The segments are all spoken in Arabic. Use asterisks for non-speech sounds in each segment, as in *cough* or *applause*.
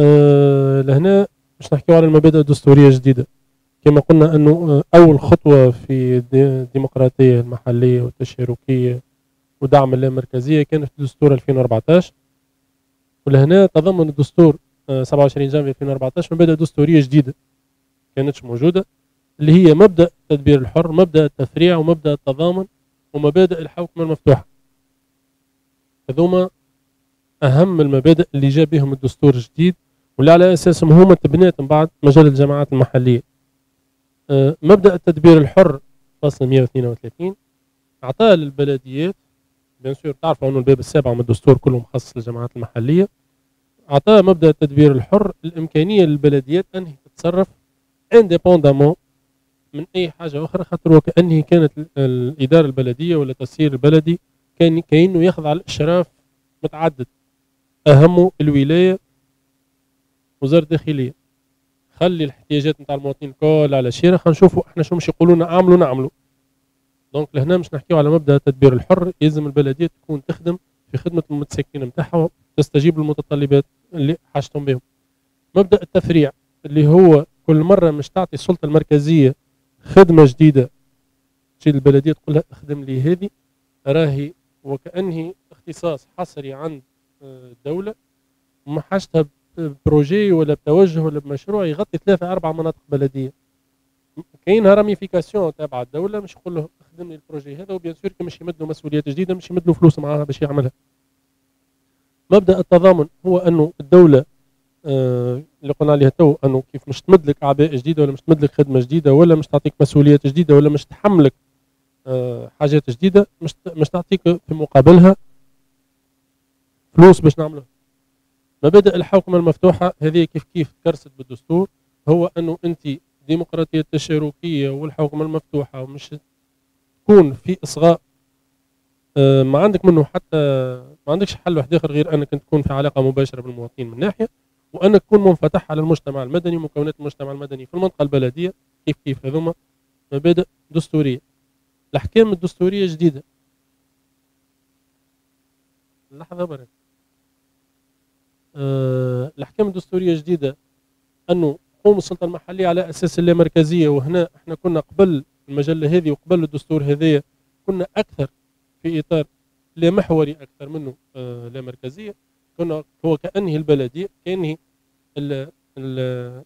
أه لهنا باش نحكيو على المبادئ الدستورية جديده كما قلنا أنه آه، أول خطوة في الديمقراطية المحلية والتشاركية ودعم اللامركزية كانت في دستور 2014 ولهنا تضمن الدستور 27 آه، جانفي 2014 مبادئ دستورية جديدة كانتش موجودة اللي هي مبدأ التدبير الحر مبدأ التفريع ومبدأ التضامن ومبادئ الحوكمة المفتوحة. هذوما أهم المبادئ اللي جاء بهم الدستور الجديد واللي على اساسهم هما تبنات من بعد مجال الجماعات المحلية. أه مبدأ التدبير الحر فصل 132 اعطاه للبلديات bien sûr تعرفوا أنه الباب السابع من الدستور كله مخصص للجماعات المحلية. اعطاه مبدأ التدبير الحر الإمكانية للبلديات أنها تتصرف indépendamment من أي حاجة أخرى خاطر وكأنه كانت الإدارة البلدية ولا التسيير البلدي كان كأنه يخضع لأشراف متعدد أهمه الولاية وزاره الداخليه خلي الاحتياجات نتاع المواطنين كل على شيرة. خلينا نشوفوا إحنا شو مش يقولوا لنا اعملوا نعملوا. دونك لهنا مش نحكيو على مبدأ التدبير الحر. يلزم البلدية تكون تخدم في خدمة المتساكنين نتاعها تستجيب للمتطلبات اللي حاجتهم بهم. مبدأ التفريع اللي هو كل مرة مش تعطي السلطة المركزية خدمة جديدة تجي البلدية تقول لها اخدم لي هذه. راهي وكأنه اختصاص حصري عند آه، الدولة وما حاجتها projet ولا بتوجه ولا بمشروع يغطي ثلاثة أربع مناطق بلدية. كاين ramification تابع الدولة مش يقول له اخدم لي ال projet هذا و bien sûr كي مش يمد له مسؤوليات جديدة مش يمد له فلوس معاها باش يعملها. مبدأ التضامن هو أنه الدولة آه اللي قلنا عليها تو أنه كيف مش تمد لك أعباء جديدة ولا مش تمد لك خدمة جديدة ولا مش تعطيك مسؤوليات جديدة ولا مش تحملك آه حاجات جديدة مش مش تعطيك في مقابلها فلوس باش نعملها مبادئ الحوكمة المفتوحة هذه كيف كيف تكرست بالدستور هو أنه أنت الديمقراطية التشاركية والحوكمة المفتوحة ومش تكون في إصغاء آه، ما عندك منه حتى ما عندكش حل واحد آخر غير أنك تكون في علاقة مباشرة بالمواطنين من ناحية وأنك تكون منفتح على المجتمع المدني ومكونات المجتمع المدني في المنطقة البلدية. كيف كيف؟ هذوما مبادئ دستورية. الأحكام الدستورية جديدة. لحظة برد أه الأحكام الدستورية الجديدة أنه تقوم السلطة المحلية على أساس اللامركزيه وهنا إحنا كنا قبل المجلة هذه وقبل الدستور هذايا كنا أكثر في إطار لا محوري أكثر منه آه لا مركزية. كنا هو كأنه البلديه كأنه ال ال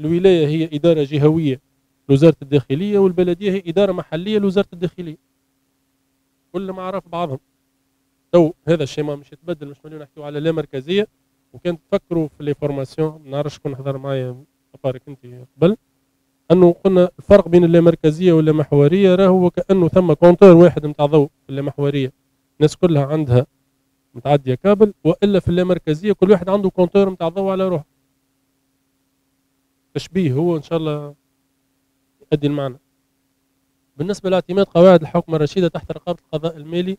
الولاية هي إدارة جهوية لوزاره الداخلية والبلدية هي إدارة محلية لوزارة الداخلية. كل ما عرف بعضهم. تو هذا الشيء ما مش يتبدل مش من اليوم نحكيو على لا مركزية. وكان تفكروا في les formations ما نعرفش شكون حضر معايا افارك انت قبل. أنه قلنا الفرق بين اللامركزيه واللامحوريه راهو كأنه ثم compteur واحد نتاع ضوء في اللامحوريه الناس كلها عندها متعدية كابل وإلا في اللامركزيه كل واحد عنده compteur نتاع ضوء على روحه. تشبيه هو إن شاء الله يؤدي المعنى. بالنسبة لاعتماد قواعد الحكم الرشيدة تحت رقابة القضاء المالي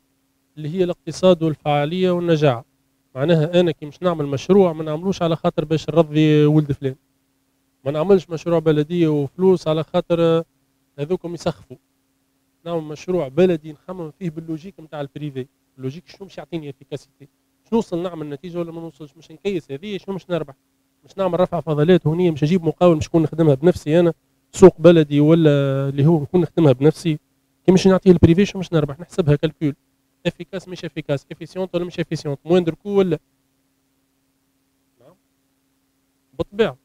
اللي هي الاقتصاد والفعالية والنجاعة. معناها أنا كي مش نعمل مشروع ما نعملوش على خاطر باش نرضي ولد فلان. ما نعملش مشروع بلديه وفلوس على خاطر هذوكم يسخفوا. نعمل مشروع بلدي نخمم فيه بال logique نتاع ال privé. ال logique شنو مش يعطيني efficacité؟ شنو نوصل نعمل نتيجة ولا ما نوصلش؟ مش نكيس هذه شنو مش نربح؟ مش نعمل رفع فضلات هونية مش نجيب مقاول مش نكون نخدمها بنفسي أنا سوق بلدي ولا اللي هو نكون نخدمها بنفسي. كي مش نعطيه ال privé شنو مش نربح؟ نحسبها calcul. efficace مش efficace efficiente ولا مش efficiente moindre coût ولا بالطبيعه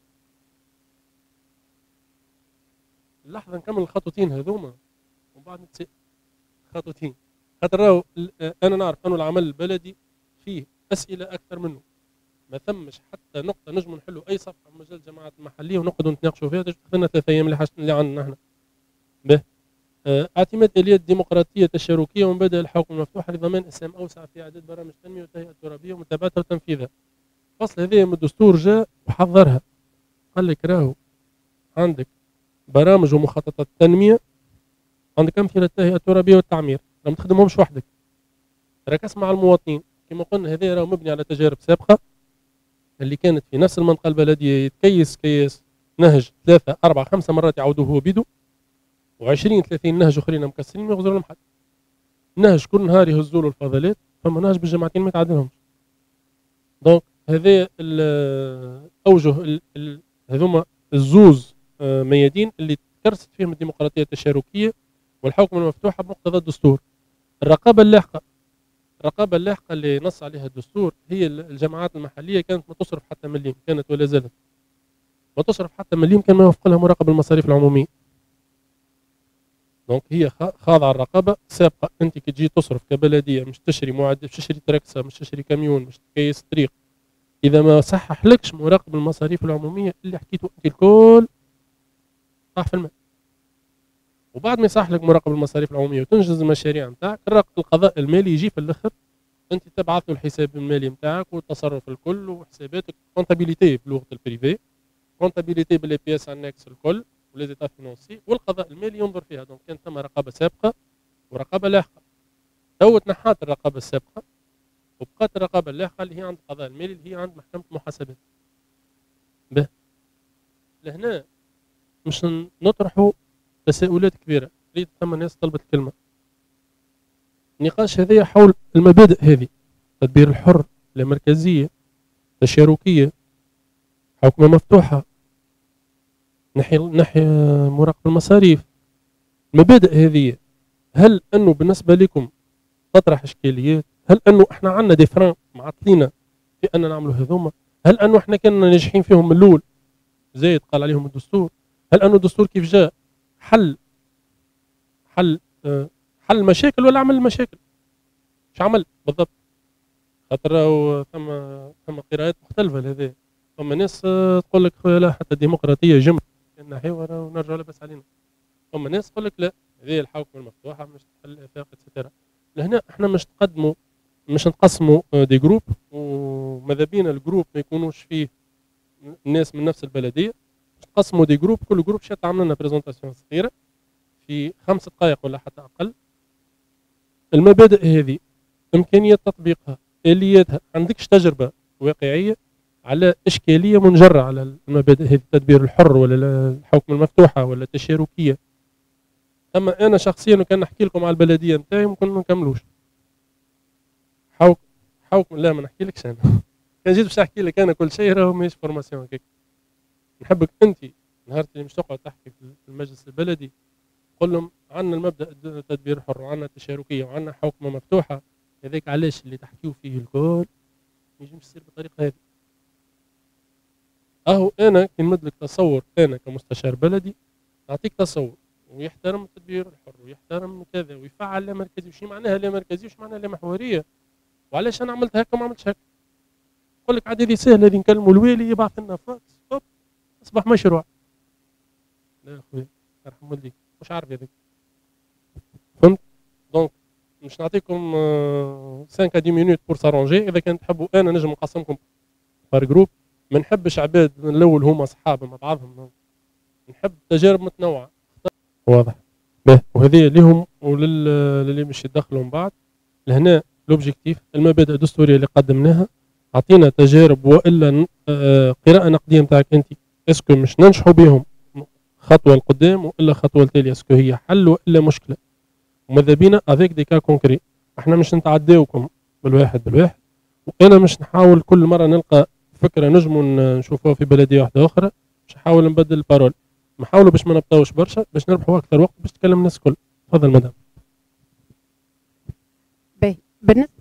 لحظه نكمل الخطوتين هذوما ومن بعد نتسأل خطوتين خاطر راهو أنا نعرف انه العمل البلدي فيه اسئله أكثر منه ما ثمش حتى نقطه نجم نحلوا اي صفحه من مجال الجماعات المحليه ونقعدوا نتناقشوا فيها تاخذ ثلاث أيام اللي عندنا إحنا به اعتماد اليات الديمقراطية التشاركية ومبادئ الحقوق المفتوحه لضمان اسهام أوسع في اعداد برامج التنميه والتهيئه الترابيه ومتابعتها وتنفيذها. فصل هذه من الدستور جاء وحضرها. قال لك راهو عندك برامج ومخططات التنميه عندك أمثلة التهيئة الترابيه والتعمير ما تخدمهمش وحدك. ركز مع المواطنين. كما قلنا هذا راهو مبني على تجارب سابقة اللي كانت في نفس المنطقة البلديه يتكيس كيس نهج ثلاثة أربعة خمسة مرات يعودوه هو بيدو. و20 30 نهج أخرين مكسرين ما يغزروا لهم حد. نهج كل نهار يهزوا له الفضلات فما نهج بالجماعتين ما يتعدلهمش دونك هذا اوجه هذوما الزوز آه، ميادين اللي تكرست فيهم الديمقراطية التشاركية والحوكمه المفتوحه بمقتضى الدستور. الرقابة اللاحقة الرقابة اللاحقة اللي نص عليها الدستور هي الجماعات المحلية كانت ما تصرف حتى مليم كانت ولا زالت. ما تصرف حتى مليم كان ما يوفق لها مراقب المصاريف العمومية. donc هي خاضعه الرقابه سابقة. أنت كي تجي تصرف كبلدية مش تشري معد مش تشري تركسة مش تشري كاميون مش تكيس طريق إذا ما صححلكش مراقب المصاريف العمومية اللي حكيته أنت الكل طاح في الماء وبعد ما يصح لك مراقب المصاريف العمومية وتنجز المشاريع نتاعك القضاء المالي يجي في الأخر. أنت تبعث له الحساب المالي نتاعك والتصرف الكل وحساباتك. comptabilité بلغة ال privé comptabilité ب les pièces annexes الكل. و les états financiers والقضاء المالي ينظر فيها. donc كان ثم رقابة سابقة ورقابة لاحقه تو تنحات الرقابة السابقة وبقات الرقابة اللاحقه اللي هي عند القضاء المالي اللي هي عند محكمة المحاسبات. به. لهنا مش نطرحوا تساؤلات كبيرة. ريت ثم ناس طلبت الكلمة النقاش هذا حول المبادئ هذه. التدبير الحر المركزيه التشاركيه حكمه مفتوحة ناحيه ناحيه مراقبه المصاريف. المبادئ هذه هل أنه بالنسبة لكم تطرح إشكاليات؟ هل أنه إحنا عندنا ديفران معطلينا في ان نعملوا هذوما؟ هل أنه إحنا كنا ناجحين فيهم من الأول؟ زايد قال عليهم الدستور. هل أنه الدستور كيف جاء؟ حل حل حل المشاكل ولا عمل المشاكل إيش عمل بالضبط؟ خاطر ثم ثم قراءات مختلفة لهذا ثم ناس تقول لك لا حتى الديمقراطية جمع كنا حوار ونرجع لبس علينا. ثم ناس تقول لك لا هذه الحوكمه المفتوحه مش تحل الافاق et cetera لهنا إحنا مش نقدموا مش نقسموا des groupes وماذا بينا ال groupe ما يكونوش فيه الناس من نفس البلدية. نقسموا des groupes كل groupe شات عملنا لنا présentation صغيرة في خمس دقائق ولا حتى أقل. المبادئ هذه إمكانية تطبيقها آلياتها عندكش تجربة واقعية على إشكالية منجرة على المبادئ التدبير الحر ولا الحكم المفتوحة ولا التشاركية. أما أنا شخصيا كان نحكي لكم على البلدية نتاعي ممكن ما نكملوش. حوك حوكم لا ما نحكي لكش أنا. *laughs* كان جيت باش نحكي لك أنا كل شيء راهو ماهيش فورماسيون هكاك. نحبك أنت نهار اللي مش تقعد تحكي في المجلس البلدي. قول لهم عندنا المبدأ التدبير الحر وعندنا التشاركية وعندنا حوكمه مفتوحة. هذاك علاش اللي تحكيو فيه الكل؟ ما يجمش يصير بالطريقة هذه. أهو أنا كي نمد لك تصور أنا كمستشار بلدي نعطيك تصور ويحترم التدبير الحر ويحترم كذا ويفعل لا مركزي وش معناها لا مركزي؟ وش معناها لا محورية؟ وعلاش أنا عملت هكا وما عملتش هكا؟ يقول لك عاد هذه سهله هذه نكلموا الوالي يبعث لنا فاكس أصبح مشروع. لا يا خويا يرحم والديك مش عارف هذاك فهمت؟ donc مش نعطيكم 5 10 minutes pour s'arranger إذا كان تحبوا أنا نجم نقسمكم par groupe ما نحبش عباد من الأول هما اصحاب مع بعضهم نحب تجارب متنوعة. واضح. به. وهذه لهم وللي مش يدخلوا من بعد. لهنا l'objectif المبادئ الدستورية اللي قدمناها. أعطينا تجارب وإلا آه، قراءة نقدية نتاعك أنت. est-ce que مش ننجحوا بهم؟ خطوة لقدام وإلا خطوة لتالي. est-ce que هي حل وإلا مشكلة؟ وماذا بينا avec des cas concrets إحنا مش نتعداوكم بالواحد بالواحد. وأنا مش نحاول كل مرة نلقى فكرة نجموا نشوفوها في بلدية واحدة أخرى مش نحاول نبدل ال parole. نحاولوا باش ما نبطاوش برشا باش نربحوا أكثر وقت باش تكلم الناس الكل. تفضل مدام. باهي. بالنسبة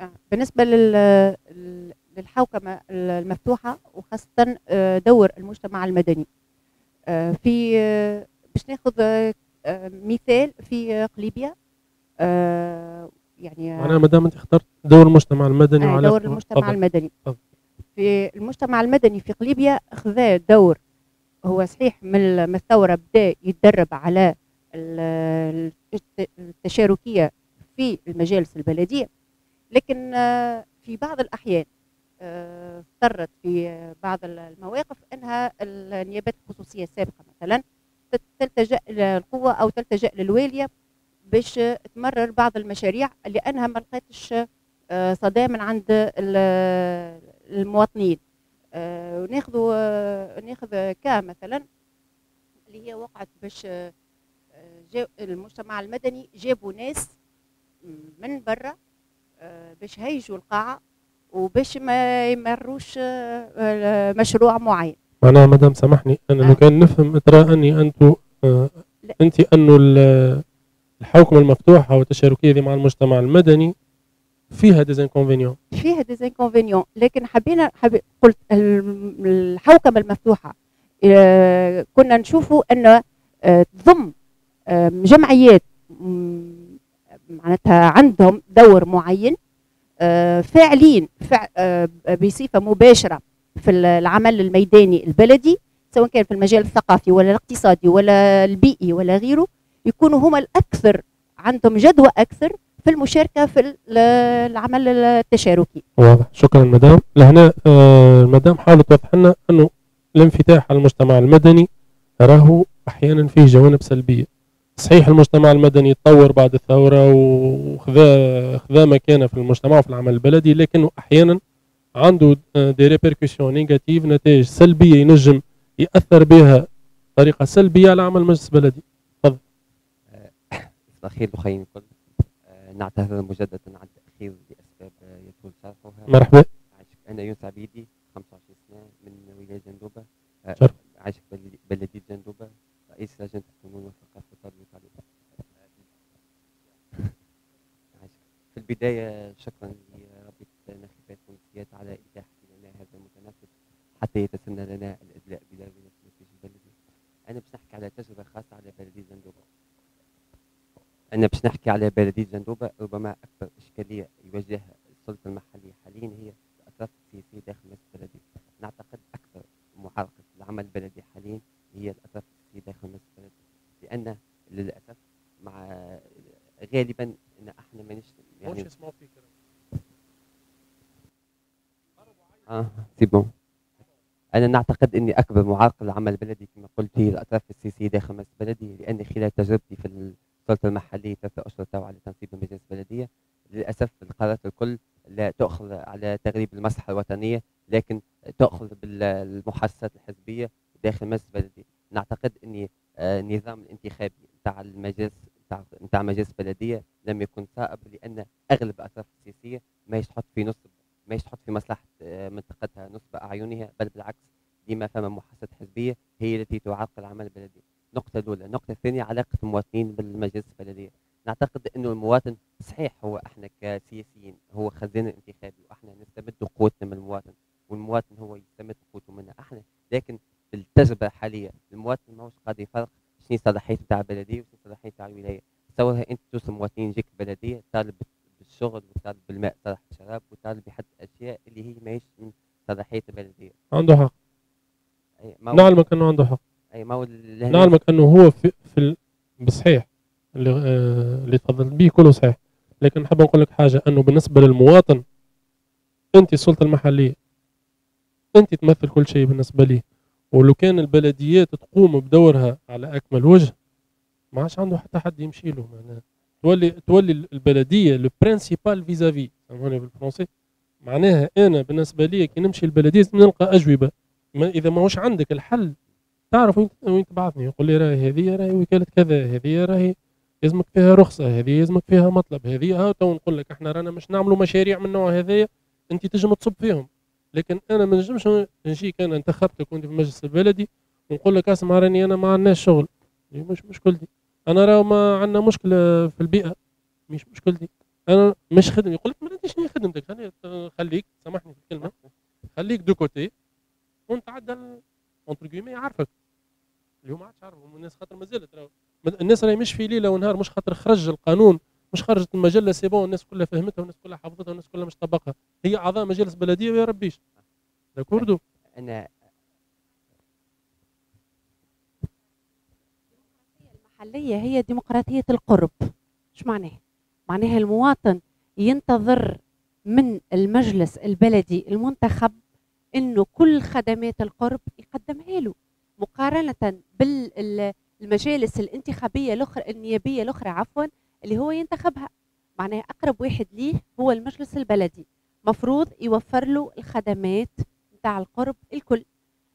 آه، بالنسبة لل للحوكمة المفتوحة وخاصة آه، دور المجتمع المدني. آه، في باش ناخذ مثال في قليبيا يعني معناها ما دام انت اخترت دور المجتمع المدني آه دور المجتمع طبعا. المدني طبعا. في المجتمع المدني في قليبيا خذا دور هو صحيح من الثورة بدأ يتدرب على التشاركية في المجالس البلدية لكن آه، في بعض الأحيان آه، اضطرت في بعض المواقف إنها النيابات الخصوصية السابقة مثلا تلتجأ للقوه أو تلتجأ للوالية باش تمرر بعض المشاريع لانها ما لقيتش آه، صدى من عند المواطنين آه، ناخذ آه، ناخذ كا مثلا اللي هي وقعت باش المجتمع المدني جابوا ناس من برا باش هيجوا القاعة وباش ما يمروش مشروع معين معناها مدام سامحني أنا لو. كان نفهم ترى أني أنتم لا. انت انه الحوكمه المفتوحه والتشاركيه مع المجتمع المدني فيها des inconvénients. فيها des inconvénients. لكن حبينا حبي قلت الحوكمة المفتوحة آه، كنا نشوفوا إن آه، تضم آه، جمعيات معناتها عندهم دور معين فاعلين بصفة مباشرة في العمل الميداني البلدي سواء كان في المجال الثقافي ولا الاقتصادي ولا البيئي ولا غيره. يكونوا هما الأكثر عندهم جدوى أكثر في المشاركة في ال- العمل التشاركي. واضح. شكرا مدام. لهنا آه المدام حاولت توضح لنا أنه الانفتاح على المجتمع المدني راهو أحيانا فيه جوانب سلبية. صحيح المجتمع المدني تطور بعد الثورة وخذا خذا مكانه في المجتمع وفي العمل البلدي لكنه أحيانا عنده des répercussions négatives نتائج سلبية ينجم يأثر بها بطريقة سلبية على عمل المجلس البلدي. مساء الخير الاخوين الكل. آه، نعتذر مجددا عن التاخير لأسباب آه، يطول شرحها. مرحبا. عايشك أنا يونس عبيدي 25 سنة من ولاية جندوبة. آه،. عايشك بلدي- بلدية جندوبة. رئيس لجنة الفنون والثقافة والتربية والتعليم. في البداية شكرا لرابطه ناخبات تونسيات على اتاحه لنا هذا المتنفس حتى يتسنى لنا الأدلاء بلاويه النتيجة البلدي أنا باش نحكي على تجربة خاصة على بلدية جندوبة. أنا باش نحكي على بلدية جندوبة ربما أكثر إشكالية يواجهها السلطة المحلية حاليا هي الأطراف السياسية داخل مجلس البلدية نعتقد أكثر معارضة العمل البلدي حاليا هي الأطراف السياسية داخل مجلس البلدية لأن للأسف مع غالبا أن إحنا مانيش يعني آه c'est bon. أنا نعتقد إني أكبر معارضه للعمل البلدي كما قلت هي الاطراف السياسيه داخل مجلس البلدي لأن خلال تجربتي في السلطه المحليه ثلاثة اشهر تو على تنصيب المجلس البلدية. للأسف القرارات الكل لا تؤخذ على تغليب المصلحه الوطنيه لكن تؤخذ بالمحادثات الحزبية داخل مجلس البلديه نعتقد إني آه، النظام الانتخابي نتاع المجلس نتاع مجلس البلدية لم يكن صائب لأن أغلب الأطراف السياسية ما تحط في نصب ما تحط في مصلحة آه، منطقتها نصب أعينها بل بالعكس ديما فما محادثات حزبية هي التي تعرقل العمل البلدي. النقطة الأولى النقطة الثانية علاقة المواطنين بالمجالس البلديه نعتقد إنه المواطن صحيح هو إحنا كسياسيين هو خزان انتخابي وإحنا نستمد قوتنا من المواطن والمواطن هو يستمد قوته منا إحنا لكن بالتجربه الحالية المواطن ماهوش قادر يفرق شنو صلاحية نتاع البلديه وشنو صلاحية نتاع الولايه تصورها أنت توصل مواطنين يجيك البلديه طالب بالشغل وطالب بالماء صلاح الشراب وطالب بحد أشياء اللي هي ماهيش من صلاحية البلديه عنده حق. هو- نعلمك إنه عنده حق. ما نعلمك أنه هو في, في بصحيح اللي آه اللي تفضلت به كله صحيح. لكن نحب نقول لك حاجة أنه بالنسبة للمواطن أنت السلطه المحلية أنت تمثل كل شيء بالنسبة لي. ولو كان البلديات تقوم بدورها على أكمل وجه ما عادش عنده حتى حد يمشي له. معناها تولي تولي البلدية le principal vis-à-vis سامحوني بالفرنسي. معناها أنا بالنسبة لي كي نمشي البلديه نلقى أجوبة. ما إذا ما هوش عندك الحل تعرف وين وين تبعثني؟ يقول لي راهي هذه راهي وكالة كذا هذه راهي يلزمك فيها رخصة هذه يلزمك فيها مطلب هذه ها تو نقول لك إحنا رانا مش نعملوا مشاريع من النوع هذايا أنت تجم تصب فيهم. لكن أنا ما نجمش نجيك أنا انتخبتك وانت في المجلس البلدي ونقول لك اسمع راني أنا ما عندناش شغل. مش مشكلتي أنا راه ما عندنا مشكلة في البيئة مش مشكلتي أنا مش خدمه يقول لك ما شنو خدمتك خلي- خليك سامحني في الكلمة خليك de côté وانت عدل entre guillemets يعرفك. اليوم ما عادش عارف الناس خاطر ما زالت راهو. ما- الناس راهي مش في ليلة ونهار مش خاطر خرج القانون مش خرجت المجلة c'est bon الناس كلها فهمتها والناس كلها حفظتها والناس كلها مش طبقها. هي أعضاء مجالس بلدية ويا ربيش d'accord do أنا المحلية هي ديمقراطية القرب. شو معناها؟ معناها المواطن ينتظر من المجلس البلدي المنتخب إنه كل خدمات القرب يقدمها له. مقارنة بالمجالس الانتخابية الاخرى النيابية الأخرى عفوا اللي هو ينتخبها. معناها أقرب واحد ليه هو المجلس البلدي. مفروض يوفر له الخدمات نتاع القرب الكل.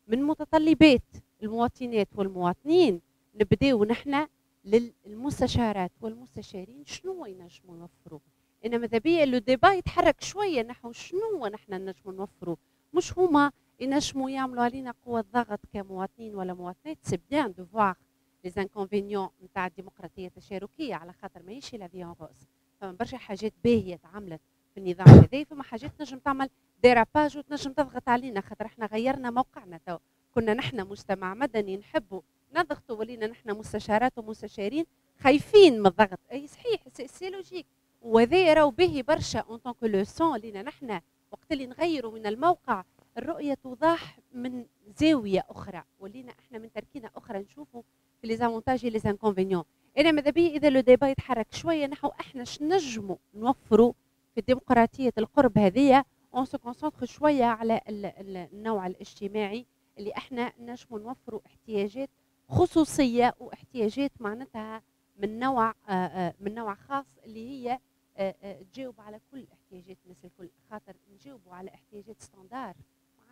من متطلبات المواطنات والمواطنين. نبداو نحن للمستشارات والمستشارين شنو ينجموا يوفروا؟ أنا ماذا بيا le débat يتحرك شوية نحو شنو نحن نجموا نوفروا؟ مش هما ينجموا يعملوا علينا قوه ضغط كمواطنين ولا مواطنات c'est bien de voir les inconvénients نتاع الديمقراطيه التشاركيه على خاطر ماهيش la vie rose فما برشا حاجات باهيه تعملت في النظام هذا فما حاجات تنجم تعمل dérapage وتنجم تضغط علينا خاطر إحنا غيرنا موقعنا تو كنا نحن مجتمع مدني نحبوا نضغطوا ولينا نحن مستشارات ومستشارين خايفين من الضغط اي صحيح c'est logique وهذا راهو باهي برشا en tant que le sont لينا نحن وقت اللي نغيروا من الموقع الرؤية توضح من زاوية أخرى ولينا إحنا من تركينه أخرى نشوفوا في les avantages les inconvénients أنا ماذا بيا le débat يتحرك شوية نحو إحنا شنجموا نوفروا في ديمقراطيه القرب هذه on se concentre شوية على النوع الاجتماعي اللي إحنا نجموا نوفروا احتياجات خصوصية واحتياجات معناتها من نوع آه، آه، من نوع خاص اللي هي آه، تجاوب على كل احتياجات الناس الكل خاطر نجاوبوا على احتياجات standard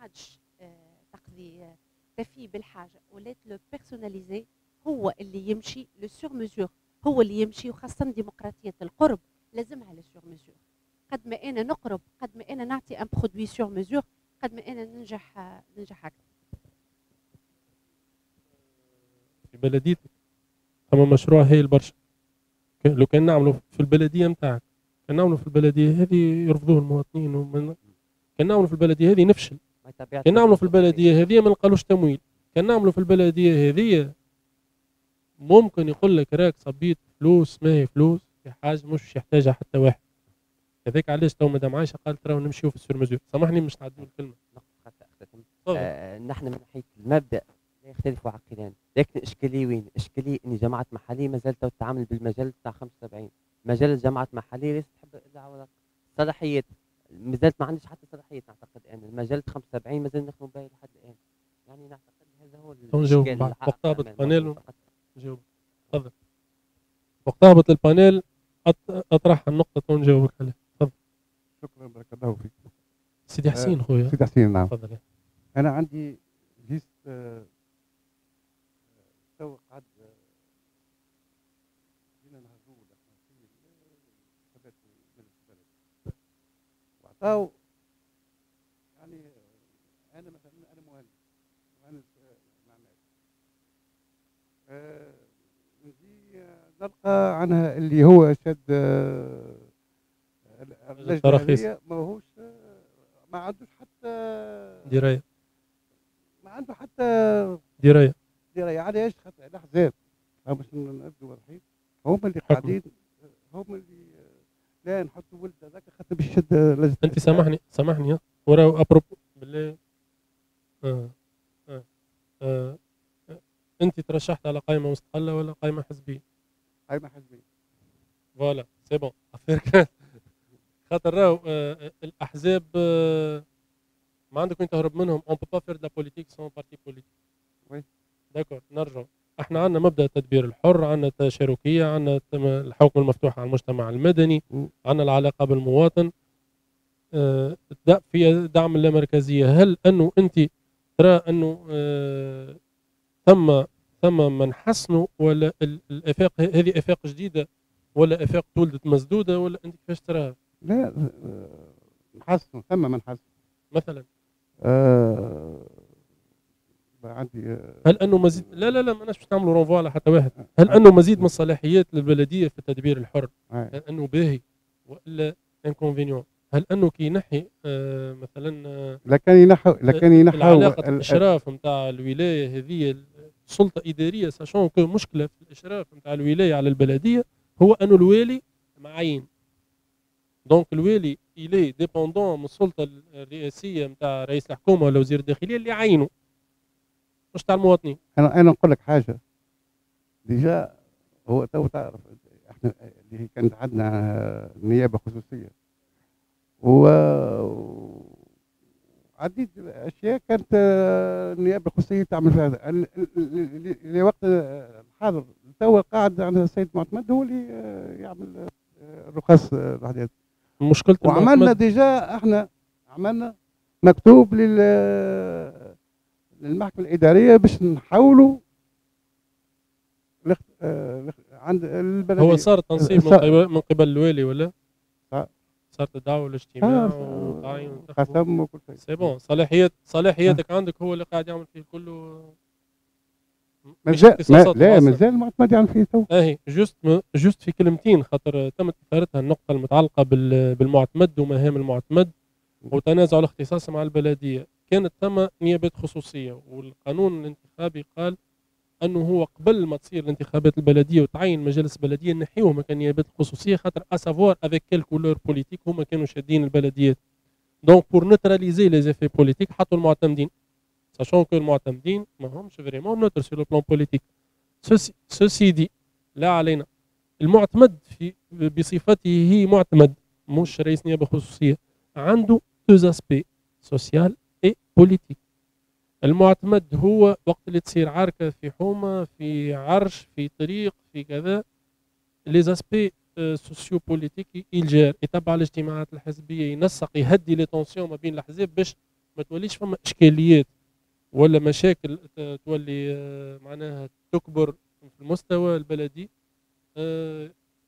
عادش تقضي تفي بالحاجة. ولات le personnalisé هو اللي يمشي le sur mesure هو اللي يمشي وخاصة ديمقراطية القرب لازمها le sur mesure قد ما أنا نقرب قد ما أنا نعطي un produit sur mesure قد ما أنا ننجح ننجح أكثر في بلديتك أما مشروع هي البرشا. لو كان نعملوا في البلدية نتاعك كان نعملوا في البلدية هذه يرفضوه المواطنين ومن كان نعملوا في البلدية هذه نفشل. كان نعملوا في البلدية هذه ما نلقالوش تمويل. كان نعملوا في البلدية هذه ممكن يقول لك راك صبيت فلوس ما هي فلوس؟ في حاجة مش يحتاجها حتى واحد. هذاك علاش تو مدام عايشة قالت راهو نمشيو في السور سامحني مش نعدل الكلمة. آه نحن من ناحية المبدأ لا يختلف عقلان. لكن اشكاليه وين؟ اشكاليه إن جماعة محليه ما زالت تتعامل بالمجال بتاع 75 مجال الجماعات المحليه ليست تحب إلا صلاحيات. ما زالت ما عندش حتى صلاحيات نعتقد أنا المجال 75 ما زال نخدموا به لحد الآن. يعني نعتقد هذا هو الإشكال وقت هبط ال panel. نجاوب تفضل. وقت هبط ال panel أطرح النقطة ونجاوبك عليها تفضل. شكرا بارك الله فيك. سيدي حسين خويا. سيدي حسين نعم. تفضل. أنا عندي juste آه، تو قعد جينا نهضروا في ثبات مجلس البلد وعطاو يعني أنا مثلا أنا مهندس مهندس معماري. آه نجي نلقى عنها اللي هو شد آه اللجنة ماهوش ما عندوش حتى دراية. ما عنده حتى دراية. دراية. إيش خاطر الاحزاب باش نبدو واضحين. هم اللي قاعدين هم اللي لا نحطوا ولد هذاك خاطر باش يشد لجنه أنت سامحني سامحني ورا à propos بالله آه. آه. آه. آه. أنت ترشحت على قائمة مستقلة ولا قائمة حزبية؟ قائمة حزبية voilà c'est bon خاطر راهو آه، الأحزاب آه، ما عندك وين تهرب منهم on peut pas faire la politique sans parti politique oui d'accord نرجع إحنا عندنا مبدأ التدبير الحر عندنا التشاركية عندنا الحكم المفتوح على المجتمع المدني عندنا العلاقة بالمواطن. آه، في دعم اللامركزية. هل أنه أنت ترى أنه ثم ثم من حسنوا ولا الافاق هذه آفاق جديدة ولا آفاق تولدت مسدودة ولا أنت كيفاش تراها؟ لا نحسن ثم من حسن. مثلا. آه عندي آه هل أنه مزيد لا لا لا ما باش نعملوا renvoi على حتى واحد. هل أنه مزيد من الصلاحيات للبلدية في التدبير الحر؟ هل أنه باهي والا inconvénient هل أنه كي ينحي آه مثلا آه لكن ينحو لكن ينحو علاقه الإشراف نتاع الولاية هذه سلطه اداريه sachant que مشكلة في الإشراف نتاع الولاية على البلدية هو انه الوالي معين. donc الوالي il dépendant من السلطة الرئاسية نتاع رئيس الحكومة ولا وزير الداخلية اللي عينه. مش تاع المواطنين أنا أنا نقول لك حاجة. déjà هو تو تعرف إحنا اللي كانت عندنا نيابة خصوصية. و عديد الاشياء كانت النيابه الخصوصيه تعمل فيها لوقت الحاضر تو قاعد عندنا السيد معتمد هو اللي يعمل الرخص الحديث مشكلة وعملنا déjà إحنا عملنا مكتوب لل للمحكمة الإدارية باش نحاولوا آه، عند البلدية. هو صار تنصيب من قبل من قبل الوالي ولا؟ صار. صارت الدعوة والاجتماع صار. وتعين قسم وكل شيء. c'est bon صلاحيات صلاحياتك عندك هو اللي قاعد يعمل فيه كله مازال ما- لا. مازال المعتمد يعني فيه تو. اهي juste م- juste في كلمتين خاطر تمت إثارتها النقطة المتعلقة بال- بالمعتمد ومهام المعتمد وتنازع الاختصاص مع البلدية. كانت ثم نيابات خصوصية والقانون الانتخابي قال أنه هو قبل ما تصير الانتخابات البلدية وتعين مجالس بلدية نحيوهم كان نيابات خصوصية خاطر à savoir avec quelle couleur politique هما كانوا شادين البلديات. donc pour neutraliser les effets politiques حطوا المعتمدين. sachant que المعتمدين ما همش vraiment neutres sur le plan politique ceci dit لا علينا. المعتمد في بصفته معتمد مش رئيس نيابة خصوصية. عنده deux aspects social politique المعتمد هو وقت اللي تصير عركة في حومة في عرش في طريق في كذا. les aspects socio-politiques يجير يتبع الاجتماعات الحزبيه ينسق يهدي les tensions ما بين الاحزاب باش ما توليش فما اشكاليات ولا مشاكل تولي معناها تكبر في المستوى البلدي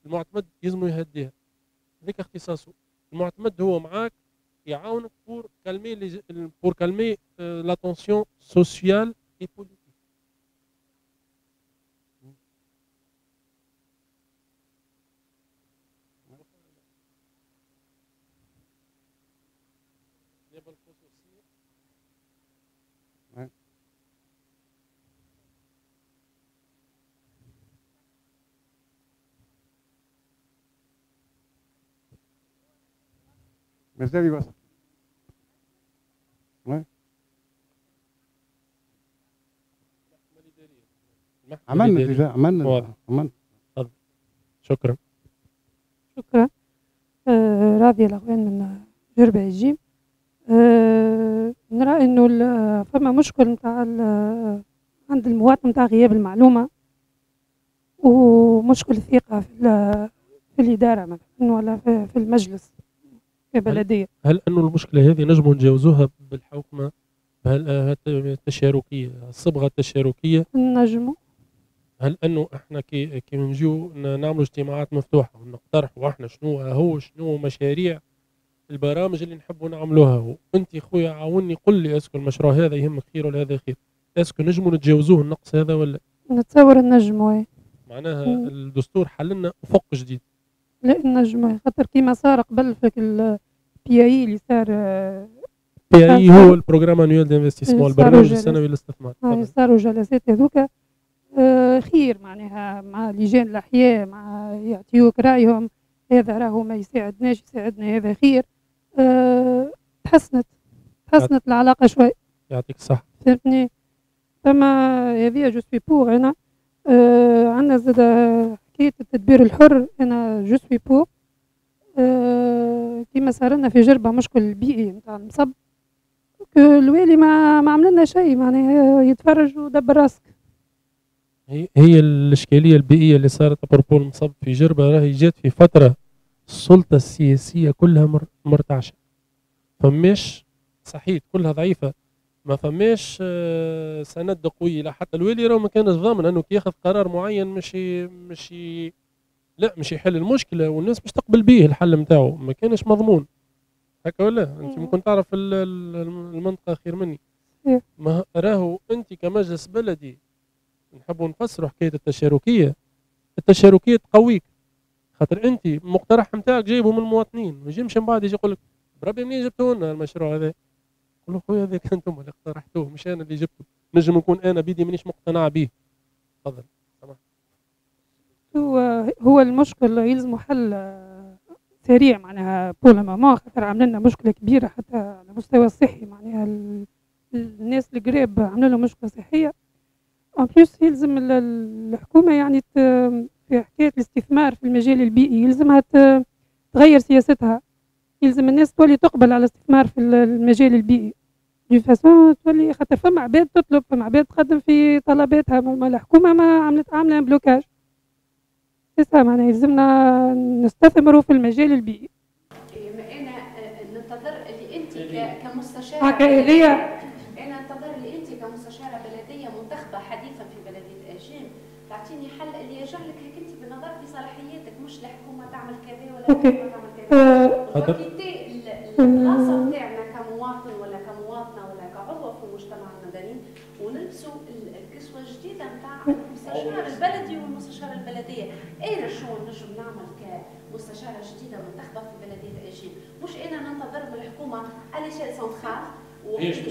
المعتمد يلزم يهديها هذاك اختصاصه المعتمد هو معاك يعاونك pour calmer pour calmer la tension sociale et politique مازال يوصل عملنا déjà عملنا واضح. عملنا. شكرا. شكرا. آه راضية الأغوان من جربة الجيم آه نرى إنه ال- فما مشكل متاع ال- عند المواطن متاع غياب المعلومة ومشكل الثقة في, ال- في الإدارة مثلا ولا في, في المجلس في بلدية هل أنه المشكلة هذه نجموا نتجاوزوها بالحوكمه بهال- التشاركية الصبغة التشاركية؟ نجموا هل أنه إحنا كي كي نجيو نعملوا اجتماعات مفتوحة ونقترحوا إحنا شنو هو شنو مشاريع البرامج اللي نحبوا نعملوها وأنت خويا عاوني قل لي est-ce que المشروع هذا يهمك خير ولا هذا خير est-ce que نجموا نتجاوزوه النقص هذا ولا نتصور النجموا إيه. معناها. الدستور حللنا افق جديد لا النجموا خاطر كيما صار قبل في ال PAI اللي صار آه، PAI صار- هو ال programme annuel d'investissement البرنامج. السنوي للاستثمار تفضل. صاروا جلسات هذوك آه، خير معناها مع لجان الأحياء مع يعطيوك رأيهم هذا راهو ما يساعدناش يساعدنا هذا خير. آه، تحسنت تحسنت العلاقة شوي. يعطيك الصحة. فهمتني؟ فما هذه je suis pour أنا آه عندنا زاد حكاية التدبير الحر أنا je suis pour آه كيما صار لنا في جربة مشكل بيئي نتاع المصب الوالي ما ما عمل لنا شيء معناها يتفرج ودبر راسك. هي هي الإشكالية البيئية اللي صارت à propos المصب في جربة راهي جات في فترة السلطة السياسية كلها مر مرتعشة. فماش صحيح كلها ضعيفة. ما فماش آه، سند قوي لا حتى الوالي راه ما كانش ضامن إنه كي ياخذ قرار معين مش مش لا مش يحل المشكلة والناس مش تقبل به الحل نتاعو ما كانش مضمون. هكا ولا؟ أنت مم. ممكن تعرف ال- ال- المنطقة خير مني. ما راهو أنت كمجلس بلدي نحبوا نفسروا حكاية التشاركية. التشاركية تقويك. خاطر انت المقترح نتاعك جايبه من المواطنين ما يجيش من بعد يجي يقول لك بربي منين جبتوا لنا المشروع هذا؟ قول له خويا هذاك *laughs* أنتم اللي اقترحتوه مش أنا اللي جبته. نجم نكون أنا بيدي مانيش مقتنع به تفضل. هو هو المشكل يلزم حل آه، سريع معناها بول مامون خاطر عمل لنا مشكلة كبيرة حتى على المستوى الصحي معناها ال- الناس القريب عملوا له مشكلة صحية. en plus يلزم ال- الحكومة يعني في حكاية الاستثمار في المجال البيئي يلزمها تغير سياستها. يلزم الناس تولي تقبل على الاستثمار في ال- المجال البيئي. de façon تولي خاطر فما عباد تطلب فما عباد تقدم في طلباتها. ما ما الحكومة ما عملت عاملة blocage. لسه معناها يلزمنا نستثمروا في المجال البيئي. أنا ننتظر اللي أنت ك- كمستشاره هكا إيليا. أنا انتظر اللي انت كمستشاره بلديه منتخبه حديثا في بلديه اجين تعطيني حل اللي يرجع لك هيك انت بالنظر في صلاحياتك مش الحكومة تعمل كذا ولا أوكي. الحكومة تعمل كذا آه، الوكيلتي البلاصه نتاعنا كمواطن ولا كمواطنة ولا كعضو في المجتمع المدني ونلبسوا الكسوة الجديدة نتاع المستشار البلدي والمستشار البلدية. أنا شو نجم نعمل كمستشارة جديدة منتخبه في بلدية أجيب مش أنا ننتظر من الحكومة على شيء سنترال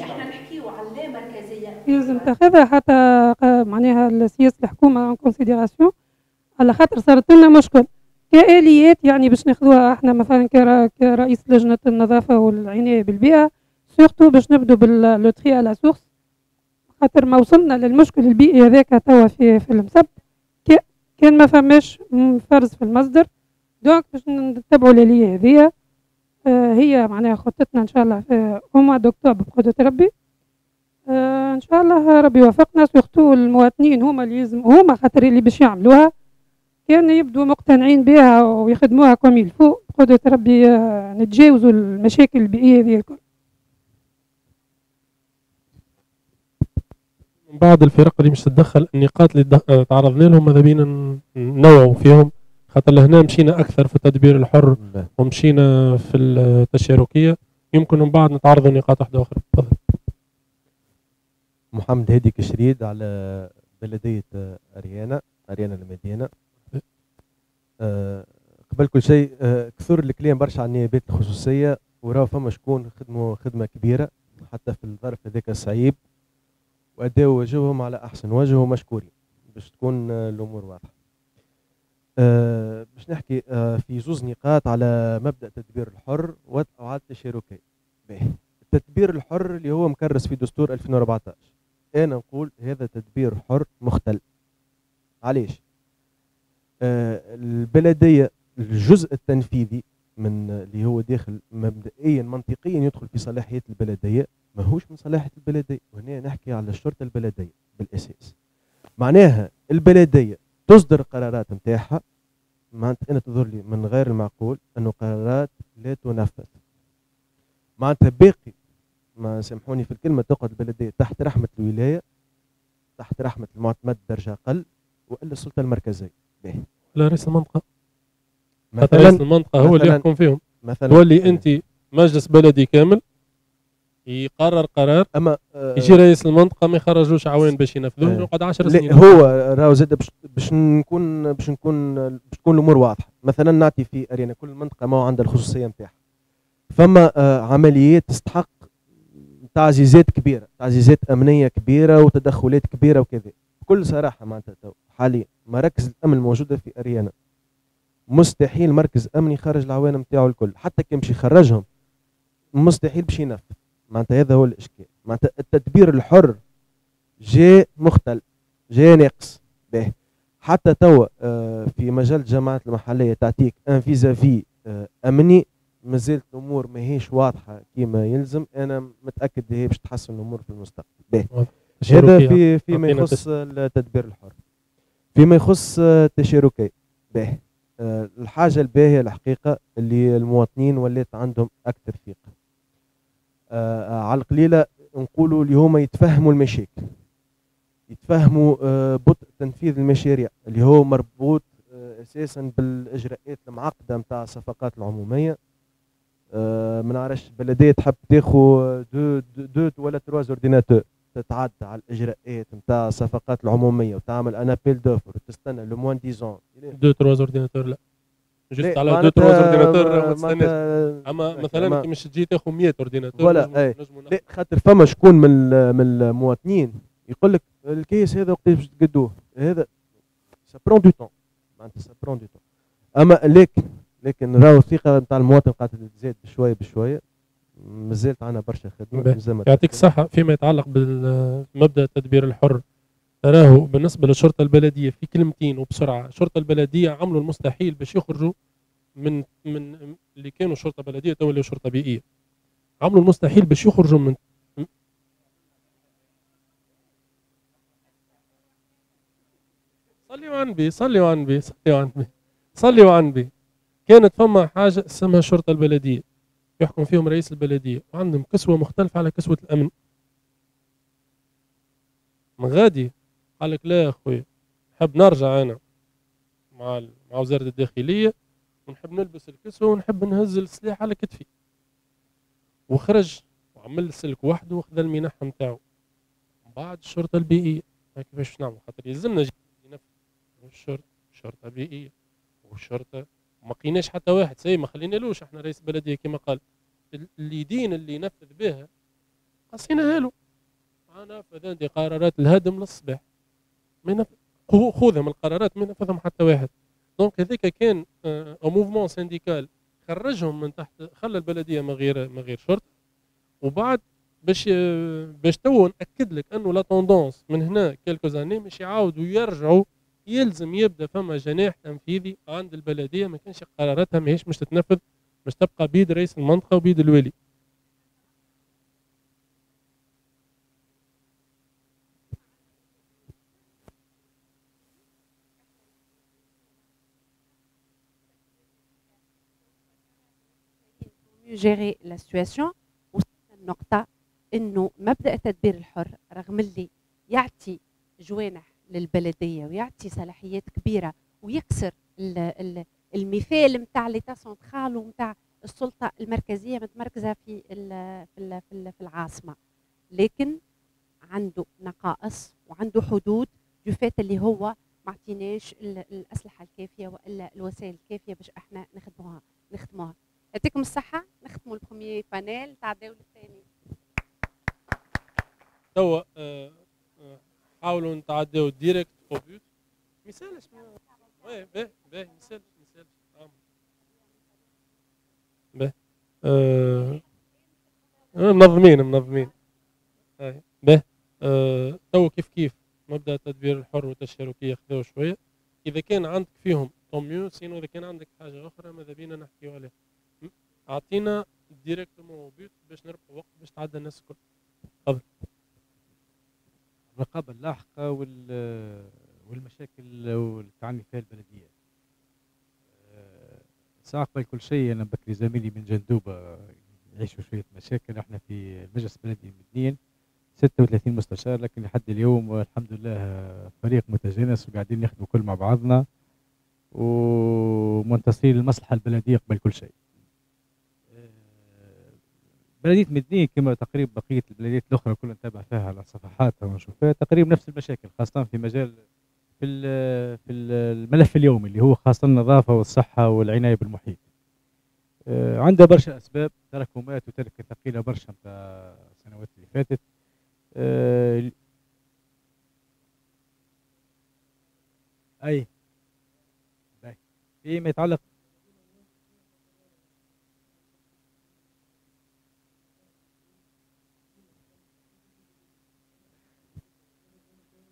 إحنا نحكيو على اللامركزيه لازم تاخذها حتى معناها سياسه الحكومة en considération على خاطر صارت لنا مشكل. كآليات يعني باش ناخذوها إحنا مثلا كرئيس لجنة النظافة والعناية بالبيئة surtout باش نبدو بال le tri à la source خاطر ما وصلنا للمشكل البيئي هذاك توا في في المصب كان ما فماش فرز في المصدر دونك باش نتبعوا الآلية هذيا آه هي معناها خطتنا إن شاء الله في هما دكتور بقدرة ربي آه إن شاء الله ربي يوفقنا سورتو المواطنين هما اللي يلزم هما خاطر اللي باش يعملوها كان يبدو مقتنعين بها ويخدموها كم يلفو بقدرة ربي آه، نتجاوزوا المشاكل البيئية هذه الكل. من بعض الفرق اللي مش تتدخل النقاط اللي آه، تعرضنا لهم ماذا بينا ننوعوا فيهم. خاطر لهنا مشينا أكثر في التدبير الحر ومشينا في التشاركية. يمكن من بعد نتعرضوا نقاط واحدة أخرى تفضل. محمد هادي كشريد على بلدية أريانا أريانا المدينة. آه، قبل كل شيء آه، كثر الكلام برشا على النيابات الخصوصيه وراه فما شكون خدموا خدمة كبيرة حتى في الظرف هذاك الصعيب. واداوا واجبهم على أحسن وجه ومشكورين باش تكون الأمور واضحة. أه باش نحكي في زوز نقاط على مبدأ التدبير الحر وعلى التشاركي التدبير الحر اللي هو مكرس في دستور 2014 أنا نقول هذا تدبير حر مختل. علاش؟ آه، البلدية الجزء التنفيذي من اللي هو داخل مبدئيا منطقيا يدخل في صلاحية البلدية ماهوش من صلاحية البلدية. وهنا نحكي على الشرطة البلدية بالأساس. معناها البلدية تصدر قرارات نتاعها معناتها أنا تظهر لي من غير المعقول أنه قرارات لا تنفذ. معناتها باقي ما سامحوني في الكلمة تقعد البلدية تحت رحمة الولاية تحت رحمة المعتمد درجة أقل وإلا السلطة المركزية. به لا رئيس المنطقة. مثلا رئيس المنطقة هو اللي يحكم فيهم. مثلا هو اللي أنت مجلس بلدي كامل يقرر قرار. اما آه يجي رئيس المنطقة ما يخرجوش عوان باش ينفذوه آه يقعد 10 سنين. هو راهو زاد باش نكون باش نكون باش تكون الأمور واضحة. مثلا نعطي في ارينا كل منطقة ما عندها الخصوصية نتاعها. فما آه عمليات تستحق تعزيزات كبيرة تعزيزات أمنية كبيرة وتدخلات كبيرة وكذا. بكل صراحة معناتها حاليا. مراكز الأمن الموجودة في أريانا. مستحيل مركز أمني يخرج العوانم نتاعو الكل. حتى كان باش يخرجهم مستحيل باش ينفذ. معناتها هذا هو الإشكال. معناتها التدبير الحر جاء مختل جاء ناقص. به. حتى توا آه، في مجال الجماعات المحلية تعطيك ان فيزافي آه، أمني مازالت الأمور ماهيش واضحة كما يلزم. أنا متأكد هي باش تحسن الأمور في المستقبل. به. هذا في فيما يخص التدبير الحر. فيما يخص التشاركي. به آه، الحاجة الباهية الحقيقة اللي المواطنين ولات عندهم أكثر ثقة. آه، على القليلة نقولوا اللي هما يتفهموا المشاكل. يتفهموا آه، بطء تنفيذ المشاريع اللي هو مربوط أساسا بالإجراءات المعقدة نتاع الصفقات العمومية. ما نعرفش البلديه تحب تاخذ deux, deux ولا trois ordinateurs تتعدى على الإجراءات نتاع الصفقات العمومية وتعمل un appel d'offres وتستنى le moins disant deux trois ordinateurs لا. juste على deux trois ordinateurs أما مثلا كي مش تجي تاخذ 100 ordinateurs ولا اي لا خاطر فما شكون من من المواطنين يقول لك الكياس هذا وقت باش تقدوه. هذا ça prend du temps معناتها ça prend du temps أما لكن لكن راهو الثقة نتاع المواطن قاعدة تزيد بشوية بشوية. مازالت عندنا برشا خدمة يعطيك الصحة فيما يتعلق بمبدا التدبير الحر. تراه بالنسبة للشرطة البلدية في كلمتين وبسرعة. الشرطة البلدية عملوا المستحيل باش يخرجوا من من اللي كانوا شرطة بلدية تو شرطة بيئية. عملوا المستحيل باش يخرجوا من صلي عن بي صلي عن بي صلي عن بي صلي عن بي كانت فما حاجة اسمها الشرطه البلدية. يحكم فيهم رئيس البلدية. وعندهم كسوة مختلفة على كسوة الأمن. من غادي؟ قال لك لا يا أخوي نحب نرجع أنا مع مع وزارة الداخلية ونحب نلبس الكسوة ونحب نهز السلاح على كتفي. وخرج وعمل السلك وحده وخذ المنح نتاعو. بعد الشرطة البيئية. كيفاش نعمل؟ خاطر يلزمنا الشرطة. شرطه بيئيه والشرطة ما لقيناش حتى واحد. سي ما خلينالوش إحنا رئيس بلديه كما قال. اللي دين اللي ينفذ بها قصيناها له أنا فذا قرارات الهدم للصباح. ما خذها من القرارات ما ينفذهم حتى واحد. دونك هذاك كان موفمون آه، سينديكال خرجهم من تحت خلى البلدية من غير من غير شرطة. وبعد باش آه، باش تو نأكد لك أنه لا توندونس من هنا كيلكو زاني مش يعاودوا يرجعوا يلزم يبدأ فما جناح تنفيذي عند البلدية ما كانش قراراتها ماهيش مش تتنفذ مش تبقى بيد رئيس المنطقة وبيد الوالي. جيري لا سيتواسيون وصلنا النقطة إنه مبدأ التدبير الحر رغم اللي يعطي جوانح للبلدية ويعطي صلاحيات كبيرة ويكسر المثال نتاع l'État central ونتاع السلطة المركزية متمركزة في في في العاصمة. لكن عنده نقائص وعنده حدود دو اللي هو ما عطيناش الأسلحة الكافية وإلا الوسائل الكافية باش إحنا نخدموها نخدموها. يعطيكم الصحة نختموا ال premier panel الدولة الثاني توا آه، آه، حاولوا نتعداو ديريكت أو بيوت مثال وي باهي باهي مثال مثال باهي آه منظمين منظمين آه تو كيف كيف مبدا التدبير الحر والتشاركيه خذوا شوية اذا كان عندك فيهم طوميو سينو اذا كان عندك حاجة أخرى ماذا بينا نحكيو عليها اعطينا ديريكتومون بيوت باش نربحوا وقت باش تعدى الناس الكل تفضل الرقابة اللاحقة والمشاكل اللي تعاني فيها البلديات آه، ساعة قبل كل شيء أنا بكري زميلي من جندوبة يعيشوا شوية مشاكل. إحنا في المجلس البلدي المدنيين 36 مستشار لكن لحد اليوم الحمد لله فريق متجانس وقاعدين نخدموا كل مع بعضنا ومنتصرين للمصلحة البلدية قبل كل شيء. بلديه مدنية كما تقريبا بقية البلديات الأخرى كلها نتابع فيها على صفحاتها ونشوفها تقريبا نفس المشاكل خاصة في مجال في في الملف اليومي اللي هو خاصة النظافة والصحة والعناية بالمحيط. آه، عندها برشا أسباب تراكمات وتركه ثقيلة برشا نتاع السنوات اللي فاتت. آه، أي. فيما يتعلق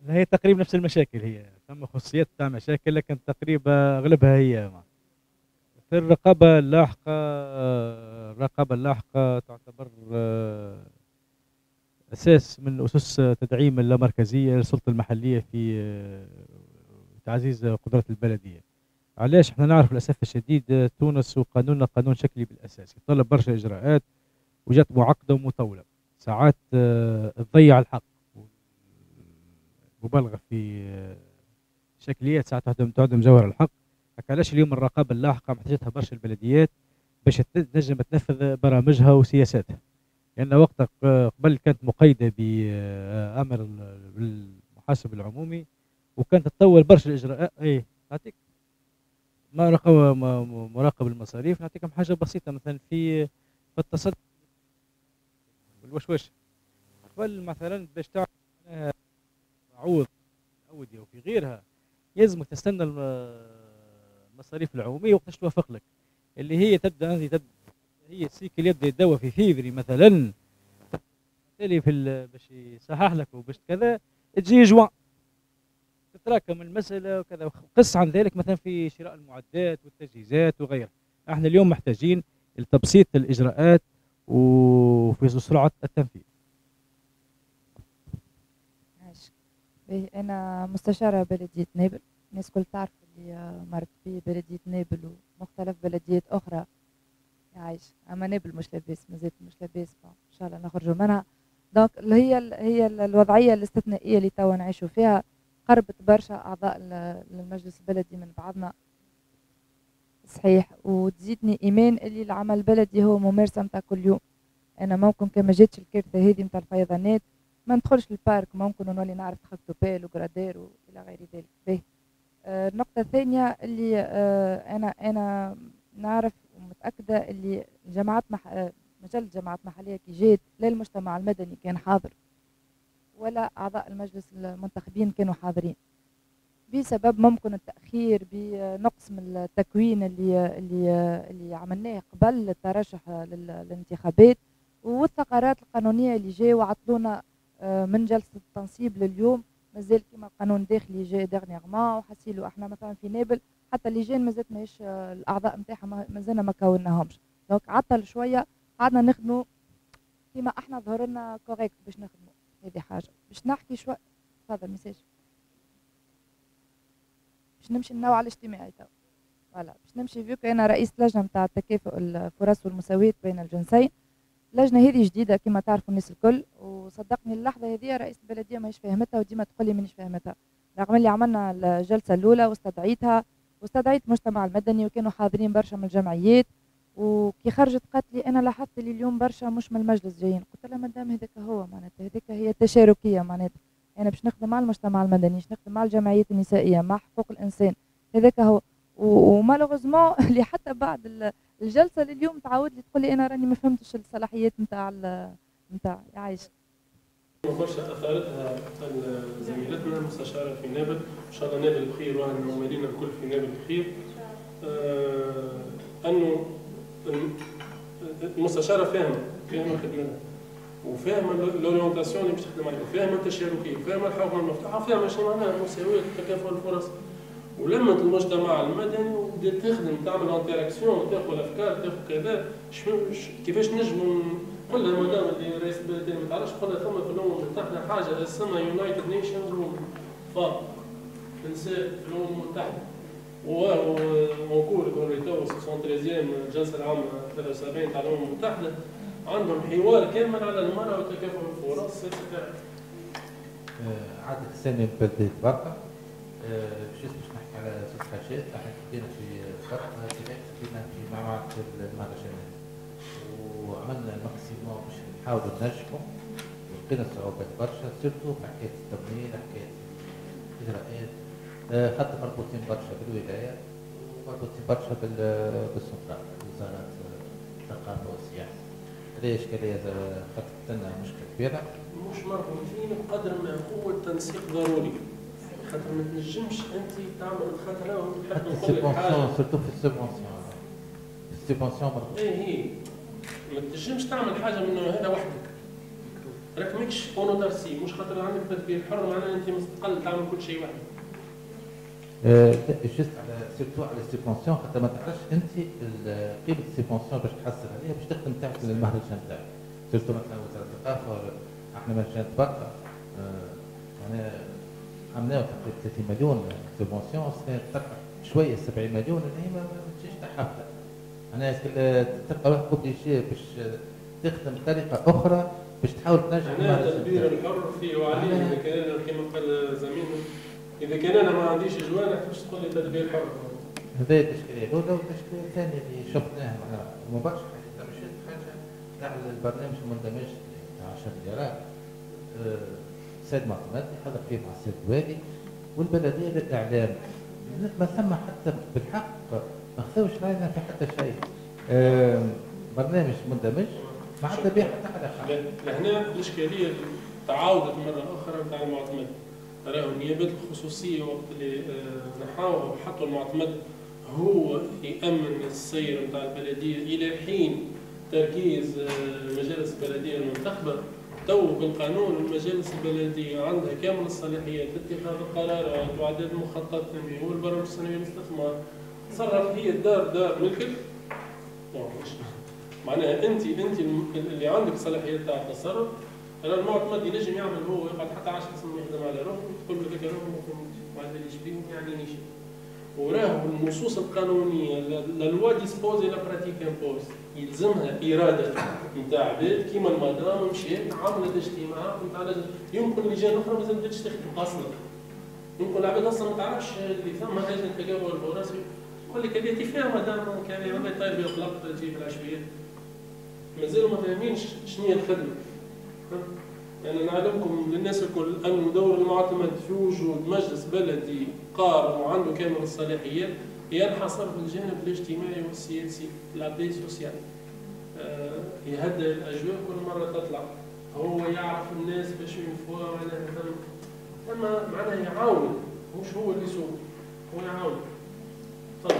هي تقريبا نفس المشاكل هي ثم خصوصيات تاع مشاكل لكن تقريبا اغلبها هي ما. في الرقابة اللاحقة الرقابة اللاحقة تعتبر أساس من أسس تدعيم اللامركزية للسلطة المحلية في تعزيز قدرات البلدية. علاش؟ إحنا نعرف للأسف الشديد تونس وقانوننا قانون شكلي بالأساس. يطلب برشا إجراءات وجات معقدة ومطولة. ساعات تضيع الحق. مبالغة في شكليات ساعات تعدم تعدم جوهر الحق. علاش اليوم الرقابة اللاحقة محتاجتها برشا البلديات باش تنجم تنفذ برامجها وسياساتها. لأن وقتها قبل كانت مقيدة بامر المحاسب العمومي وكانت تطول برشا الاجراءات اي نعطيك مراقب المصاريف نعطيكم حاجة بسيطة. مثلا في في التصدي والوشوشه قبل مثلا باش تعمل عوض أودية وفي غيرها. يلزمك تستنى المصاريف العمومية وقتاش توافق لك. اللي هي تبدأ هذه تبدأ هي السيكل يبدأ يتداوى في فيفري مثلا. بالتالي في باش يصحح لك وباش كذا تجي جوان. تتراكم المسألة وكذا قص عن ذلك مثلا في شراء المعدات والتجهيزات وغيرها. إحنا اليوم محتاجين لتبسيط الإجراءات وفي سرعة التنفيذ باهي أنا مستشارة بلدية نابل الناس كل تعرف اللي مرت في بلدية نابل ومختلف بلديات أخرى. يعيش أما نابل مش لاباس مازالت مش لاباس إن شاء الله نخرجوا منها. donc هي هي الوضعية الاستثنائية اللي توا نعيشوا فيها قربت برشا أعضاء المجلس البلدي من بعضنا. صحيح. وتزيدني إيمان اللي العمل البلدي هو ممارسة نتاع كل يوم. أنا ممكن كما جاتش الكارثه هذه نتاع الفيضانات. ما ندخلش ال parc ممكن نولي نعرف pelle و grader وإلى غير ذلك. به آه النقطة الثانية اللي آه أنا أنا نعرف ومتأكدة اللي جماعات مح... آه مجله جماعات محليه كي جات لا المجتمع المدني كان حاضر ولا أعضاء المجلس المنتخبين كانوا حاضرين. بسبب ممكن التأخير بنقص من التكوين اللي اللي اللي عملناه قبل الترشح للانتخابات والثغرات القانونية اللي جاي وعطلونا آه، من جلسة التنصيب لليوم مازال كما القانون الداخلي جاي ديرنيغمون وحسيلو إحنا مثلا في نابل حتى اللجان مازالت ماهيش آه، الأعضاء نتاعها مازلنا ما كوناهمش. donc عطل شوية قعدنا نخدموا كيما إحنا ظهر لنا correct باش نخدموا هذه حاجة. باش نحكي شوي تفضل message. باش نمشي للنوع الاجتماعي تو voilà باش نمشي فيك أنا رئيس لجنة نتاع تكافؤ الفرص والمساواة بين الجنسين. اللجنه هذه جديدة كما تعرفوا الناس الكل وصدقني اللحظة هذه رئيس البلدية ماهيش فاهمتها وديما تقول لي مانيش فاهمتها. رغم اللي عملنا الجلسة الأولى واستدعيتها واستدعيت المجتمع المدني وكانوا حاضرين برشا من الجمعيات وكي خرجت قالت لي أنا لاحظت لي اليوم برشا مش من المجلس جايين. قلت لها مدام هذاك هو معناتها هذاك هي تشاركيه معناتها. أنا باش نخدم مع المجتمع المدني باش نخدم مع الجمعيات النسائية مع حقوق الإنسان هذاك هو. ومالوغوزمون *laughs* اللي حتى بعد الجلسة لليوم تعاود لي تقول لي أنا راني ما فهمتش الصلاحيات نتاع نتاع يعيش برشا اثارتها زميلتنا المستشاره في نابل. إن شاء الله نابل بخير والمؤمنين الكل في نابل بخير. آه أنه المستشارة فاهمة فاهمة خدمتها وفاهمة ال orientation اللي باش تخدم عليها وفاهمه التشاركية وفاهمه الحوكمه المفتوحه وفاهمه شنو معناها المساواه تكافؤ الفرص. ولمت المجتمع المدني وبدات تخدم تعمل interaction تاخذ أفكار تاخذ كذا كيفاش نجموا قلنا مدام اللي رئيس البلديه ما تعرفش قلنا ثم في الامم المتحده حاجة اسمها United Nations room فا في الامم المتحده وهو مونكور يكون تو 73 الجلسه العامه 73 تاع الامم المتحده عندهم حوار كامل على المرأة وتكافؤ الفرص آه، عادة الثانية بلدية برقة نحكي على ست حاجات بدينا في برقة بدينا في معرض المهرجانات وعملنا ال maximum باش نحاولوا ننجحوا ولقينا صعوبات برشا surtout حكاية التمويل حكاية الإجراءات آه، حتى مربوطين برشا بالولاية ومربوطين برشا بالسلطات وزارة الثقافة والسياحة هذه إشكالية خطت لنا مشكلة كبيرة. مش مربوطين بقدر ما هو التنسيق ضروري. خاطر ما تنجمش انت تعمل خاطر لك حاجة surtout في ال subvention ال subvention مربوط إيه ما تنجمش تعمل حاجة من هذا وحدك. راك ماكش en autarcie مش خاطر عندك تدبير حر معناها أنت مستقل تعمل كل شيء وحدك. juste على surtout على ال subvention حتى ما تعرفش أنت قيمه ال subvention باش تحصل عليها باش تخدم تاعك للمهرجان تاعك. surtout مثلا وزارة الثقافه إحنا مهرجان تبقى معناها عملناه تقريبا 30 مليون subvention تلقى شوية 70 مليون اللي هي ما تجيش تحفظ معناها تلقى روحك obligé باش تخدم بطريقه أخرى باش تحاول تنجح معناها التدبير الحر فيه وعليه إذا كان كما قال زميلنا إذا كان أنا ما عنديش جوانح باش تقول لي تدبير حر؟ هذا التشكيله الاولى والتشكيله الثانية اللي شفناها برشا حاجة مشيت حاجة تاع البرنامج المندمج تاع 10 مليارات السيد معتمد حضر فيه مع السيد الوالي والبلدية للإعلام. ما ثم حتى بالحق ما خذوش راينا في حتى شيء. برنامج مندمج ما عدى به حتى حدا لهنا الاشكاليه تعاودت مرة أخرى نتاع المعتمد. راهو النيابات الخصوصيه وقت اللي آه، نحاول وحطوا المعتمد هو يامن السير نتاع البلدية إلى حين تركيز آه، مجالس البلدية المنتخبة. تو بالقانون المجالس البلدية عندها كامل الصلاحيات لاتخاذ القرارات واعداد المخطط التنموي والبرامج السنويه للاستثمار تصرف هي الدار دار ملكك. معناها أنت أنت اللي عندك صلاحيات تاع التصرف. أنا المعتمد ينجم يعمل هو يقعد حتى 10 سنين يخدم على روحه تقول له ذاك روحه ما عنديش بيه يعني شيء. وراه النصوص القانونية لا ديسبوزي لا براتيك إمبوز. يلزمها اراده نتاع عباد كيما المدام مشيت عملت اجتماع نتاع يمكن لجان أخرى مازال بداتش تخدم أصلا. يمكن العباد أصلا ما تعرفش اللي ثم لجنه تجاوب الفرص يقول لك هذه تفاهم هذا كان والله طيب يطلق تجي في العشوائيات مازالوا ما فاهمينش شنو هي الخدمة. يعني نعلمكم للناس الكل أن المدور المعتمد في وجود مجلس بلدي قائم وعنده كامل الصلاحيات ينحصر في الجانب الاجتماعي والسياسي لابي سوسيال يهدئ الاجواء كل مره تطلع هو يعرف الناس باش ينفوا معناها اما معناها يعاون مش هو اللي يسوق هو يعاون تفضل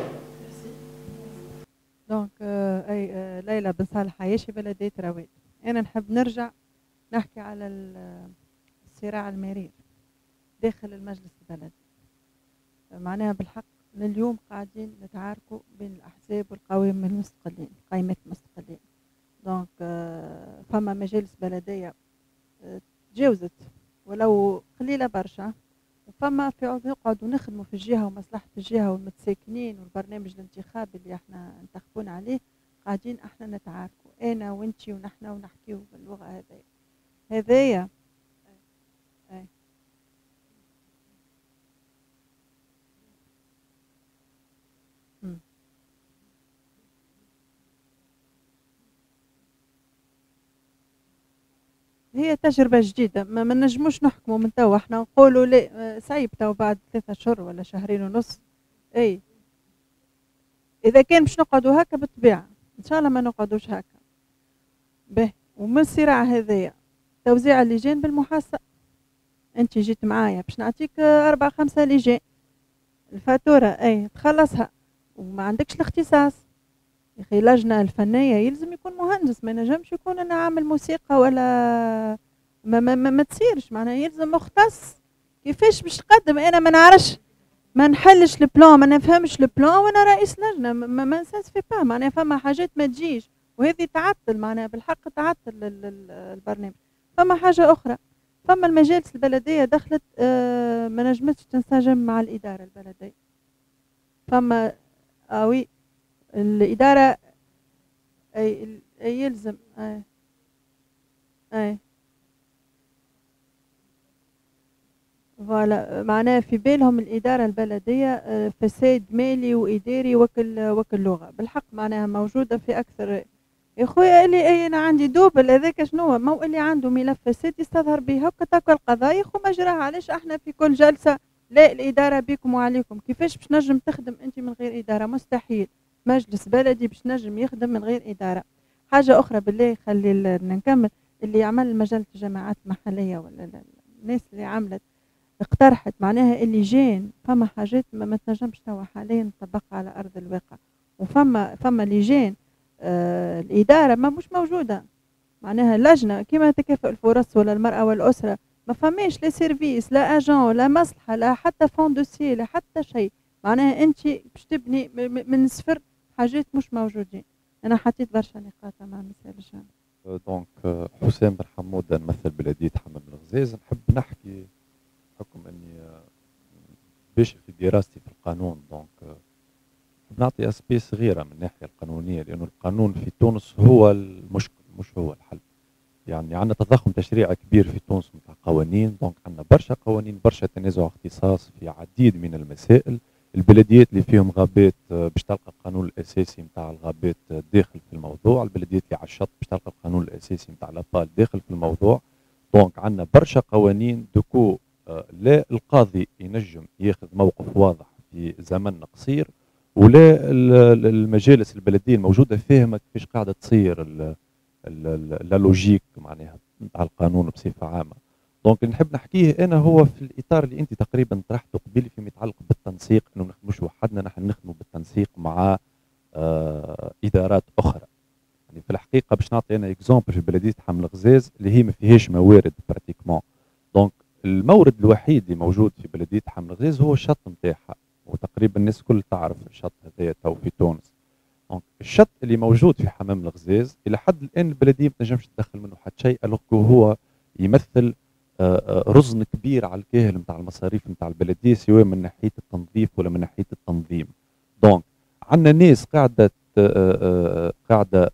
دونك اي ليلى بن صالح عايشي بلدية رواد أنا نحب نرجع نحكي على الصراع المرير داخل المجلس البلدي. معناها بالحق لليوم قاعدين نتعاركوا بين الأحزاب والقوائم المستقلين قائمات المستقلين. دونك آه فما مجالس بلدية تجاوزت ولو قليلة برشا. وفما في نقعدوا نخدموا في الجهة ومصلحة الجهة والمتساكنين والبرنامج الانتخابي اللي إحنا انتخبونا عليه. قاعدين إحنا نتعاركوا أنا وإنتي ونحنا ونحكيو باللغة هذه هذايا هي تجربة جديدة. ما, ما نجموش نحكموا من توا. إحنا نقولوا لا صعيب تو بعد ثلاثة شهور ولا شهرين ونص. إي. إذا كان باش نقعدوا هكا بالطبيعة إن شاء الله ما نقعدوش هكا. به ومن الصراع هذايا توزيع اللجان بالمحاسبة أنت جيت معايا باش نعطيك أربع خمسة لجان. الفاتورة إي تخلصها. وما عندكش الاختصاص. يا أخي اللجنة الفنية يلزم يكون مهندس ما نجمش يكون أنا عامل موسيقى ولا ما ما, ما, ما تصيرش. معناها يلزم مختص كيفاش باش تقدم. أنا ما نعرفش ما نحلش ال plan ما نفهمش ال plan وأنا رئيس لجنة. ما ما في pas. معناها فما حاجات ما تجيش. وهذه تعطل معناها بالحق تعطل البرنامج. فما حاجة أخرى فما المجالس البلدية دخلت آه ما نجمتش تنسجم مع الإدارة البلدية. فما آه oui الإدارة أي يلزم. أي. أي. فوالا معناها في بالهم الإدارة البلدية فساد مالي وإداري وكل وكل لغة. بالحق معناها موجودة في أكثر. يا خويا اللي أي أنا عندي دوبل. هذاك شنو؟ ما هو اللي عنده ملف فساد يستظهر به. هكا تاكل القضايا خو مجراها علاش إحنا في كل جلسة لا الإدارة بكم وعليكم؟ كيفاش باش نجم تخدم أنت من غير إدارة؟ مستحيل. مجلس بلدي باش نجم يخدم من غير إدارة. حاجة أخرى بالله خلي نكمل اللي عمل مجلة الجماعات المحلية ولا الناس اللي عملت اقترحت معناها اللجان فما حاجات ما, تنجمش توا حاليا نطبقها على أرض الواقع. وفما فما لجان آه الإدارة ما مش موجودة. معناها لجنة كما تكافؤ الفرص ولا المرأة والأسرة ما فماش لا service لا agent لا مصلحة لا حتى fond dossier لا حتى شيء. معناها أنت باش تبني من صفر حاجات مش موجودين أنا حطيت برشا نقاط مع مثال الجامعة. Donc حسام بن حمودة نمثل بلدية حمام الغزاز. نحب نحكي بحكم إني باش في دراستي في القانون. donc نعطي aspect صغيرة من الناحية القانونية لأنه القانون في تونس هو المشكل مش هو الحل. يعني عندنا تضخم تشريعي كبير في تونس نتاع قوانين. donc عندنا برشا قوانين برشا تنازع اختصاص في عديد من المسائل. البلديات اللي فيهم غابات باش تلقى القانون الأساسي نتاع الغابات داخل في الموضوع. البلديات اللي على الشط باش تلقى القانون الأساسي نتاع l'APAL داخل في الموضوع. donc عندنا برشا قوانين du coup لا القاضي ينجم ياخذ موقف واضح في زمن قصير ولا المجالس البلدية الموجودة فاهمة كيفاش قاعدة تصير la logique معناها نتاع القانون بصفة عامة. donc نحب نحكيه أنا هو في الإطار اللي أنت تقريبا طرحته قبيل فيما يتعلق بالتنسيق إنه ما نخدموش وحدنا نحن نخدموا بالتنسيق مع آه إدارات أخرى. يعني في الحقيقة باش نعطي أنا exemple في بلدية حمام الغزاز اللي هي ما فيهاش موارد pratiquement donc المورد الوحيد اللي موجود في بلدية حمام الغزاز هو الشط نتاعها وتقريبا الناس الكل تعرف الشط هذايا تو في تونس. donc الشط اللي موجود في حمام الغزاز إلى حد الآن البلدية ما تنجمش تدخل منه حتى شيء هو يمثل رزن كبير على الكاهل نتاع المصاريف نتاع البلديه سواء من ناحية التنظيف ولا من ناحية التنظيم. دونك عندنا ناس قاعدة قاعدة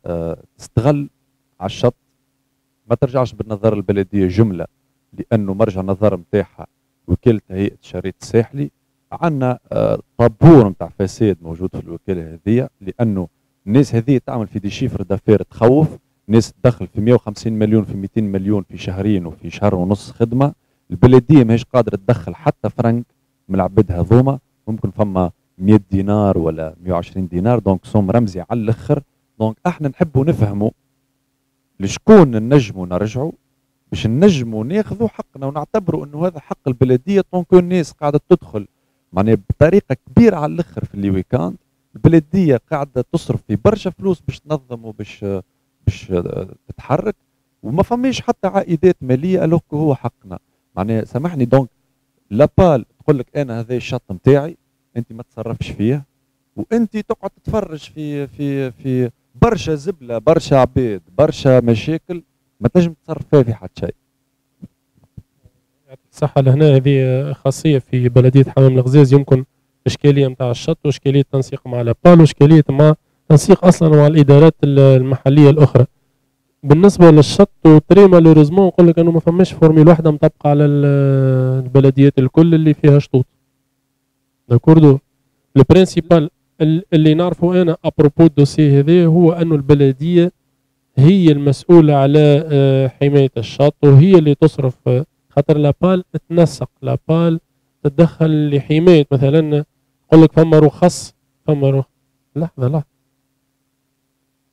تستغل على الشط. ما ترجعش بالنظر البلدية جملة لأنه مرجع نظر نتاعها وكالة هيئة الشريط الساحلي عندنا طابور نتاع فساد موجود في الوكالة هذه لأنه الناس هذه تعمل في des chiffres d'affaires تخوف. ناس تدخل في 150 مليون في 200 مليون في شهرين وفي شهر ونص خدمة. البلديه ماهيش قادرة تدخل حتى فرنك من العباد هذوما ممكن فما 100 دينار ولا 120 دينار. donc somme رمزي على الأخر. donc إحنا نحبوا نفهموا لشكون نجموا نرجعوا. باش نجموا ناخذوا حقنا ونعتبروا إنه هذا حق البلديه donc الناس قاعدة تدخل معناها بطريقة كبيرة على الأخر في les week-ends البلديه قاعدة تصرف في برشا فلوس باش تنظم وباش باش تتحرك وما فماش حتى عائدات مالية alors que هو حقنا. معناها سامحني donc l'APAL تقول لك أنا هذا الشط نتاعي أنت ما تصرفش فيه وأنت تقعد تتفرج في في في برشا زبلة برشا عباد برشا مشاكل ما تنجم تصرف فيها في حتى شيء. الصحة لهنا هذه خاصية في بلدية حمام الغزاز يمكن إشكالية متاع الشط وإشكالية تنسيق مع l'APAL وإشكالية مع تنسيق أصلا مع الإدارات المحلية الأخرى. بالنسبة للشط و très malheureusement نقول لك أنه ما فماش formule واحدة مطبقة على البلديات الكل اللي فيها شطوط. d'accord du principe ال اللي نعرفه أنا à propos ال dossier هذا هو أنه البلدية هي المسؤولة على آه، حماية الشط وهي اللي تصرف آه، خاطر l'APAL تنسق l'APAL تتدخل لحماية مثلا يقول لك فما رخص فما رخص لحظة لحظة.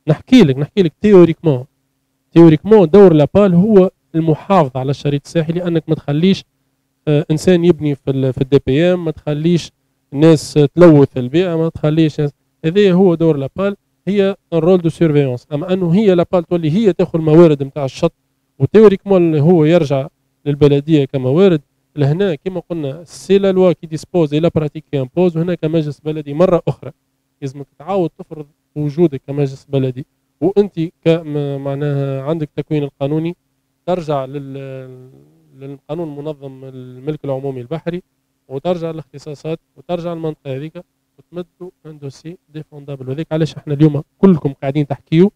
نحكي لك نحكي لك théoriquement théoriquement دور l'APAL هو المحافظة على الشريط الساحلي انك ما تخليش آه إنسان يبني في في ال DPM ما تخليش الناس تلوث البيئة ما تخليش هذا هو دور l'APAL هي ال rôle de surveillance أما أنه هي l'APAL تولي هي تأخذ الموارد نتاع الشط و théoriquement هو يرجع للبلدية كموارد. لهنا كما قلنا c'est la loi qui dispose la pratique qui impose وهناك مجلس بلدي مرة أخرى. لازمك تعاود تفرض وجودك كمجلس بلدي. وأنت معناها عندك تكوين القانوني ترجع لل للقانون المنظم الملك العمومي البحري وترجع للاختصاصات وترجع المنطقة هذيك وتمدوا un dossier défendable وذيك علاش إحنا اليوم كلكم قاعدين تحكيو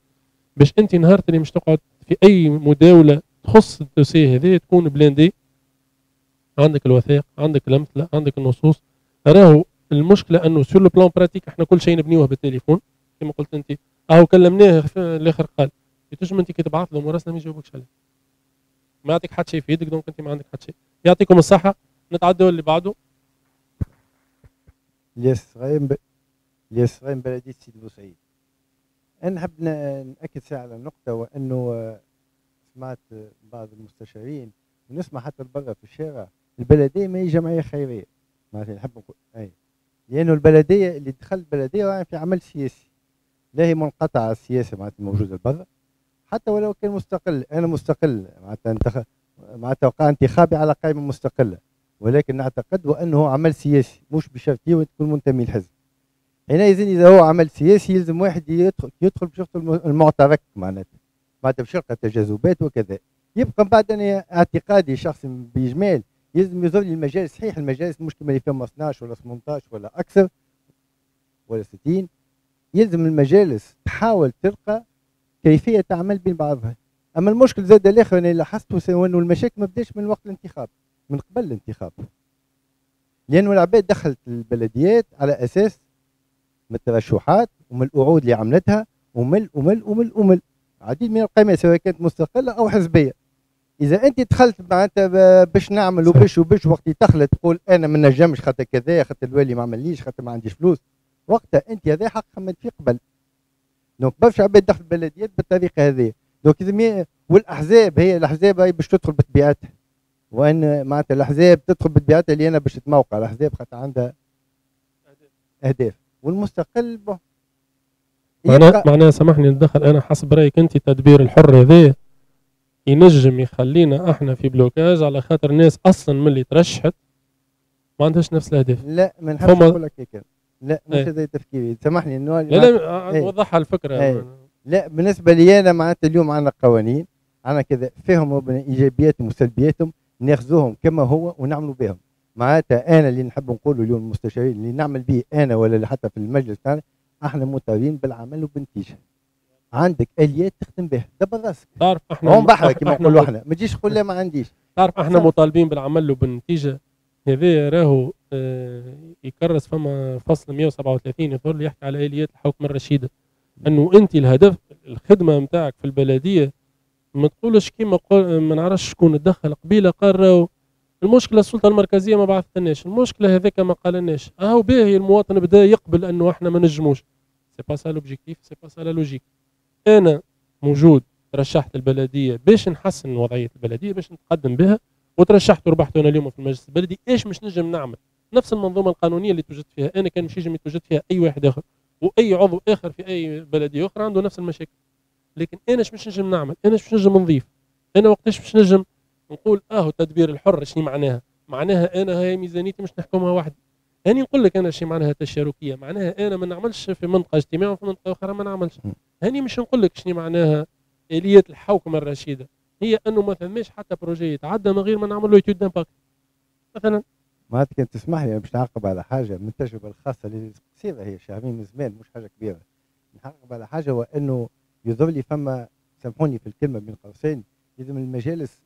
باش أنت نهار اللي مش تقعد في أي مداولة تخص ال dossier هذا تكون blindé عندك الوثائق عندك الأمثلة عندك النصوص. راهو المشكلة أنه sur le plan pratique إحنا كل شيء نبنيوه بالتليفون كما قلت أنت. أهو كلمناه الآخر قال تنجم أنت كي تبعث له مراسله ما يجاوبكش عليه. ما يعطيك حتى شيء في يدك donc أنت ما عندك حتى شيء. يعطيكم الصحة. نتعدوا اللي بعده. الياس غايم ب... الياس غايم بلديه سيدي بوسعيد. أنا نحب نأكد ساعه على نقطة وأنه سمعت بعض المستشارين ونسمع حتى برا في الشارع البلدية ما هي جمعية خيرية. معناتها نحب نقول أي. لأنه البلديه اللي دخل البلدية راهي في عمل سياسي. لا هي منقطعة السياسة معناتها موجودة برا حتى ولو كان مستقل. أنا مستقل. معناتها انتخ... معناتها وقع انتخابي على قائمة مستقلة. ولكن نعتقد وانه عمل سياسي. مش بشرط تكون منتمي للحزب. حينئذ إذا هو عمل سياسي يلزم واحد يدخل يدخل بشرط المعترك معناتها. معناتها بشرط التجاذبات وكذا. يبقى بعد أنا اعتقادي شخصي بإجمال يلزم يظل المجال صحيح المجالس مش كما اللي فيهم 12 ولا 18 ولا أكثر ولا 60 يلزم المجالس تحاول تلقى كيفية تعمل بين بعضها. أما المشكل زاد الآخر أنا لاحظته انه المشاكل ما بداش من وقت الانتخاب من قبل الانتخاب. لأنه العباد دخلت البلديات على أساس من الترشحات ومن الوعود اللي عملتها ومل ومل ومل ومل. عديد من القائمات سواء كانت مستقلة أو حزبية. إذا أنت دخلت معناتها باش نعمل وباش وباش وقت تخلط تقول أنا ما نجمش خاطر كذا خاطر الوالي ما عمليش خاطر ما عنديش فلوس. وقتها أنت هذا حق خمت فيه قبل. donc برشا عباد دخل البلديات بالطريقة هذه. donc والأحزاب هي الأحزاب هي باش تدخل بطبيعتها. وأن معناتها الأحزاب تدخل بطبيعتها اللي أنا باش تموقع الأحزاب خاطر عندها أهداف. والمستقل معناها معناها سامحني ندخل أنا حسب رأيك أنت تدبير الحر هذا ينجم يخلينا إحنا في blocage على خاطر ناس أصلا من اللي ترشحت. ما عندهاش نفس الأهداف. لا ما نحبش نقول لك هيك. لا مش إيه. هذا تفكيري. سامحني إنه لا لا إيه. وضحها الفكرة. إيه. لا بالنسبة لي أنا معناتها اليوم عندنا قوانين عندنا كذا فيهم إيجابياتهم وسلبياتهم ناخذوهم كما هو ونعملوا بهم. معناتها أنا اللي نحب نقوله اليوم المستشارين اللي نعمل به أنا ولا حتى في المجلس تاعنا أحنا مطالبين بالعمل وبالنتيجة. عندك آليات تخدم بها. دبر راسك تعرف إحنا هون بحر كما نقولوا إحنا. ما تجيش تقول لا ما عنديش. تعرف إحنا. مطالبين بالعمل وبالنتيجه هذا راهو آه، يكرس فما فصل 137 يظهر لي يحكي على آليات الحكم الرشيده إنه أنت الهدف الخدمة نتاعك في البلدية. ما تقولش كيما ما نعرفش شكون تدخل. قبيلة قال راهو المشكلة السلطة المركزية ما بعثتناش. المشكلة هذاك ما قالناش. أهو باهي المواطن بدأ يقبل إنه إحنا ما نجموش. c'est pas ça l'objectif c'est pas ça la logique أنا موجود رشحت البلدية باش نحسن وضعية البلدية باش نتقدم بها وترشحت وربحت أنا اليوم في المجلس البلدي. إيش مش نجم نعمل؟ نفس المنظومة القانونية اللي توجد فيها. أنا كان مش يجم يتوجد فيها أي واحد آخر وأي عضو آخر في أي بلدية أخرى عنده نفس المشاكل. لكن أنا مش نجم نعمل؟ أنا مش نجم نضيف؟ أنا وقتاش مش نجم نقول آه التدبير الحر شنو معناها؟ معناها أنا هاي ميزانيتي مش نحكمها وحدي. هاني نقول لك أنا شي معناها تشاركية معناها أنا ما نعملش في منطقه اجتماع وفي منطقة أخرى ما نعملش. هاني مش نقول لك شنو معناها اليات الحوكمه الرشيده هي أنه ما ثماش حتى projet يتعدى من غير ما نعمل له d'impact مثلا. معناتها كان تسمح لي باش نعقب على حاجة من التجربة الخاصة اللي قصيرة هي شهرين من زمان مش حاجة كبيرة. نعقب على حاجة وانه يظهر لي فما سامحوني في الكلمة بين قوسين لازم المجالس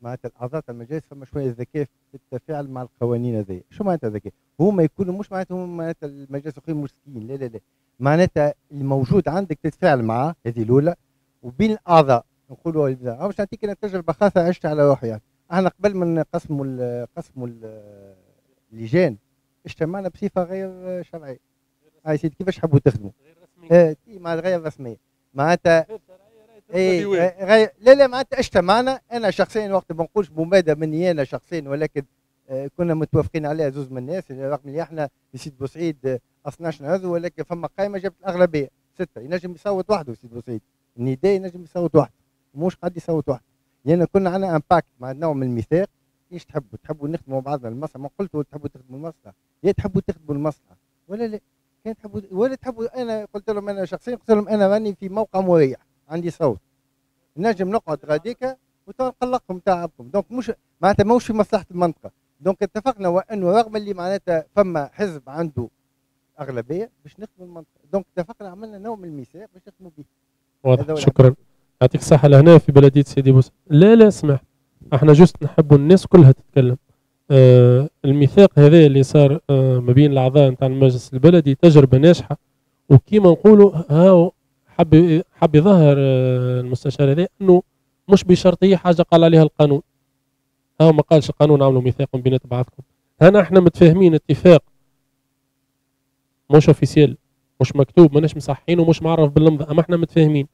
معناتها الاعضاء المجالس فما شوية ذكاء في التفاعل مع القوانين هذه شو معناتها ذكاء هما يكونوا مش معناتها هم معناتها المجالس الأخرين مسكين لا لا لا. معناتها الموجود عندك تتفاعل معاه هذه الأولى وبين الأعضاء. نقولوا باش نعطيك أنا تجربة خاصة عشت على روحي يعني. أحنا قبل من قسموا قسموا اللجان اجتمعنا بصفة غير شرعية. هاي سيدي كيفاش حبوا تخدموا؟ غير رسمية. آه مع غير رسميه معناتها اي غير لا لا معناتها اجتمعنا أنا شخصيا وقت ما نقولش بمادة مني أنا شخصيا ولكن آه كنا متوافقين عليها زوز من الناس رغم اللي إحنا في سيد بوسعيد 12 عضو ولكن فما قائمة جابت الأغلبية ستة. ينجم يصوت وحده سيد بوسعيد. النداء ينجم يصوت وحده مش قد يصوت وحده. لأن يعني كنا عندنا un pacte مع نوع من الميثاق إيش تحبوا؟ تحبوا نخدموا بعضنا المصلحه ما قلت تحبوا تخدموا المصلحه يا تحبوا تخدموا المصلحه ولا لا. كان تحبوا ولا تحبوا أنا قلت لهم أنا شخصيا قلت لهم أنا راني في موقع مريح. عندي صوت. نجم نقعد غاديكا ونقلقكم تعبكم donc مش معناتها موش في مصلحة المنطقة. donc اتفقنا وأنه رغم اللي معناتها فما حزب عنده أغلبية باش نخدموا المنطقة. donc اتفقنا عملنا نوع من الميثاق باش نخدموا به واضح. شكرا. يعطيك الصحة. لهنا في بلدية سيدي بوس لا لا اسمح إحنا juste نحبوا الناس كلها تتكلم. آه الميثاق هذا اللي صار آه ما بين الأعضاء نتاع المجلس البلدي تجربة ناجحة. وكيما نقولوا ها حب حب يظهر آه المستشار هذا إنه مش بشرطية حاجة قال عليها القانون. ها ما قالش القانون عملوا ميثاق بينات بعضكم هنا إحنا متفاهمين اتفاق مش اوفيسيال مش مكتوب ماناش مصحين ومش معرف باللمضة أما إحنا متفاهمين.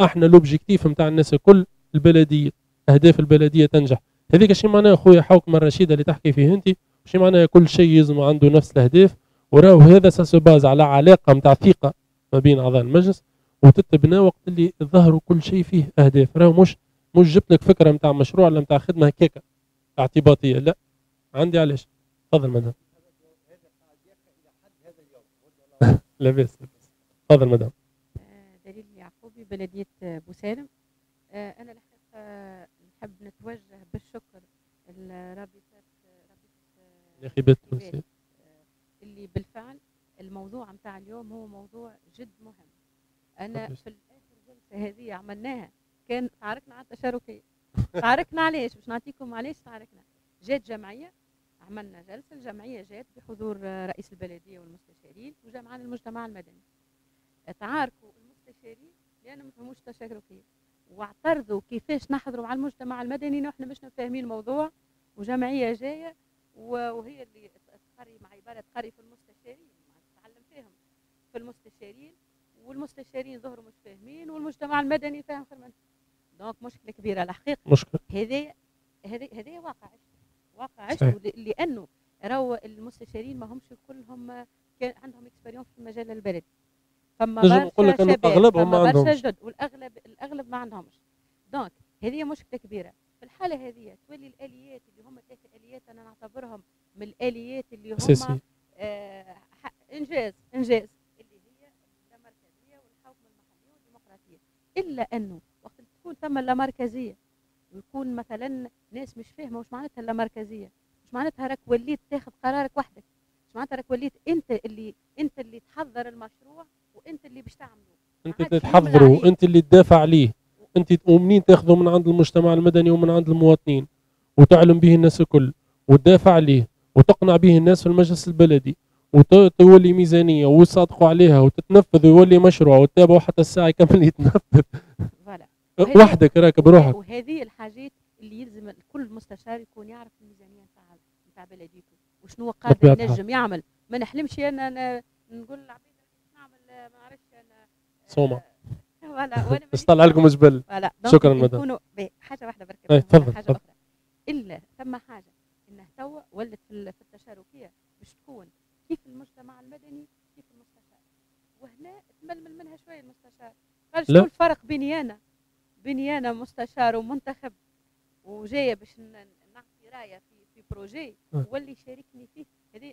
إحنا لوبجيكتيف نتاع الناس الكل البلدية أهداف البلدية تنجح. هذيك الشيء معناه خويا حوكمه الرشيده اللي تحكي فيه أنت؟ شيء معناه كل شيء يلزم عنده نفس الأهداف وراهو هذا ساسو باز على علاقة نتاع ثقة ما بين أعضاء المجلس. وتتبنى وقت اللي ظهروا كل شيء فيه أهداف. راهو مش مش جبت لك فكرة نتاع مشروع ولا نتاع خدمة هكاكا اعتباطية. لا عندي علاش. تفضل مدام. *laughs* لاباس تفضل مدام. دليل يعقوبي بلدية بوسالم. أنا الحقيقة نحب نتوجه بالشكر لرابطة ناخبات تونسية اللي بالفعل الموضوع نتاع اليوم هو موضوع جد مهم. أنا في الآخر جلسة هذه عملناها. كان تعاركنا على التشاركية. تعاركنا علاش باش نعطيكم علاش تعاركنا. جات جمعية عملنا جلسة. الجمعية جات بحضور رئيس البلدية والمستشارين وجا معنا المجتمع المدني. تعاركوا المستشارين لأن ما فهموش تشاركيه واعترضوا كيفاش نحضروا على المجتمع المدني نحن مش فاهمين الموضوع. وجمعية جاية وهي اللي تقري مع عبارة تقري في المستشارين. تتعلم فيهم. في المستشارين والمستشارين ظهروا مش فاهمين والمجتمع المدني فاهم في المنطقة donc مشكلة كبيرة الحقيقة. مشكلة. هذا هذا هذا واقع واقع لأنه راهو المستشارين ما همش كلهم كان عندهم expérience في المجال البلدي. فما لك إنه أغلبهم ما عندهمش. جد والاغلب الأغلب ما عندهمش. دونك هذه مشكلة كبيرة. في الحالة هذه تولي الآليات اللي هم ثلاث آليات أنا نعتبرهم من الآليات اللي هم. آه انجاز إنجاز اللي هي اللامركزيه والحكم المحلي والديمقراطيه إلا أنه وقت تكون ثم اللامركزيه ويكون مثلا ناس مش فاهمة وش معناتها اللامركزيه مش معناتها راك وليت تاخذ قرارك وحدك مش معناتها راك وليت أنت اللي أنت اللي تحضر المشروع وأنت اللي باش تعمله. أنت اللي تحضره أنت اللي تدافع عليه. أنت ومنين تاخذه؟ من عند المجتمع المدني ومن عند المواطنين وتعلم به الناس الكل وتدافع عليه وتقنع به الناس في المجلس البلدي. وتولي ميزانية ويصادقوا عليها وتتنفذ ويولي مشروع وتتابعوا حتى الساعة يكمل *laughs* يتنفذ. فوالا. وحدك راك بروحك. وهذه الحاجات اللي يلزم كل مستشار يكون يعرف الميزانية نتاع نتاع بلديته وشنو قادر ينجم يعمل. ما نحلمش أنا نقول للعباد نعمل ما نعرفش أنا. صومة. *laughs* فوالا. وأنا *laughs* باش طلع لكم جبل شكرا مدام. حاجة واحدة برك. إيه تفضل حاجة أخرى. إلا ثم حاجة انه توا ولت في التشاركية باش تكون كيف المجتمع المدني كيف المستشار. وهنا تململ منها شوية المستشار. قال شنو الفرق بيني أنا بيني أنا مستشار ومنتخب وجاية باش نعطي رايه في في projet واللي شاركني فيه.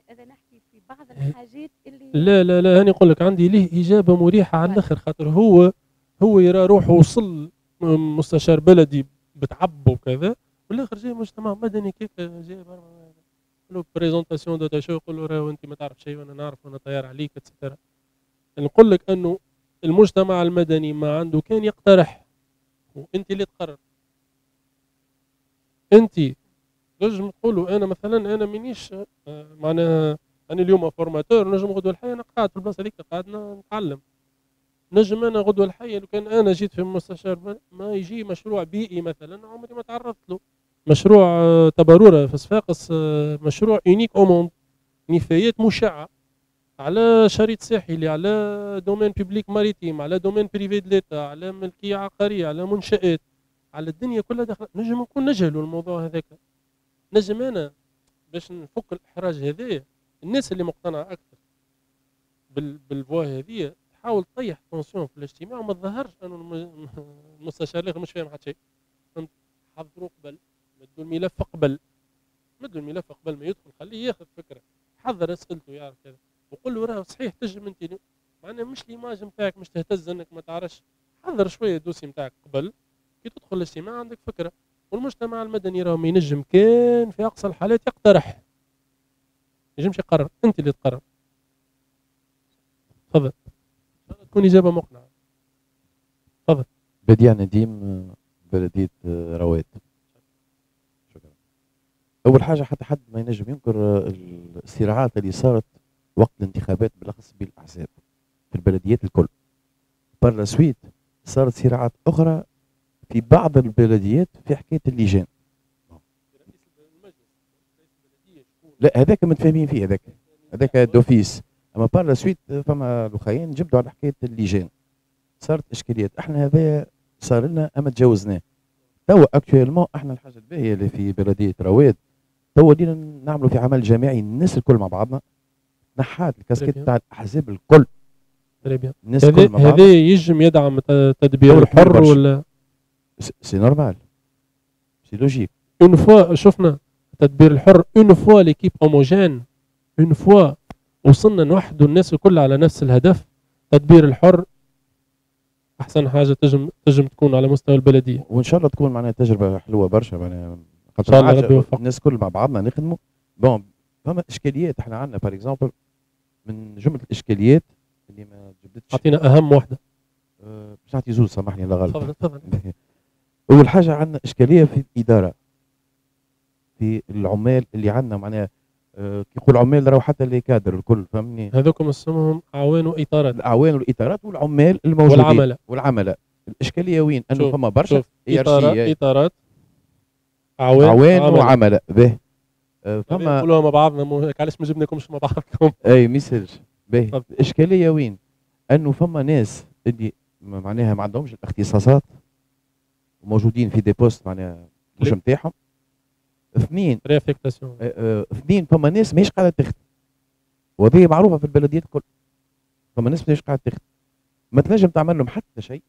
هذا نحكي في بعض الحاجات اللي لا لا لا هاني نقول لك عندي ليه إجابة مريحة على الآخر خاطر هو هو يرى روحه وصل مستشار بلدي بتعب وكذا والآخر جاي مجتمع مدني كيف جاي له présentation de شو يقول له راهو انت ما تعرف شيء وأنا نعرف وأنا طيار عليك et cetera نقول لك أنه المجتمع المدني ما عنده كان يقترح وانت اللي تقرر. انت نجم تقولوا أنا مثلا أنا مانيش آه، معناها أنا اليوم formateur نجم غدوة الحيه أنا قاعد في البلاصة هذيك قاعد نتعلم. نجم أنا غدوة الحيه لو كان أنا جيت في مستشار ما يجي مشروع بيئي مثلا عمري ما تعرضت له. مشروع آه، تبرورة في صفاقس آه، مشروع unique au monde نفايات مشعة على شريط ساحلي على domaine public maritime على domaine privé de l'État على ملكية عقارية على منشآت على الدنيا كلها داخل نجم نكون نجهلوا الموضوع هذاك. نجم أنا باش نفك الإحراج هذايا. الناس اللي مقتنعة أكثر بالفوا هذه تحاول تطيح تونسيون في الاجتماع وما تظهرش أنه المستشار الآخر مش فاهم حتى شيء. حضروا قبل مدوا الملف قبل مدوا الملف قبل ما يدخل. خليه ياخذ فكرة حضر اسئلته يعرف كذا وقول له راه صحيح تجم أنت معناها مش ليماج نتاعك مش تهتز أنك ما تعرفش. حضر شوية الدوسي نتاعك قبل. كي تدخل الاجتماع عندك فكرة. والمجتمع المدني راه ما ينجم كان في أقصى الحالات يقترح. ينجمش يقرر. أنت اللي تقرر. تفضل. تكون إجابة مقنعة. تفضل. بديع نديم بلدية رواد. أول حاجة حتى حد ما ينجم ينكر الصراعات اللي صارت وقت الانتخابات بالأخص بالأحزاب في البلديات الكل. par suite صارت صراعات أخرى في بعض البلديات في حكاية اللجان. لا هذاك متفاهمين فيه هذاك هذاك d'office. أما par suite فما الاخرين جبدوا على حكاية اللجان. صارت إشكاليات. إحنا هذا صار لنا أما تجاوزناه. توا actuellement إحنا الحاجة الباهية اللي في بلدية رواد توا ولينا نعملوا في عمل جماعي الناس الكل مع بعضنا نحات الكاسكيت تاع الأحزاب الكل. الناس الكل مع بعض. هذا يجم يدعم التدبير الحر ولا؟ c'est normal. c'est logique. une fois شفنا التدبير الحر une fois l'équipe homogène une fois وصلنا نوحدوا الناس الكل على نفس الهدف التدبير الحر أحسن حاجة تجم تجم تكون على مستوى البلدية. وإن شاء الله تكون معناها تجربة حلوة برشا معناها ان شاء الله ربي يوفق الناس كل مع بعضنا نخدموا. bon فما إشكاليات. إحنا عندنا par exemple من جملة الإشكاليات اللي ما جبدتش أعطينا أهم واحدة أه باش نعطي زوز سامحني لا غلط تفضل تفضل. *laughs* أول حاجة عندنا إشكالية في الإدارة. في العمال اللي عندنا معناها أه كي يقول عمال راهو حتى اللي كادر الكل فهمني؟ هذوكم اسمهم أعوان وإطارات. الاعوان والاطارات والعمال الموجودين. والعملة. والعملة. الإشكالية وين؟ أنه فما برشا اطارات إطارات. اعوان, أعوان وعملة به. أه فما نقولوا مع بعضنا علاش ما جبناكمش مع بعضكم. أي ما يصيرش باهي الاشكاليه وين؟ أنه فما ناس اللي معناها ما عندهمش الاختصاصات وموجودين في des postes معناها مش نتاعهم. اثنين réaffectation اثنين فما ناس ماهيش قاعدة تخدم. وهذه معروفة في البلديات الكل. فما ناس ماهيش قاعدة تخدم. ما تنجم تعمل لهم حتى شيء.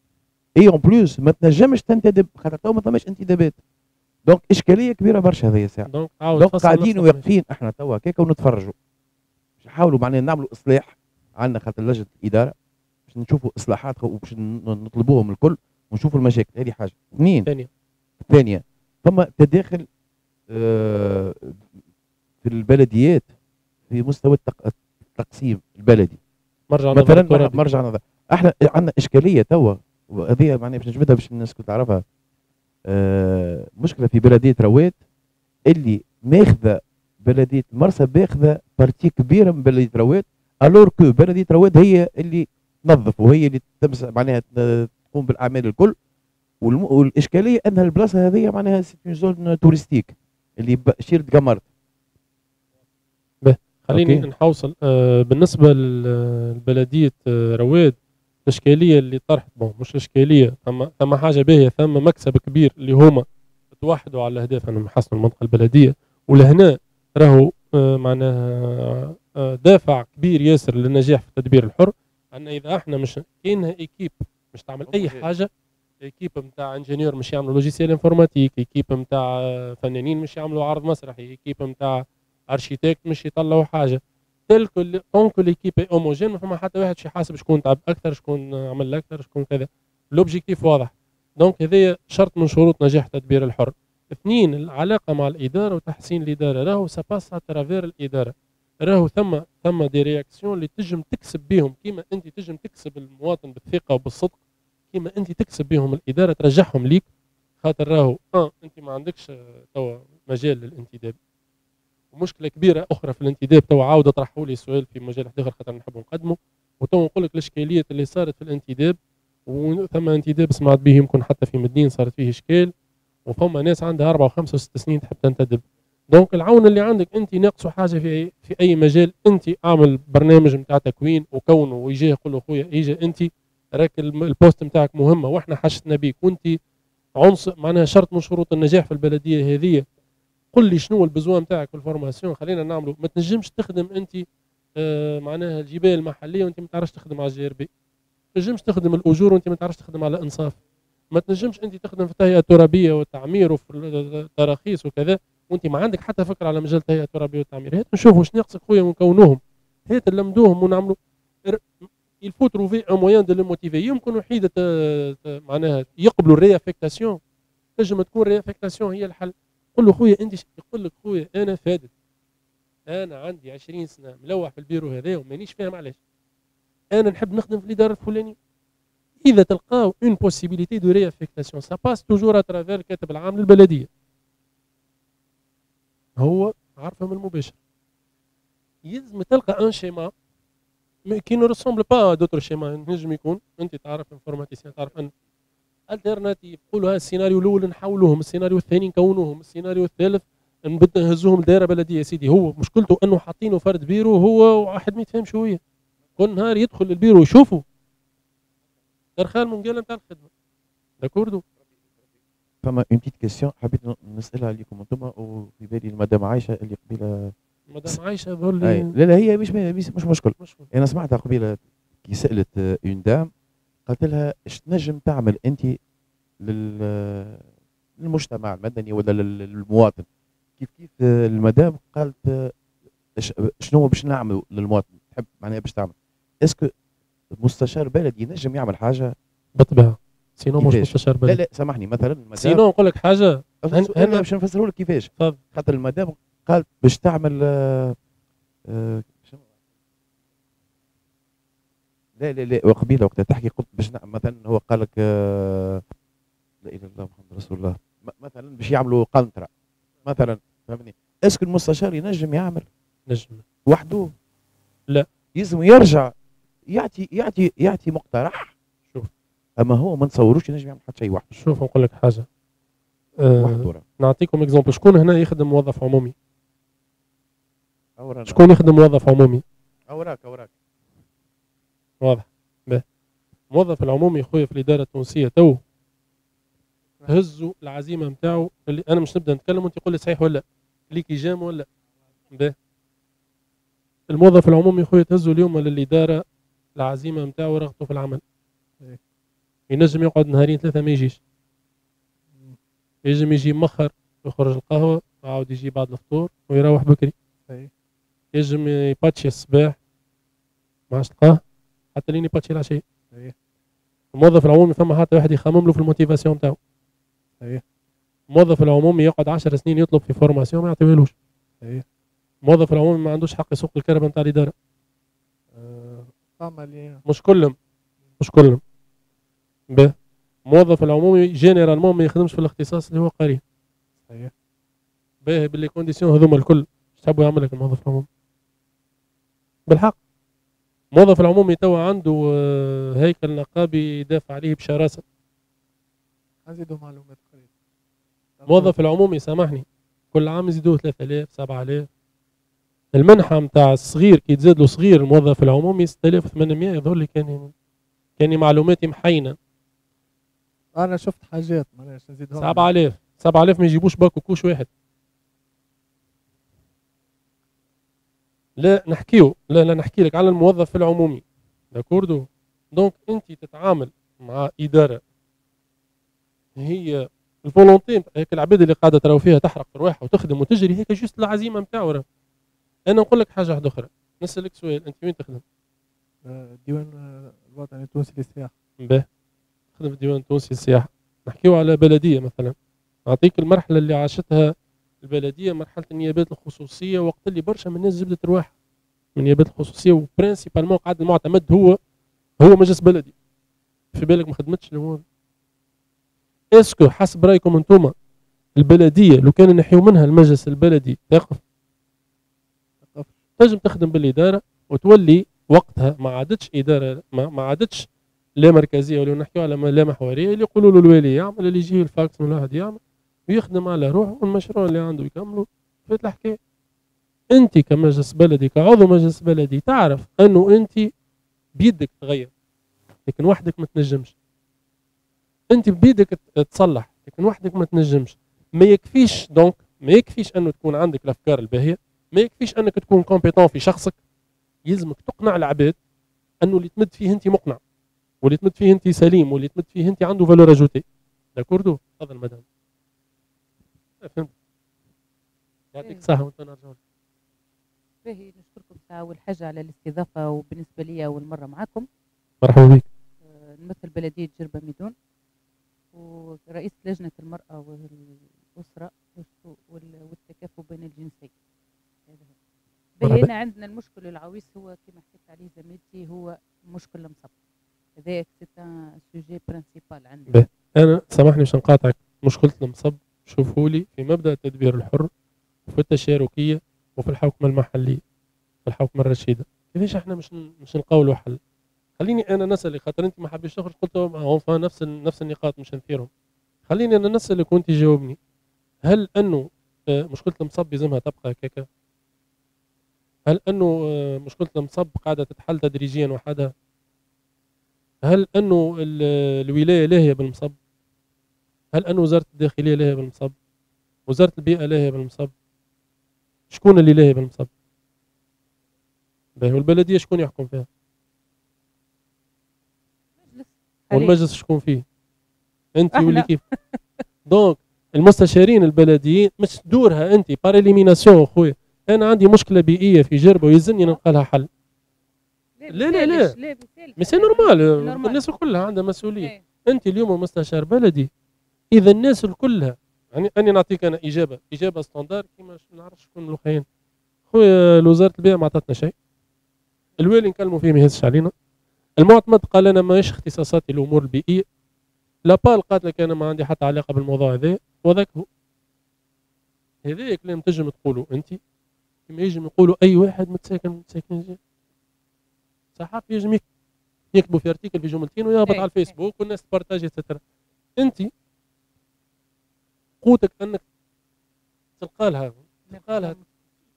اي en plus ما تنجمش تنتدب. خاطر تو ما فماش انتدابات. donc إشكالية كبيرة برشا هذه الساعة donc, donc قاعدين واقفين إحنا توا هكاك ونتفرجوا. نحاولوا معناها نعملوا إصلاح. عندنا خاطر لجنة الاداره باش نشوفوا اصلاحات وباش نطلبوهم الكل ونشوفوا المشاكل. هذه حاجة. اثنين. ثانية. ثانية. ثم تداخل آه في البلديات في مستوى التقسيم البلدي. مرجع مثلا مرجع نظر. إحنا عندنا إشكالية توا. وهذه معناها باش نجبدها باش الناس كل تعرفها. آه مشكلة في بلدية رواد اللي ماخذة بلدية مرسى باخذه partie كبيرة من بلدية رواد alors que بلدية رواد هي اللي تنظف وهي اللي تمس معناها تقوم بالأعمال الكل. والإشكالية ان البلاصة هذه معناها c'est zone touristique اللي شيرت قمرت خليني نحوصل. آه بالنسبة لبلدية آه رواد الاشكاليه اللي طرحت بون مش إشكالية ثم ثم حاجة باهية ثم مكسب كبير اللي هما توحدوا على الاهداف أنهم يحسنوا المنطقة البلدية. ولهنا راهو آه معناها آه دافع كبير ياسر للنجاح في التدبير الحر أن إذا إحنا مش كاينها إيكيب مش تعمل أي حاجة équipe نتاع ingénieurs مش يعملوا logiciel informatique équipe نتاع فنانين مش يعملوا عرض مسرحي équipe نتاع architectes مش يطلعوا حاجة. تلك donc l'équipe homogène ما فما حتى واحد شي حاسب شكون تعب أكثر شكون عمل أكثر شكون كذا. l'objectif واضح. donc هذايا شرط من شروط نجاح التدبير الحر. اثنين العلاقة مع الإدارة وتحسين الإدارة. راهو ça passe à travers الإدارة. راهو ثم ثم des réactions اللي تجم تكسب بهم كيما أنت تجم تكسب المواطن بالثقة وبالصدق كيما أنت تكسب بهم الإدارة ترجعهم ليك. خاطر راهو أه أنت ما عندكش توا مجال للانتداب. ومشكله كبيرة أخرى في الانتداب. توا عاود طرحوا لي سؤال في مجال آخر خاطر نحب نقدمه وتو نقول لك الإشكاليات اللي صارت في الانتداب وثم انتداب سمعت به يمكن حتى في مدين صارت فيه إشكال وفما ناس عندها أربع وخمسه وست سنين تحب تنتدب. donc العون اللي عندك أنت ناقصه حاجة في في أي مجال أنت أعمل برنامج نتاع تكوين وكونه ويجي يقول له خويا إجي أنت راك ال poste نتاعك مهمة وإحنا حاجتنا بيك وأنت عنصر معناها شرط من شروط النجاح في البلدية هذه قل لي شنو ال besoin نتاعك في ال formation؟ خلينا نعملوا ما تنجمش تخدم أنت آه معناها الجباية المحلية وأنت ما تعرفش تخدم على ال GRB. ما تنجمش تخدم الأجور وأنت ما تعرفش تخدم على إنصاف. ما تنجمش أنت تخدم في التهيئة الترابية والتعمير وفي التراخيص وكذا وأنت ما عندك حتى فكرة على مجال التهيئة الترابية والتعمير. هات نشوفوا واش ناقصك خويا ونكونوهم. هات نلمدوهم ونعملوا il faut trouver un moyen de les motiver. يمكن وحيدة معناها يقبلوا ال réaffectation تنجم تكون réaffectation هي الحل. قل له خويا انت يقول لك خويا أنا فادد أنا عندي 20 سنة ملوح في البيرو هذا ومانيش فاهم علاش. أنا نحب نخدم في الإدارة الفلانية. إذا تلقاو une possibilité de réaffectation ça passe toujours à travers الكاتب العام للبلدية. هو عارفه من المباشر. يلزم تلقى ان شيما كي نو ريسومبل با دوتر شيما نجم يكون أنت تعرف انفورماتيسيان تعرف أن الترناتيف قولوا هذا السيناريو الأول نحولوهم السيناريو الثاني نكونوهم السيناريو الثالث نبدا نهزوهم لدائره بلدية سيدي. هو مشكلته أنه حاطينه فرد بيرو هو واحد ما يتفهمش هو كل نهار يدخل البيرو يشوفه. درخال منقال نتاع الخدمة. داكوردو؟ فما une petite question حبيت نسألها عليكم أنتم وفي بالي المدام عايشة اللي قبيلة مدام عايشة ذول لا لا هي مش مش, مش مشكل. أنا سمعتها قبيلة كي سألت une dame قالت لها إيش تنجم تعمل انت لل للمجتمع المدني ولا للمواطن؟ كيف كيف المدام قالت شنو باش نعمل للمواطن؟ تحب معناها باش تعمل. est-ce que مستشار بلدي ينجم يعمل حاجة؟ بالطبيعه سينو مش مستشار بلدي. لا لا سامحني مثلا سينو نقول لك حاجة. أنا باش نفسروا لك كيفاش خاطر المدام قالت باش تعمل آه آه لا لا لا وقبيلة وقتها. تحكي قلت باش مثلا هو قال لك آه لا إله إلا الله محمد رسول الله. مثلا باش يعملوا قنطرة. مثلا فهمني est-ce que المستشار ينجم يعمل؟ نجم. وحده؟ لا. يلزم يرجع يعطي يعطي يعطي مقترح؟ شوف. أما هو ما نتصوروش ينجم يعمل حتى شيء وحده. شوف نقول لك حاجة. أه نعطيكم exemple شكون هنا يخدم موظف عمومي؟ أورانا. شكون يخدم موظف عمومي؟ اوراك اوراك واضح. باهي موظف العمومي خويا في الإدارة التونسية تو هزوا العزيمة نتاعو اللي أنا مش نبدأ نتكلم وأنت تقول لي صحيح ولا ليكي جام ولا به الموظف العمومي خويا تهزوا اليوم للإدارة العزيمة نتاعو ورغبته في العمل. ينجم يقعد نهارين ثلاثة ما يجيش. ينجم يجي مخر يخرج القهوة وعاود يجي بعد الفطور ويروح بكري. ينجم يباتشي الصباح. ما عادش تلقاه. حتى لين يباتشي العشيه الموظف العمومي فما حتى واحد يخمم له في الموتيفاسيون نتاعو الموظف العمومي يقعد 10 سنين يطلب في formation ما يعطيوهلوش الموظف العمومي ما عندوش حق يسوق الكربه نتاع الإدارة. فما مش كلهم. مش كلهم. باهي الموظف العمومي généralement ما يخدمش في الاختصاص اللي هو قريب. صحيح. باهي باهي les conditions هذوما الكل. تحبوا يعمل لك الموظف العمومي؟ بالحق. الموظف العمومي توا عنده آه، هيكل نقابي يدافع عليه بشراسة. ازيدوا معلومات قليلة. الموظف العمومي سامحني كل عام يزيدوه 3000 7000 المنحة نتاع الصغير كي تزاد له صغير الموظف العمومي 6800 يظهر لي كان كان معلوماتي محينة أنا شفت حاجات معلش نزيدهم. 7000 7000 ما يجيبوش باكو كوش واحد. لا نحكيو لا لا نحكي لك على الموظف العمومي. d'accord donc انت تتعامل مع إدارة. هي ال volonté هيك العباد اللي قاعدة تراو فيها تحرق في رواحها وتخدم وتجري هيك juste العزيمة نتاعو. أنا نقول لك حاجة واحدة أخرى. نسألك سؤال. انت وين تخدم؟ الديوان آه، الوطني التونسي للسياحة. باهي. تخدم في الديوان التونسي للسياحة. نحكيو على بلدية مثلا. نعطيك المرحلة اللي عاشتها البلدية مرحلة النيابات الخصوصية وقت اللي برشا من الناس جبدت رواحها. من النيابات الخصوصية و principalement قاعد المعتمد هو هو مجلس بلدي. في بالك ما خدمتش الأمور est-ce que حسب رأيكم أنتم البلدية لو كان نحيو منها المجلس البلدي تقف؟ تنجم تخدم بالإدارة وتولي وقتها. ما عادتش إدارة ما, ما عادتش لا مركزية ولا نحكيو على لا محورية اللي يقولوا له الوالي يعمل اللي يجيه الفاكس من الواحد يعمل. ويخدم على روحه والمشروع اللي عنده يكمله. فات الحكاية. أنت كمجلس بلدي كعضو مجلس بلدي تعرف أنه أنت بيدك تغير لكن وحدك ما تنجمش. أنت بيدك تصلح لكن وحدك ما تنجمش. ما يكفيش donc ما يكفيش أنه تكون عندك الأفكار الباهية ما يكفيش أنك تكون compétent في شخصك. يلزمك تقنع العباد أنه اللي تمد فيه أنت مقنع واللي تمد فيه أنت سليم واللي تمد فيه أنت عنده valeur ajoutée داكوردو تفضل مدام فهمت يعطيك الصحة وأنت نرجع. باهي نشكركم أول حاجة على الاستضافة وبالنسبة لي أول مرة معكم مرحبا بك. آه، نمثل بلدية جربة ميدون. ورئيس لجنة المرأة والأسرة والتكافؤ بين الجنسين. باهي هنا عندنا المشكل العويص هو كما حكيت عليه زميلتي هو مشكل المصب. هذاك c'est un sujet principal عندنا. أنا سامحني باش نقاطعك. مشكلة المصب شوفوا لي في مبدأ التدبير الحر وفي التشاركية وفي الحوكمه المحليه في الحوكمه الرشيده كيفاش إحنا مش مش نلقاو حل؟ خليني أنا نسألك خاطر أنت ما حبيتش تخرج قلت هون نفس نفس النقاط مش نثيرهم خليني أنا نسألك وأنت جاوبني. هل أنه آه، مشكلة المصب يلزمها تبقى هكاكا؟ هل أنه آه، مشكلة المصب قاعدة تتحل تدريجيا وحدها؟ هل أنه الولاية لاهيه بالمصب؟ هل انه وزارة الداخلية لاهيه بالمصب وزارة البيئة لاهيه بالمصب. شكون اللي لاهي بالمصب؟ باهي والبلدية شكون يحكم فيها؟ والمجلس شكون فيه؟ أنت واللي كيف؟ *laughs* donc المستشارين البلديين مش دورها أنت. par élimination خويا أنا عندي مشكلة بيئية في جربة ويلزمني نلقى لها حل. لا لا لا mais c'est normal الناس كلها عندها مسؤولية. إيه. أنت اليوم مستشار بلدي. إذا الناس كلها يعني أني نعطيك أنا إجابة إجابة standard كيما ما نعرفش شكون الاخرين خويا وزاره البيئه ما عطاتنا شيء. الوالي نكلموا فيه ما يهزش علينا. المعتمد قال أنا ماهيش اختصاصاتي الأمور البيئية. l'APAL قالت لك أنا ما عندي حتى علاقة بالموضوع هذا وذاك هو. هذا كلام تنجم تقولوا أنت. كما يجم يقولوا أي واحد متساكن متساكن صحافي يجم يكتبوا في ارتيكل في جملتين ويهبط إيه، على الفيسبوك. والناس تبارتاجي سترا أنت قوتك انك تلقى لها تلقى لها.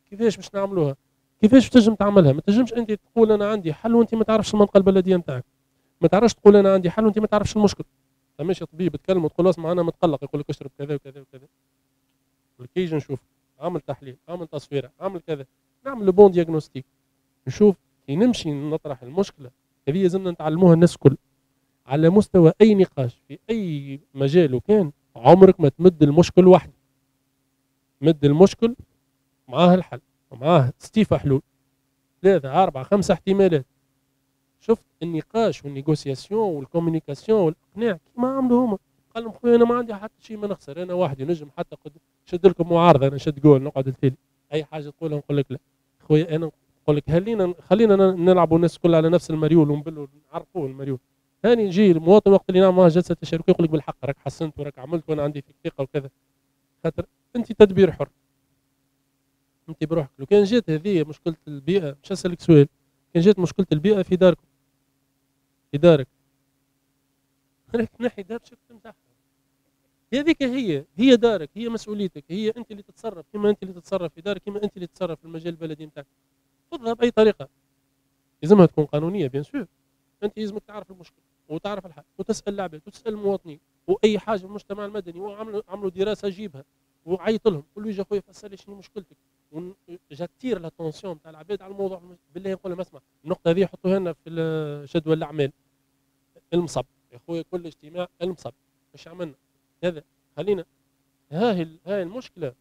كيفاش باش نعملوها؟ كيفاش تنجم تعملها؟ ما تنجمش انت تقول أنا عندي حل وانت ما تعرفش المنطقة البلديه نتاعك ما تعرفش تقول أنا عندي حل وانت ما تعرفش المشكل. ماشي طبيب تكلم وتقول له اسمع أنا متقلق يقول لك اشرب كذا وكذا وكذا. يجي نشوف عمل تحليل عمل تصويره عمل كذا. نعمل bon diagnostic نشوف كي نمشي نطرح المشكلة هذه لازمنا نتعلموها الناس الكل. على مستوى أي نقاش في أي مجال وكان عمرك ما تمد المشكل وحده مد المشكل معاه الحل ومعاه ستة حلول. ثلاثة أربعة خمسة احتمالات. شفت النقاش وال négociation وال communication والإقناع كيما عملوا هما. قال لهم خويا أنا ما عندي حتى شيء ما نخسر أنا وحدي نجم حتى قد شد لكم معارضة أنا نشد gaule نقعد التالي أي حاجة تقولها نقول لك لا. خويا أنا نقول لك خلينا خلينا نلعبوا الناس كلها على نفس المريول ونبلوا نعرفوه المريول. ثاني نجي المواطن وقت اللي نعمل جلسة تشاركيه يقول لك بالحق راك حسنت وراك عملت وأنا عندي فيك ثقة وكذا. خاطر أنت تدبير حر. أنت بروحك. لو كان جات هذه مشكلة البيئة مش اسالك سؤال كان جات مشكلة البيئة في داركم في دارك. *laughs* راك تنحي دار باش تمسحها هذيك هي هي دارك هي مسؤوليتك هي أنت اللي تتصرف. كما أنت اللي تتصرف في دارك كما أنت اللي تتصرف في المجال البلدي نتاعك. خذها باي طريقة. لازمها تكون قانونية bien sûr أنت لازمك تعرف المشكل وتعرف الحل وتسأل العباد وتسأل المواطنين وأي حاجة في المجتمع المدني وعملوا عملوا دراسة جيبها وعيط لهم قول له يا خويا فسر لي شنو مشكلتك j'attire l'attention تاع العباد على الموضوع. بالله نقول لهم اسمع النقطة هذه حطوها لنا في جدول الأعمال. المصب. يا خويا كل اجتماع المصب. إيش عملنا. هذا خلينا هاي هاي المشكلة.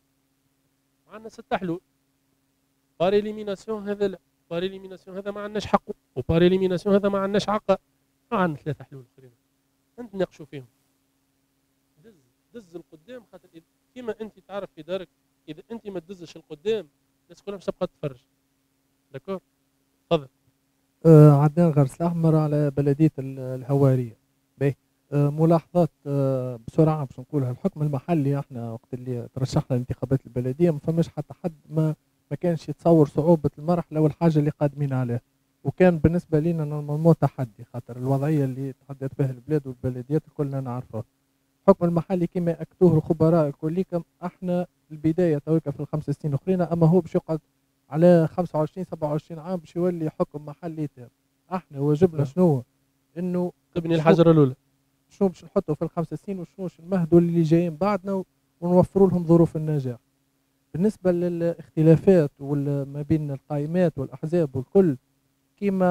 عندنا ست حلول. par élimination هذا لا. par élimination هذا ما عندناش حقه. و par élimination هذا ما عندناش حقه ما عندنا ثلاثة حلول آخرين. نتناقشوا فيهم. دز دز القدام خاطر كيما أنت تعرف في دارك إذا أنت ما تدزش القدام الناس كلها مش تبقى تتفرج. داكور؟ تفضل. آه عدنان غرس الأحمر على بلدية الهوارية. باهي. آه ملاحظات آه بسرعة باش نقولها الحكم المحلي إحنا وقت اللي ترشحنا الانتخابات البلدية ما فماش حتى حد ما ما كانش يتصور صعوبة المرحله والحاجة اللي قادمين عليها. وكان بالنسبة لنا normalement تحدي خاطر الوضعية اللي تحدث بها البلاد والبلديات كلنا نعرفوها الحكم المحلي كما ياكدوه الخبراء كليكم أحنا البداية تويكا في الخمس سنين الاخرين أما هو باش يقعد على 25 27 عام باش يولي حكم محلي تام. أحنا واجبنا. شنو؟ إنه تبني الحجر الأولى. شنو باش نحطوا في الخمس سنين وشنو باش نمهدوا اللي جايين بعدنا ونوفروا لهم ظروف النجاح. بالنسبة للاختلافات ما بين القائمات والأحزاب والكل كيما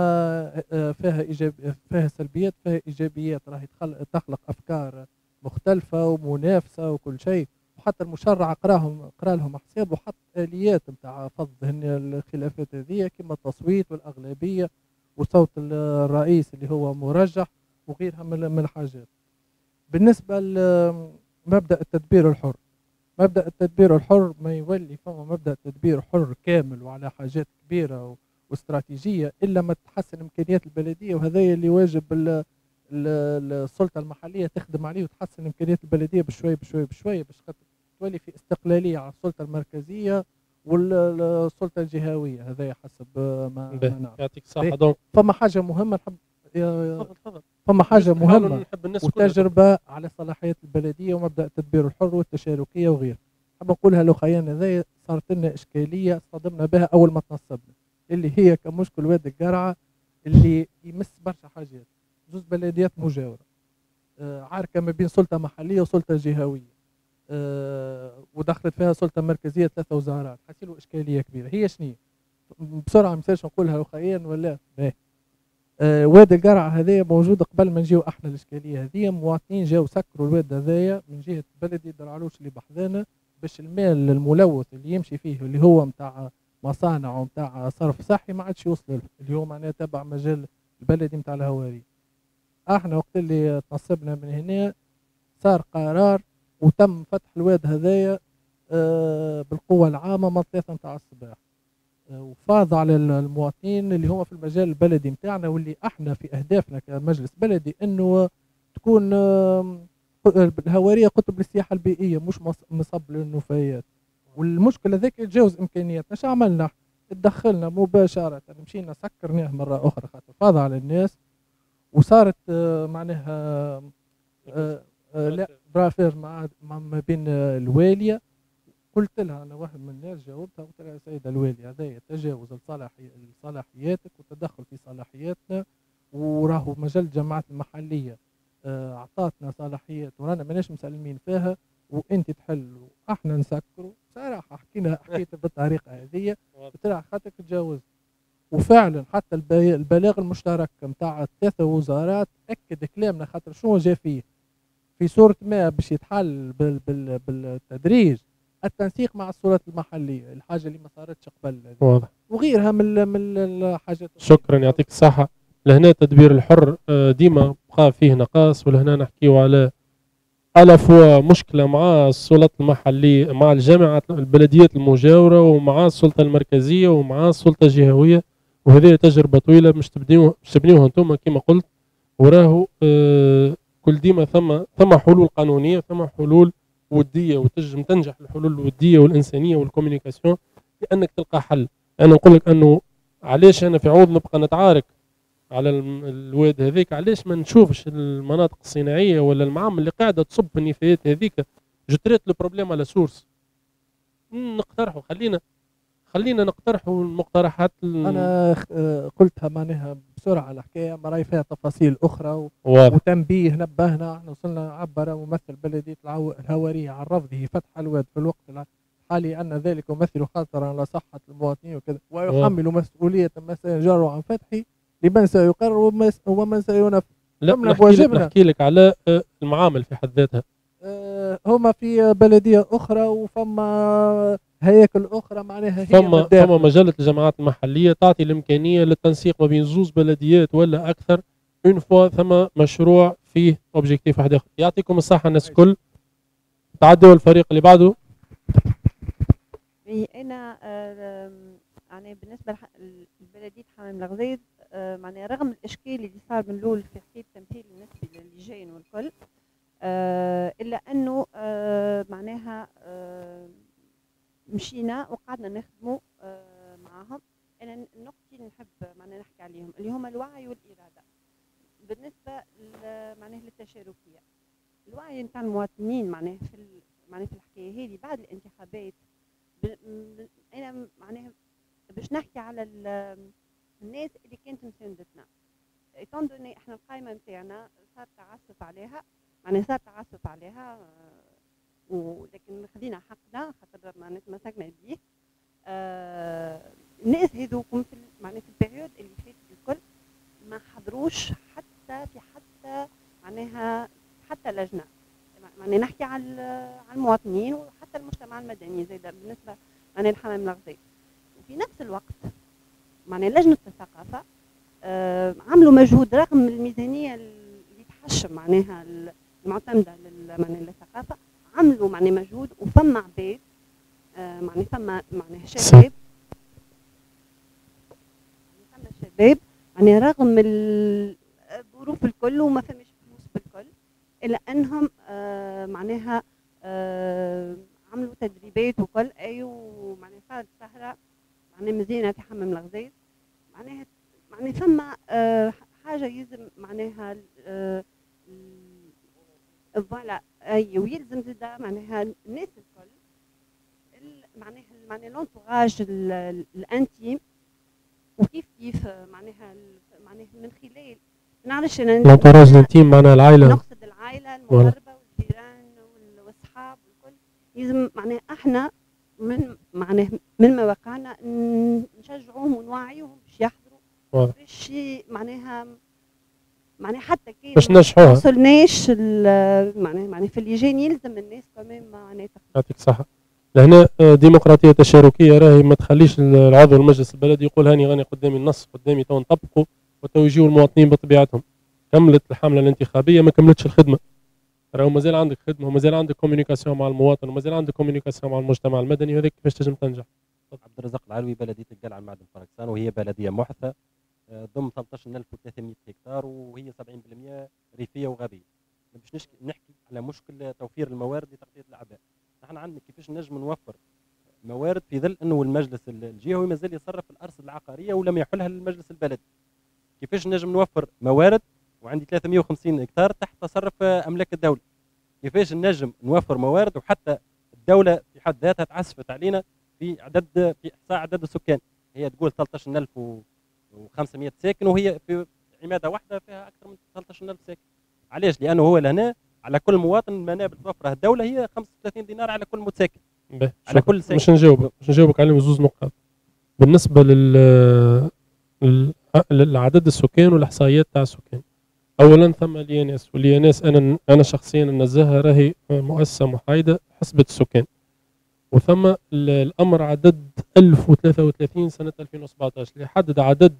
آه، فيها ايجاب فيها سلبيات فيها إيجابيات. راهي تخلق أفكار مختلفة ومنافسة وكل شيء. وحتى المشرع قراهم قرأ لهم حساب وحط آليات نتاع فض الخلافات هذه كما التصويت والأغلبية وصوت الرئيس اللي هو مرجح وغيرها من الحاجات. بالنسبة لمبدا التدبير الحر. مبدأ التدبير الحر ما يولي فما مبدأ تدبير حر كامل وعلى حاجات كبيرة واستراتيجيه إلا ما تحسن إمكانيات البلدية وهذا اللي واجب السلطة المحلية تخدم عليه وتحسن إمكانيات البلدية بشوي بشوي بشوي باش تولي في استقلالية على السلطة المركزية والسلطه الجهوية هذا حسب ما, ما نعرف. يعطيك الصحة. دونك فما حاجة مهمة نحب فما حاجة مهمة وتجربة على صلاحيات البلدية ومبدأ التدبير الحر والتشاركية وغيره. نحب نقولها لو خيان هذا صارت لنا إشكالية صدمنا بها أول ما تنصبنا. اللي هي كمشكل واد القرعة اللي يمس برشا حاجات. زوز بلديات مجاورة. آه عاركة ما بين سلطة محلية وسلطة جهوية. آه ودخلت فيها سلطة مركزية ثلاثة وزارات. حسيلو إشكالية كبيرة. هي شنو بسرعة ما نقولها خيان ولا باهي. آه وادي القرعة هذايا موجود قبل ما نجيو أحنا الإشكالية هذه مواطنين جاو سكروا الواد هذايا من جهة بلدي درعلوش اللي بحذانا باش المال الملوث اللي يمشي فيه اللي هو نتاع مصانع ونتاع صرف صحي ما عادش يوصل له. اللي هو معناها تبع مجال البلدي نتاع الهواري. أحنا وقت اللي تنصبنا من هنا صار قرار وتم فتح الواد هذايا آه بالقوة العامة من ثلاثة نتاع الصباح. آه وفاض على المواطنين اللي هم في المجال البلدي نتاعنا واللي أحنا في أهدافنا كمجلس بلدي إنه تكون الهوارية قطب للسياحة البيئية مش مصب للنفايات. والمشكلة ذاك يتجاوز إمكانياتنا. شو عملنا؟ تدخلنا مباشرة. مشينا سكرناه مرة أخرى خاطر فاض على الناس. وصارت آه، معناها آه، آه، لا برافير مع ما بين الوالية. قلت لها أنا واحد من الناس جاوبتها قلت لها سيدة الوالية هذا تجاوز لصلاحياتك والتدخل في صلاحياتنا. وراهو مجال الجماعات المحليه أعطاتنا صلاحيات ورانا ماناش مسلمين فيها. وأنت تحل وأحنا نسكروا. صراحة حكينا حكيت *laughs* بالطريقة هذه قلت لها خاطرك تجاوزت وفعلا حتى البلاغ المشترك نتاع الثلاثة وزارات أكد كلامنا خاطر شنو جا فيه؟ في صورة ما باش يتحل بال بال بالتدريج التنسيق مع الصورات المحلية الحاجة اللي ما صارتش قبل. واضح. وغيرها من من الحاجات. شكرا يعطيك الصحة. لهنا التدبير الحر آه، ديما بقى فيه نقاص ولهنا نحكيو على ألف مشكلة مع السلطات المحلية مع الجامعات البلديات المجاورة ومع السلطة المركزية ومع السلطة الجهوية. وهذه تجربة طويلة مش تبنيوها تبنيوها أنتم كما قلت. وراه آه كل ديما ثم ثم حلول قانونية ثم حلول ودية وتنجم تنجح الحلول الودية والإنسانية وال communication انك تلقى حل. أنا نقول لك أنه علاش أنا في عوض نبقى نتعارك؟ على الواد هذيك. علاش ما نشوفش المناطق الصناعية ولا المعامل اللي قاعدة تصب في النفايات هذيك؟ je traite le problème à la source. نقترحوا خلينا خلينا نقترحوا المقترحات أنا قلتها معناها بسرعة الحكاية ما راهي فيها تفاصيل أخرى و... واضح. وتنبيه نبهنا إحنا وصلنا عبر ممثل بلديه الهواريه عن رفضه فتح الواد في الوقت الحالي أن ذلك يمثل خطرا على صحة المواطنين وكذا ويحمل مسؤولية ما سيجر عن فتحه. لمن سيقرر ومن سينفذ لا نحكي لك, نحكي لك على آه، المعامل في حد ذاتها. أه هما في بلدية أخرى وفما هياكل أخرى معناها هي فما فما مجلة الجماعات المحلية تعطي الإمكانية للتنسيق ما بين زوز بلديات ولا أكثر. une fois ثم مشروع فيه objectif واحد آخر. يعطيكم الصحة الناس الكل. تعدوا الفريق اللي بعده. أنا يعني بالنسبة لبلديه حمام الغزيز آه، معناها رغم الإشكال اللي صار من الأول في حكايه التمثيل النسبي للجان والكل آه، إلا أنه آه، معناها مشينا وقعدنا نخدموا معاهم. أنا النقطتين نحب معناها نحكي عليهم اللي هما الوعي والإرادة. بالنسبة معناها للتشاركية. الوعي نتاع المواطنين معناها في معناها في الحكاية هذه بعد الانتخابات أنا معناها باش نحكي على الناس اللي كانت مساندتنا. ايتون دوني إحنا القائمه نتاعنا صار تعسف عليها معناها صار تعسف عليها ولكن خذينا حقنا خاطر ما تمسكنا به آه الناس هذوكم في معناها في البيريود اللي فاتت الكل ما حضروش حتى في حتى معناها حتى لجنة. معناها نحكي على على المواطنين وحتى المجتمع المدني زي بالنسبة معناها الحمام الغذائي وفي نفس الوقت. معناها لجنة الثقافة آه عملوا مجهود رغم الميزانية اللي تحشم معناها المعتمدة معناها للثقافة. عملوا معناها مجهود وفما عباد آه معناها فما معناها شباب فما شباب يعني رغم الظروف الكل وما فماش فلوس بالكل إلا أنهم آه معناها آه عملوا تدريبات وكل. أيوه معناها صارت سهره معناها مزيانة في حمام الغزيز معناها معناها فما آه حاجة يلزم معناها آه voilà اي ويلزم زاد معناها الناس الكل معناها معناها l'entourage intime وكيف كيف معناها معناها من خلال ما نعرفش أنا l'entourage intime معناها العائلة. نقصد العائلة المقربه والجيران والأصحاب والكل. لازم معناها إحنا من معناه من مواقعنا نشجعوهم ونوعيهم باش يحضروا. باش معناها معناها حتى كي باش نجحوها. ما وصلناش معناها معناها في اللجان يلزم الناس كمان معناها يعطيك الصحة. لهنا آه، ديمقراطية تشاركية راهي ما تخليش العضو المجلس البلدي يقول هاني غاني قدامي النص قدامي تو نطبقه وتو يجيو المواطنين بطبيعتهم. كملت الحملة الانتخابية ما كملتش الخدمة. راهو مازال عندك خدمة ومازال عندك communication مع المواطن ومازال عندك communication مع المجتمع المدني وهذاك كيفاش تنجم تنجح؟ عبد الرزاق العلوي بلدية القلعه المعدن فرنسان وهي بلدية محثه آه، ضم 13300 هكتار وهي 70% ريفية وغابيه باش نحكي على مشكل توفير الموارد لتغطية الأعباء. نحن عندنا كيفاش نجم نوفر موارد في ظل أنه المجلس الجهوي مازال يصرف الارصده العقارية ولم يحلها للمجلس البلدي. كيفاش نجم نوفر موارد وعندي 350 هكتار تحت تصرف أملاك الدولة. كيفاش نجم نوفر موارد وحتى الدولة في حد ذاتها تعسفت علينا في عدد في إحصاء عدد السكان. هي تقول 13500 ساكن وهي في عمادة واحدة فيها أكثر من 13000 ساكن. علاش؟ لأنه هو لهنا على كل مواطن المنابر توفرها الدولة هي 35 دينار على كل متساكن على كل ساكن. مش نجاوبك مش نجاوبك عليهم زوز نقاط. بالنسبة لل للعدد السكان والإحصائيات تاع السكان. اولا ثم اليانس واليانس أنا أنا شخصيا ننزهها راهي مؤسسة محايدة حسبه السكان. وثم الأمر عدد 1033 سنة 2017 اللي يحدد عدد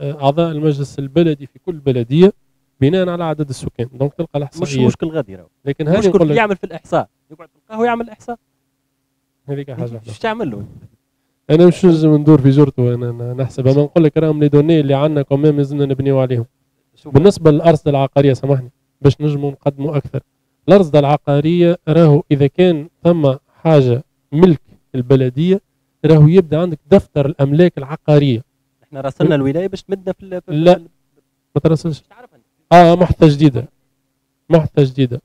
آه، أعضاء المجلس البلدي في كل بلدية بناء على عدد السكان. donc تلقى الاحصائيات مش مشكل غادي راهو لكن هذه مشكل يعمل في الإحصاء. يقعد في القهوة يعمل احصاء هذيك حاجة إيش تعمل له. أنا مش نجم ندور في جرته أنا نحسب اما نقول لك راهم les données اللي عندنا كمان لازمنا نبنيو عليهم. بالنسبة للارصده العقارية سامحني باش نجموا نقدموا أكثر. الارصده العقارية راهو إذا كان ثم حاجة ملك البلدية راهو يبدأ عندك دفتر الأملاك العقارية. إحنا راسلنا الولاية باش تمدنا في, في لا ما تراسلش. آه محطه جديدة. محطه جديدة.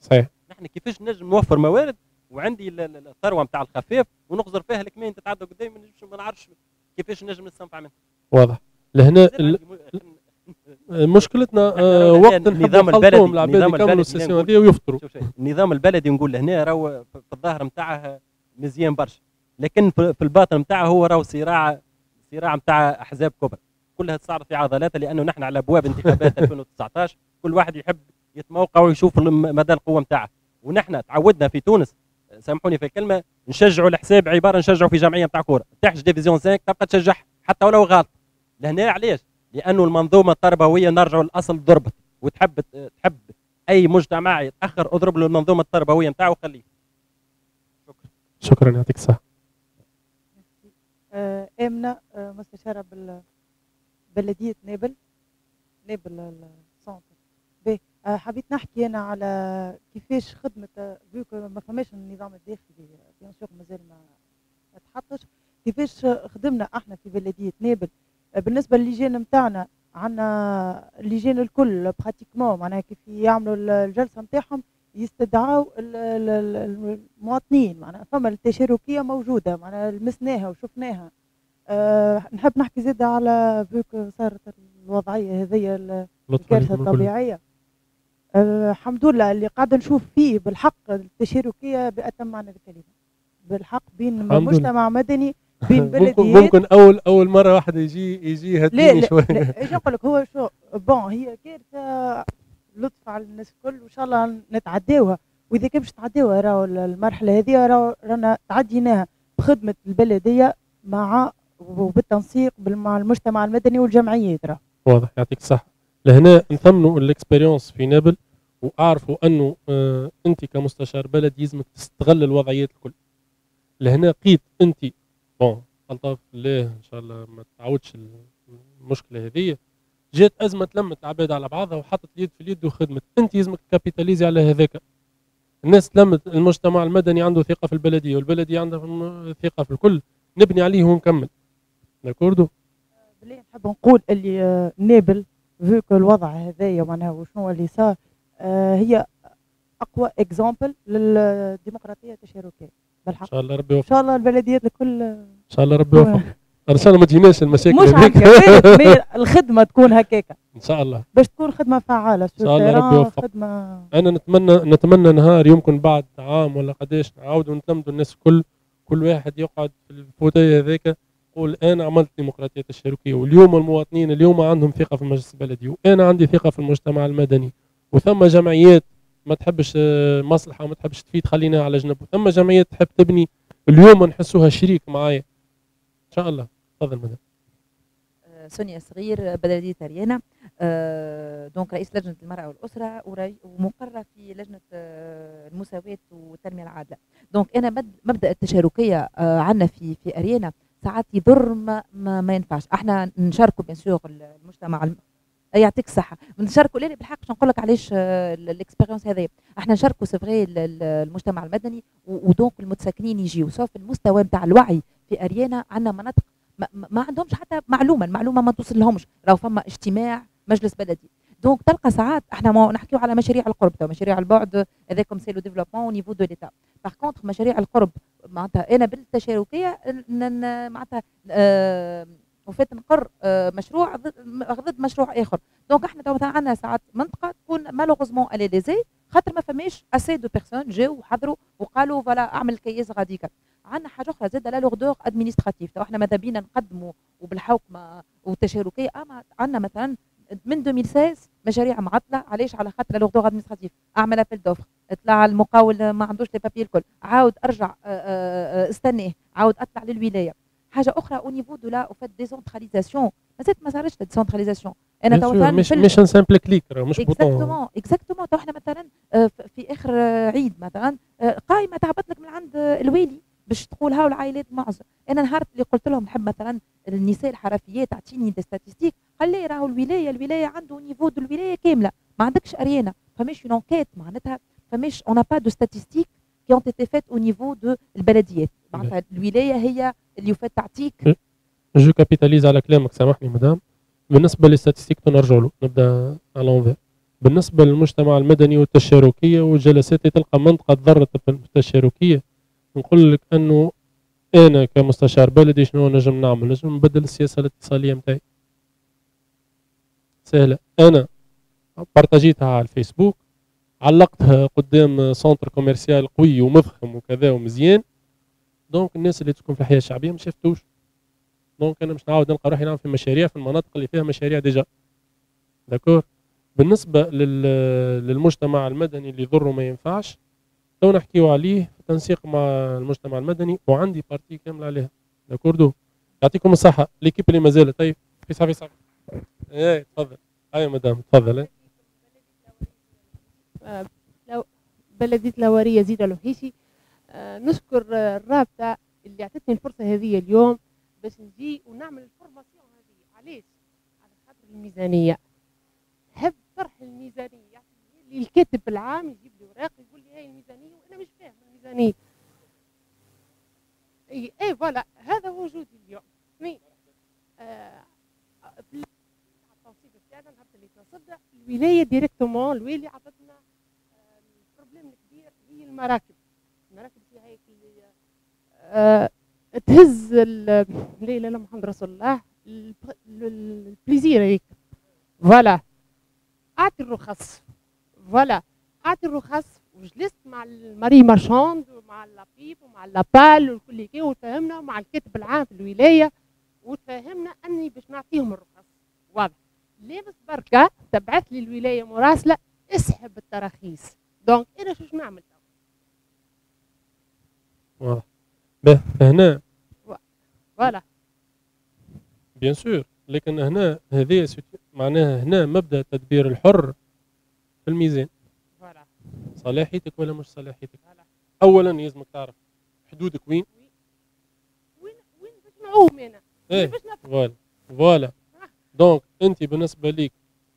صحيح. نحن كيفاش نجم نوفر موارد؟ وعندي الثروة نتاع الخفاف ونخزر فيها الكمين تتعدى قدام ما نعرفش كيفاش نجم نستنفع منها. واضح. لهنا مشكلتنا آه وقت النظام البلدي ال session هذه ويفطروا. النظام البلدي نقول لهنا راهو في الظاهر نتاعه مزيان برشا لكن في الباطن نتاعه هو راهو صراع صراع نتاع أحزاب كبرى. كلها تصارع في عضلاتها لأنه نحن على أبواب انتخابات *laughs* 2019 كل واحد يحب يتموقع ويشوف مدى القوة نتاعه ونحن تعودنا في تونس سامحوني في الكلمة نشجعوا الأحزاب عبارة نشجعوا في جمعية نتاع كورة. تحش division 5 تبقى تشجع حتى ولو غلط. لهنا علاش؟ لأنه المنظومة التربوية نرجعوا للاصل ضربت وتحب تحب أي مجتمع يتأخر اضرب له المنظومة التربوية نتاعه وخليه. شكرا شكرا يعطيك الصحة. آه آمنة آه مستشارة بلدية نابل نابل السونتر. آه حبيت نحكي أنا على كيفاش خدمة فيك ما فماش النظام الداخلي bien sûr مازال ما تحطش. كيفاش خدمنا أحنا في بلدية نابل؟ بالنسبة للجان نتاعنا عندنا اللجان الكل pratiquement معناها كيف يعملوا الجلسة نتاعهم يستدعوا المواطنين معناها فما التشاركية موجودة معناها لمسناها وشفناها. أه نحب نحكي زيادة على فيك صارت الوضعية هذه الكارثة الطبيعية. أه الحمد لله اللي قاعد نشوف فيه بالحق التشاركية بأتم معنى الكلمة. بالحق بين مجتمع مدني بين *laughs* بلديات ممكن اول أول مرة واحد يجي يجي يهديني شوية لا إيش نقول لك؟ هو شو بون هي كارثه لطف على الناس الكل وإن شاء الله نتعداوها. وإذا كان باش نتعداوها راهو المرحلة هذه راهو رانا تعديناها بخدمة البلدية مع وبالتنسيق مع المجتمع المدني والجمعيات راه. واضح يعطيك الصحة. لهنا نثمنوا ال expérience في نابل وأعرفوا أنه آه أنت كمستشار بلدي يلزمك تستغل الوضعيات الكل. لهنا قيت أنت bon الطف الله ان شاء الله ما تعاودش المشكلة هذه. جات أزمة تلمت العباد على بعضها وحطت اليد في اليد وخدمت. أنت لازمك ت capitaliser على هذاك. الناس تلمت المجتمع المدني عنده ثقة في البلدية والبلدية عندها ثقة في الكل. نبني عليه ونكمل. d'accord بلي نحب نقول اللي نابل فيك الوضع هذايا معناها وشنو اللي صار آه هي أقوى exemple للديمقراطية التشاركيه بالحق. إن شاء الله ربي يوفق ان شاء الله البلديات الكل إن شاء الله ربي يوفق ان شاء الله ما تجيناش المشاكل مش هكا *laughs* الخدمة تكون هكاك إن شاء الله. باش تكون خدمة فعالة إن شاء الله ربي يوفق خدمة. أنا نتمنى نتمنى نهار يمكن بعد عام ولا قداش نعاودوا نتلمدوا الناس الكل كل واحد يقعد في الفوتيه هذاك يقول أنا عملت ديمقراطية التشاركيه واليوم المواطنين اليوم عندهم ثقة في المجلس البلدي وأنا عندي ثقة في المجتمع المدني وثم جمعيات ما تحبش مصلحة وما تحبش تفيد خلينا على جنب. وثم جمعيات تحب تبني اليوم نحسوها شريك معايا. إن شاء الله. تفضل مدام. سونيا صغير بلدية اريانا أه دونك رئيس لجنة المرأة والأسرة ومقرره في لجنة المساواة والتنمية العادلة. donc أنا مبدأ التشاركية عندنا في في اريانا ساعات يضر ما, ما, ما ينفعش. إحنا نشاركوا bien sûr المجتمع يعطيك الصحة. نشاركوا لا بالحق باش نقول لك علاش ال expérience هذايا إحنا نشاركوا سي المجتمع المدني و donc المتساكنين يجيو سواء في المستوى نتاع الوعي في أريانا عندنا مناطق ما, عندهمش حتى معلومة المعلومة ما توصل لهمش راهو فما اجتماع مجلس بلدي. donc تلقى ساعات إحنا ما نحكيو على مشاريع القرب تو مشاريع البعد هذاكم c'est le développement au niveau de l'État par contre مشاريع القرب معناتها أنا بالتشاركية معناتها آه en fait نقر مشروع ضد مشروع آخر. donc إحنا تو مثلا عندنا ساعات منطقة تكون malheureusement lésée خاطر ما فماش assez de personnes جاو وحضروا وقالوا voilà أعمل كياس غاديكا. عندنا حاجة أخرى زاد la lourdeur administrative تو إحنا ماذا بينا نقدموا وبالحوكمه والتشاركيه اما عندنا مثلا من 2016 مشاريع معطلة. علاش؟ على خاطر lourdeur administrative أعمل appel d'offres طلع المقاول ما عندوش les papiers الكل. عاود أرجع استناه. عاود أطلع للولاية. حاجة أخرى au niveau de la en fait décentralisation مازالت ما صارتش décentralisation أنا تو مش مش simple clic مش bouton. exactement exactement تو إحنا مثلا في آخر عيد مثلا قائمة تهبط لك من عند الوالي باش تقول هاو العائلات معظم أنا نهار اللي قلت لهم نحب مثلا النساء الحرفيات تعطيني des statistiques قال لي راهو الولاية الولاية عنده niveau de الولاية كاملة. ما عندكش أريانا. فماش une enquête معناتها. فماش une base de statistiques qui ont été faites au niveau de البلديات معناتها الولايه هي اللي en fait تعطيك je capitalise على كلامك سامحني مدام بالنسبة لل statistiques نرجع له. نبدأ على بالنسبة للمجتمع المدني والتشاركية والجلسات تلقى منطقة تضرت التشاركية. نقول لك أنه أنا كمستشار بلدي شنو نجم نعمل؟ نجم نبدل السياسة الاتصالية نتاعي سهلة. أنا بارتاجيتها على الفيسبوك. علقتها قدام centre commercial قوي ومفخم وكذا ومزيان. donc الناس اللي تكون في الأحياء الشعبية ما شافتوش. donc أنا مش نعاود نلقى روحي نعمل في مشاريع في المناطق اللي فيها مشاريع déjà d'accord بالنسبة للمجتمع المدني اللي يضر ما ينفعش تو نحكيو عليه في تنسيق مع المجتمع المدني وعندي partie كاملة عليها. d'accord دو؟ يعطيكم الصحة. l'équipe اللي مازال طيب في صافي صافي إيه تفضل. اي مدام تفضل. آه، لو بلديه لواريه زيد الوحيشي آه، نشكر الرابطة اللي أعطتني الفرصة هذه اليوم باش نجي ونعمل ال formation هذه. علاش؟ على خاطر الميزانية. نحب طرح الميزانية. يعني الكاتب العام يجيب لي أوراق يقول لي هاي الميزانية وأنا مش فاهم الميزانية. إي إي voilà. هذا هو وجودي اليوم. mais آه بتاعنا نهار اللي الولاية directement الوالي عطتنا آه ال problème الكبير هي المراكب. المراكب فيها هيك آه تهز لا اله الا محمد رسول الله ال plaisir هيك. voilà. أعطي الرخص. voilà. أعطي الرخص وجلست مع ال marine marchande ومع l'APIP ومع l'APAL والكل كي وتفاهمنا مع الكاتب العام في الولاية وتفاهمنا أني باش نعطيهم الرخص. واضح. لابس بركة تبعث لي الولايه مراسلة اسحب التراخيص. دونك أنا شو نعمل؟ واضح به هنا voilà bien sûr لكن هنا هذه معناها هنا مبدا التدبير الحر في الميزان voilà صلاحيتك ولا مش صلاحيتك اولا يلزمك تعرف حدودك وين وين وين باش نعوم أنا إيه voilà voilà donc انت بالنسبة ليك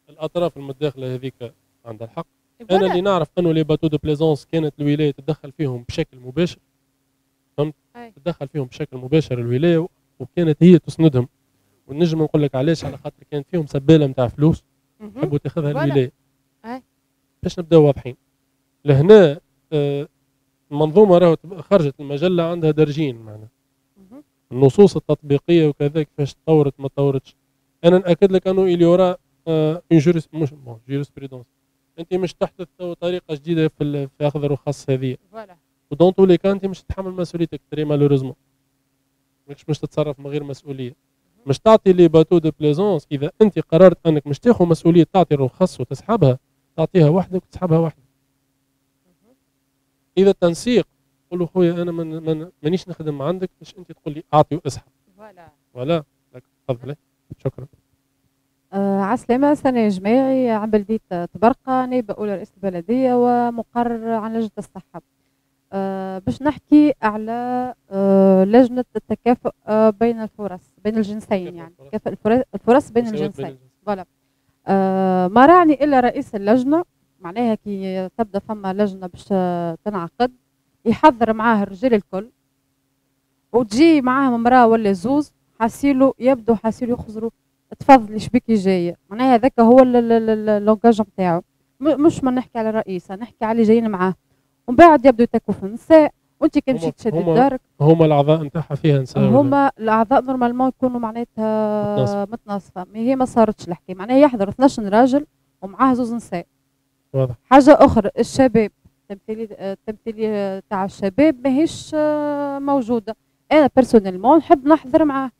الاطراف المتداخله هذيك عندها الحق أنا اللي نعرف انه les bateaux de plaisance كانت الولايه تتدخل فيهم بشكل مباشر تتدخل فيهم بشكل مباشر الولاية وكانت هي تسندهم. ونجم نقول لك علاش؟ على خاطر كانت فيهم سبالة نتاع فلوس. تحبوا تاخذها الولاية. باش نبداو واضحين. لهنا آه المنظومة راهو خرجت المجلة عندها درجين معنا النصوص التطبيقية وكذا كيفاش تطورت ما تطورتش. أنا نأكد لك أنه il y aura آه juris مش bonne jurisprudence أنت مش تحدث طريقة جديدة في في أخذ الرخص هذه. voilà. و dans tous les cas أنت مش تتحمل مسؤوليتك très malheureusement مش مش تتصرف من غير مسؤولية. مش تعطي les bateaux de plaisance إذا أنت قررت أنك مش تاخذ مسؤولية تعطي الرخص وتسحبها. تعطيها وحدك وتسحبها وحدك. إذا التنسيق قول له خويا أنا من من مانيش نخدم عندك باش أنت تقول لي أعطي وأسحب. voilà voilà تفضلي شكرا. آه عسلامة سنة جماعي عن بلدية طبرقة نائبة أولى رئيس البلدية ومقرر عن لجنة الصحة. باش نحكي على آه لجنة التكافؤ آه بين الفرص بين الجنسين يعني. تكافؤ الفرص بين الجنسين. فوالا. آه ما رعني إلا رئيس اللجنة معناها كي تبدأ فما لجنة باش تنعقد يحضر معاه الرجال الكل وتجي معاهم امرأة ولا زوز حاسيلو يبدو حاسيلو يخزروا تفضلي شبيكي جاية. معناها هذاك هو اللونجاج نتاعو. مش ما نحكي على الرئيس نحكي على اللي جايين معاه. ومن بعد يبدو يتكوا في النساء. وانت كي مشيت تشدي دارك هما الأعضاء نتاعها فيها نساء هما الأعضاء normalement يكونوا معناتها متناصفة. ما هي ما صارتش الحكاية معناها يحضر 12 راجل ومعاه زوز نساء. واضح. حاجة أخرى الشباب. التمثيلي التمثيلي تاع الشباب ماهيش موجودة. أنا personnellement نحب نحضر معاه.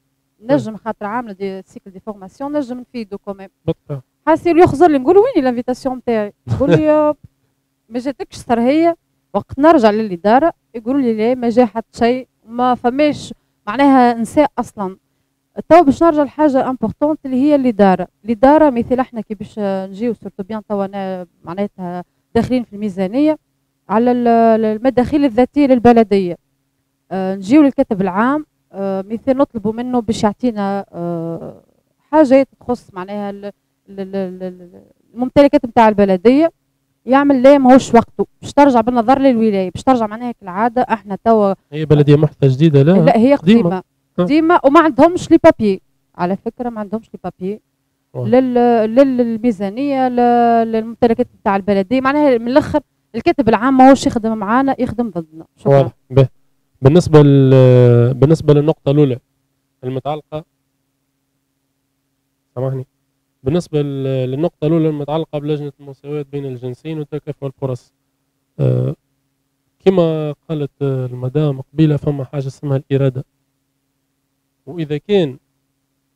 نجم خاطر عاملة des cycles de formation نجم نفيدو quand même حاسير يخزر لي نقول وين ال invitation نتاعي؟ يقول لي *laughs* ما جاتكش صار هي. وقت نرجع للإدارة يقولوا لي لا ما جا حتى شيء ما فماش معناها نساء أصلا. تو باش نرجع لحاجة importante اللي هي الإدارة. الإدارة مثل إحنا كي باش نجيو surtout bien تو معناتها داخلين في الميزانية على المداخيل الذاتية للبلدية. أه نجيو للكاتب العام أه مثل نطلبوا منه باش يعطينا أه حاجات تخص معناها الممتلكات نتاع البلدية. يعمل لا ماهوش وقته. باش ترجع بالنظر للولاية باش ترجع معناها كالعاده إحنا توا هي بلدية محدثه جديدة لا. لا هي قديمة. قديمة وما عندهمش لي بابي على فكرة ما عندهمش لي بابي لل... للميزانية للممتلكات تاع البلدية. معناها من الأخر الكاتب العام ماهوش يخدم معانا يخدم ضدنا. شكرا. بالنسبة ل... بالنسبة للنقطة الأولى المتعلقة. سامحني. بالنسبة للنقطة الأولى المتعلقة بلجنة المساواه بين الجنسين وتكافؤ الفرص أه كما قالت المدام قبيلة فما حاجة اسمها الإرادة. وإذا كان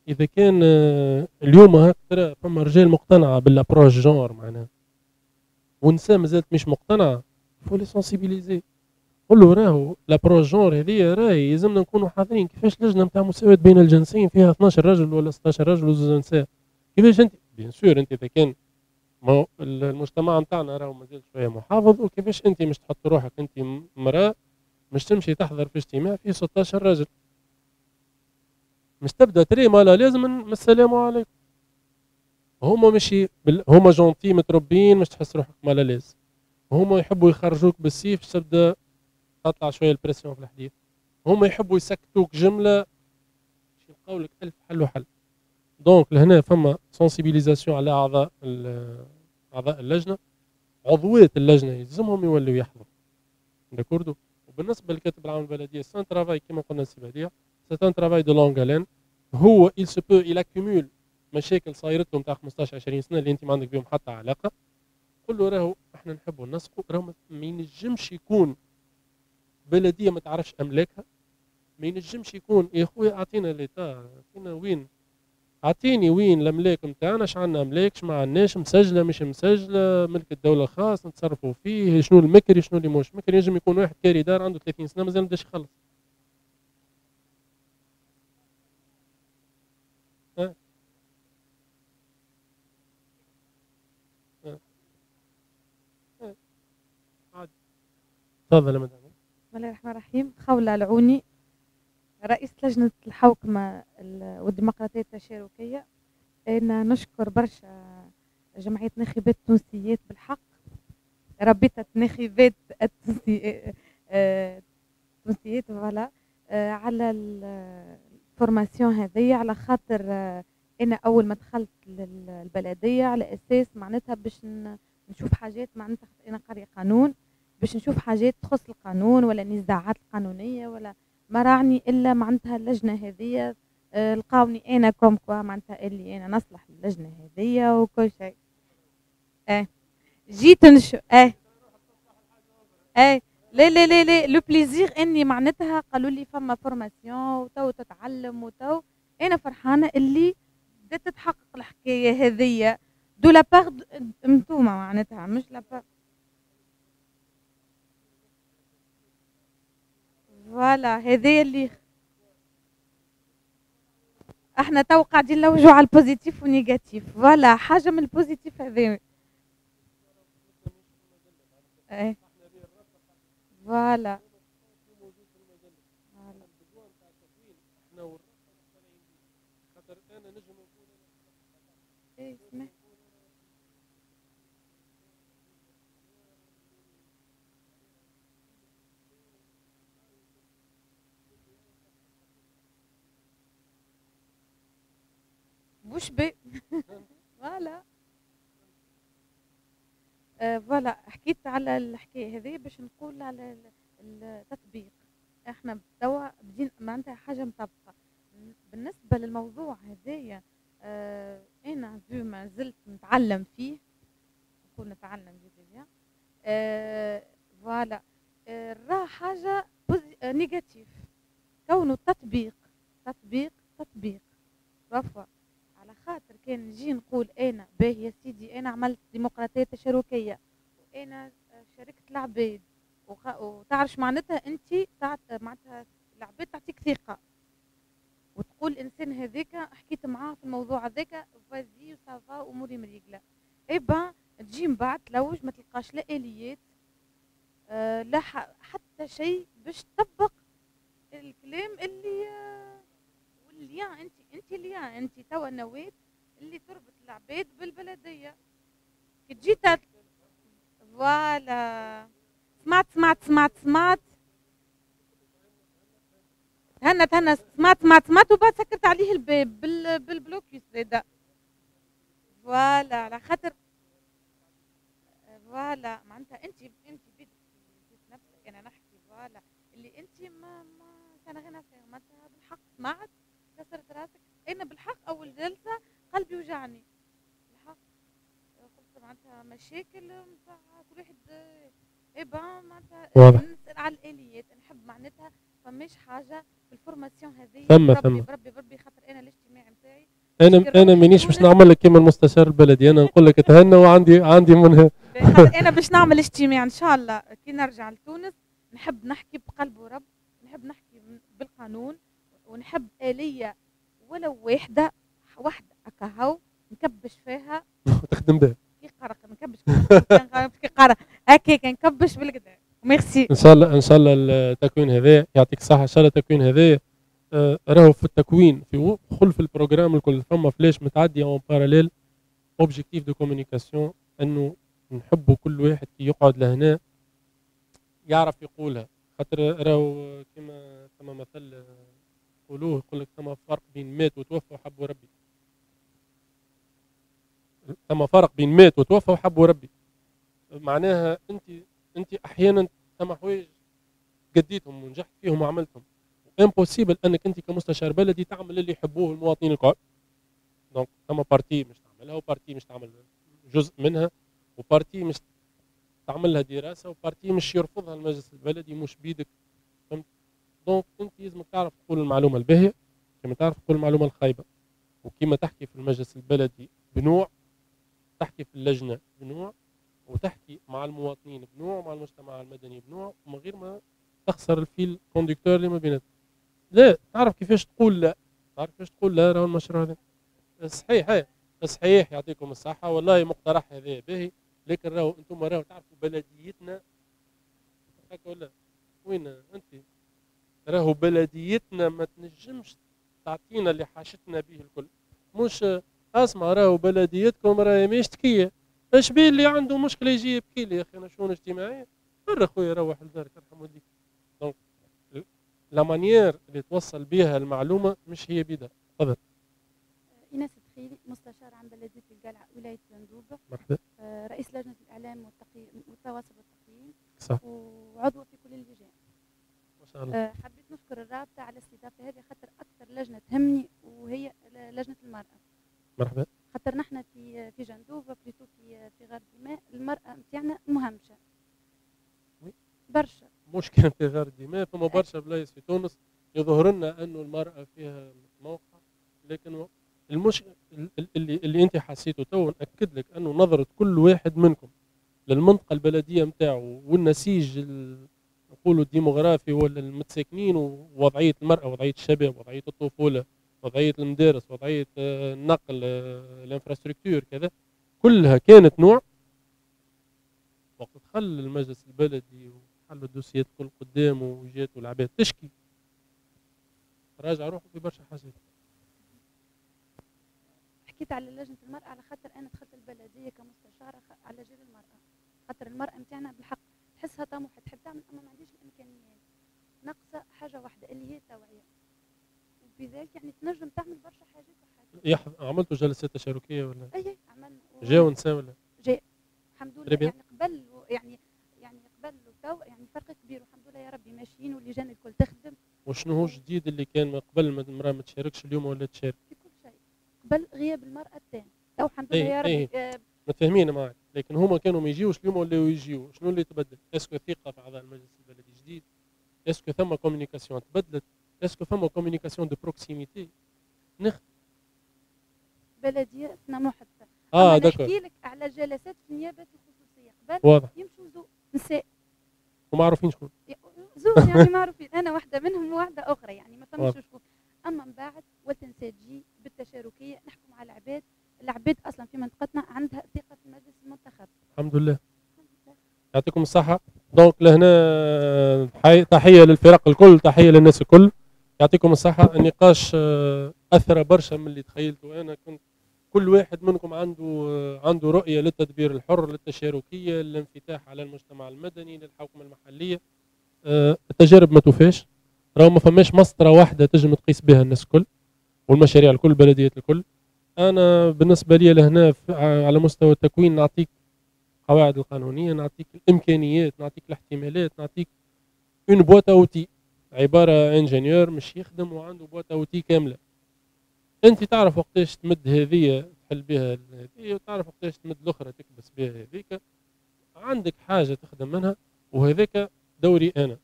إذا كان آه، اليوم ترى فما رجال مقتنعة بالابروش جونر معناها. ونساء مازالت مش مقتنعة. faut les sensibiliser قول له راهو l'approche genre هذيا راهي يلزمنا نكونوا حاضرين. كيفاش لجنة نتاع مساواه بين الجنسين؟ فيها 12 رجل ولا 16 رجل وزوج نساء. كيفاش أنت؟ bien sûr أنت إذا كان المجتمع نتاعنا راهو مازال شوية محافظ وكيفاش أنت مش تحط روحك أنت مرأة مش تمشي تحضر في اجتماع فيه 16 رجل. مش تبدا très mal à l'aise السلام عليكم. هما ماشي بال... هما gentils متربين مش تحس روحك mal à l'aise. هما يحبوا يخرجوك بالسيف تبدأ تطلع شوية ال pression في الحديث. هما يحبوا يسكتوك جملة يلقاو لك ألف حل وحل. donc لهنا فما sensibilisation على اعضاء اعضاء اللجنه عضوية اللجنة يلزمهم يولوا يحضروا. d'accord وبالنسبة للكاتب العام البلدية c'est un travail كما قلنا السي بديع c'est un travail de longue haleine هو il se peut il accumule مشاكل صايرت له نتاع 15 20 سنة اللي انت ما عندك بهم حتى علاقة. قول له راهو إحنا نحبوا نسقوا راهو ما ينجمش يكون بلدية ما تعرفش أملاكها. ما ينجمش يكون يا خويا اعطينا l'état اعطينا وين؟ أعطيني وين الاملاك نتاعنا اش عندنا املاك ما عندناش مسجلة مش مسجلة ملك الدولة الخاص نتصرفوا فيه شنو المكري شنو اللي مش مكري ينجم يكون واحد كاري دار عنده 30 سنة مازال ما بداش يخلص. تفضل مدام. بسم الله الرحمن الرحيم. خولة العوني. رئيس لجنة الحوكمة والديمقراطية التشاركية أنا نشكر برشا جمعية ناخبات التونسيات بالحق. رابطة ناخبات التونسيات voilà. على ال formation هذه على خاطر أنا أول ما دخلت للبلديه على أساس معناتها باش نشوف حاجات معناتها أنا قاريه قانون باش نشوف حاجات تخص القانون ولا نزاعات القانونيه ولا ما رعني إلا معناتها اللجنة هذه آه، لقاوني أنا comme quoi معناتها اللي أنا نصلح للجنه هذه وكل شيء. آه جيت نشوف آه آه لا لا لا لا le plaisir إني معناتها قالوا لي فما formation وتو تتعلم وتو. أنا فرحانة اللي بدأت تتحقق الحكاية هذيا de la part انتوما معناتها مش لا voilà هذا اللي إحنا تو قاعدين نلوجوا على ال positif وال négatif voilà حاجة من ال positif هذا إيه. voilà. إيه بوش بي. *laughs* voilà. آه، voilà. حكيت على الحكاية هذه باش نقول على التطبيق. إحنا توا بدينا معناتها حاجة مطبقة. بالنسبة للموضوع هذايا آه أنا في ما زلت نتعلم فيه. نكون نتعلم جديا آه voilà. آه راه حاجة négatif كونه تطبيق. تطبيق تطبيق. رفع خاطر كان نجي نقول أنا باهي يا سيدي أنا عملت ديمقراطية تشاركية وأنا شاركت العباد وتعرف معناتها أنت معناتها العباد تعطيك ثقة. وتقول الإنسان هذاك حكيت معاه في الموضوع هذاك فازي وسافا اموري مريقلة. ايبا تجي من بعد تلوج ما تلقاش لا آليات آه لا حتى شيء باش تطبق الكلام اللي واللي انت انت اللي انت توا نويت اللي تربط العباد بالبلدية. كي تجي فوالا. سمعت سمعت سمعت سمعت. تهنى تهنى سمعت سمعت سمعت وبعد سكرت عليه الباب بال بالبلوكيوس زادا فوالا على خاطر. فوالا معناتها انت انت بدك نفسك. أنا نحكي فوالا. اللي انت ما ما كان غير معناتها بالحق سمعت. كسرت رأسك أنا بالحق اول جلسه قلبي وجعني بالحق. قلت معناتها مشاكل نتاع كل واحد إيه معناتها نسال على الآليات. نحب معناتها فماش حاجة في ال formation هذه. ثم ثم بربي بربي خاطر أنا الاجتماع نتاعي أنا أنا مانيش باش نعمل لك كيما المستشار البلدي. أنا نقول لك تهنى وعندي عندي منها أنا باش نعمل اجتماع إن شاء الله. كي نرجع لتونس نحب نحكي بقلب ورب نحب نحكي بالقانون. ونحب آلية ولو واحدة واحدة هكا نكبش فيها. *laughs* تخدم بها. كي قرق نكبش كي قرق هكاك نكبش بالكدا ميرسي إن شاء الله إن شاء الله التكوين هذا يعطيك الصحة. إن شاء الله التكوين هذا آه راهو في التكوين في خلف ال programme الكل. فما فلاش متعدية en parallèle objectif de communication إنه نحبوا كل واحد كي يقعد لهنا يعرف يقولها. خاطر راهو كما كما مثل يقولوه يقول لك ثم فرق بين مات وتوفى وحب ربي. ثم فرق بين مات وتوفى وحب ربي. معناها انت أنت أحيانا ثم حوايج قديتهم ونجحت فيهم وعملتهم. impossible أنك أنت كمستشار بلدي تعمل اللي يحبوه المواطنين الكل donc ثم partie مش تعملها و partie مش تعمل جزء منها و partie مش تعمل لها دراسة و partie مش يرفضها المجلس البلدي مش بيدك. donc انت لازمك تعرف تقول المعلومة الباهية كما تعرف تقول المعلومة الخايبة. وكما تحكي في المجلس البلدي بنوع تحكي في اللجنة بنوع وتحكي مع المواطنين بنوع ومع المجتمع المدني بنوع ومن غير ما تخسر ال fil conducteur اللي ما بيناتهم. لا تعرف كيفاش تقول لا؟ تعرف كيفاش تقول لا راهو المشروع هذا؟ صحيح صحيح يعطيكم الصحة. والله مقترح هذا باهي. لكن راهو أنتم راهو تعرفوا بلديتنا. هكا ولا؟ وين أنت؟ راهو بلديتنا ما تنجمش تعطينا اللي حاشتنا به الكل. مش أسمع راهو بلديتكم راهي مش تكيه اش بيه اللي عنده مشكلة يجي يبكي لي يا أخي؟ أنا شؤون اجتماعية؟ بر خويا روح لدارك يرحم والديك donc la manière اللي توصل بها المعلومة مش هي بيدها تفضل. إيناس التخيلي مستشار عن بلدية القلعة ولاية جندوب مرحبا. آه رئيس لجنة الإعلام والتواصل والتقييم صح. وعضوه في كل اللجان. شاء الله آه حبيت نشكر الرابطة على الاستضافه هذه خاطر أكثر لجنة تهمني وهي لجنة المرأة. مرحبا. خاطر نحن في في جندوب plutôt في في غار دماء المرأة نتاعنا مهمشة. برشا. مشكلة في غار دماء فما برشا بلايص في تونس يظهر لنا انه المرأة فيها موقع لكن المشكلة اللي اللي أنت حسيته تو نأكد لك أنه نظره كل واحد منكم للمنطقة البلدية نتاعو والنسيج نقولوا الديموغرافي ولا المتساكنين ووضعية المرأة وضعيه الشباب وضعيه الطفولة وضعيه المدارس وضعيه النقل ال infrastructure كذا. كلها كانت نوع وقت خل المجلس البلدي وحل الدوسيات كل قدامه وجات والعباد تشكي. راجع روحه في برشا حاجات. حكيت على لجنة المرأة على خاطر أنا دخلت البلدية كمستشارة على جيل المرأة. خاطر المرأة نتاعنا بالحق. تحسها طموحة تحب تعمل أما ما عنديش الإمكانيات. ناقصة حاجة واحدة اللي هي التوعية. وبذلك يعني تنجم تعمل برشا حاجات وحاجات. عملتوا جلسات تشاركية ولا؟ أي عملنا. جاوا نساء ولا؟ جاء. الحمد لله يعني قبل يعني يعني قبل وتو يعني فرق كبير. والحمد لله يا ربي ماشيين واللجان الكل تخدم. وشنو هو الجديد اللي كان قبل ما المرأة ما تشاركش اليوم ولا تشارك؟ في كل شيء. قبل غياب المرأة التام تو الحمد لله يا ربي آه متفاهمين معك لكن هما كانوا ما يجيوش اليوم ولا يجيو شنو اللي تبدل؟ est-ce que ثقة في أعضاء المجلس البلدي جديد؟ est-ce que ثم communication تبدلت؟ est-ce que فما communication de proximité؟ نخ بلدياتنا محدثه آه d'accord نحكي لك على جلسات في النيابات الخصوصية. قبل واضح. يمشوا زوز نساء. ومعروفين شكون؟ زوج يعني معروفين. أنا واحدة منهم وواحدة أخرى يعني ما فهمش شكون. أما من بعد والتنسيجي بالتشاركية. نحكم على العباد. العباد أصلا في منطقتنا عندها ثقة في المجلس المنتخب. الحمد لله. يعطيكم الصحة. دونك لهنا تحية للفرق الكل تحية للناس الكل. يعطيكم الصحة. النقاش أثر برشا من اللي تخيلته. أنا كنت كل واحد منكم عنده عنده رؤية للتدبير الحر للتشاركية للانفتاح على المجتمع المدني للحوكمه المحلية. آه، التجارب ما توفاش. راهو ما فماش مسطرة واحدة تجم تقيس بها الناس الكل والمشاريع الكل البلديات الكل. أنا بالنسبة لي لهنا على مستوى التكوين نعطيك القواعد القانونية نعطيك الإمكانيات نعطيك الاحتمالات نعطيك une boîte à outils عبارة ingénieur مش يخدم وعنده boîte à outils كاملة. أنت تعرف وقتاش تمد هذه تحل بها هذه وتعرف وقتاش تمد الأخرى تكبس بها هذيك. عندك حاجة تخدم منها وهذاك دوري أنا.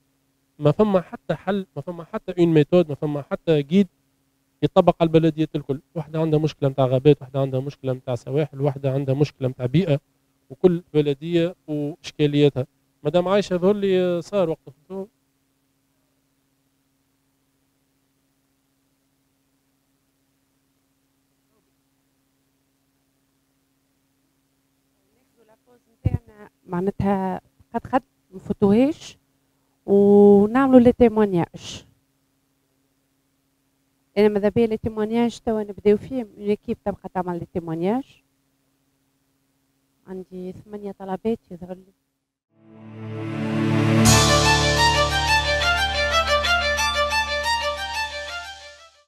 ما فما حتى حل ما فما حتى une méthode ما فما حتى guide يطبق على البلديات الكل. واحدة عندها مشكلة نتاع غابات واحدة عندها مشكلة نتاع سواحل واحدة عندها مشكلة نتاع بيئة وكل بلدية وإشكالياتها. مادام عايشة ظهر لي صار وقت الفطور معناتها خد خد نفوتوهاش ونعملوا les témoignages أنا ماذا بيا les témoignages توا نبداو فيه l'équipe تبقى تعمل les témoignages؟ عندي ثمانية طلبات يظهر لي.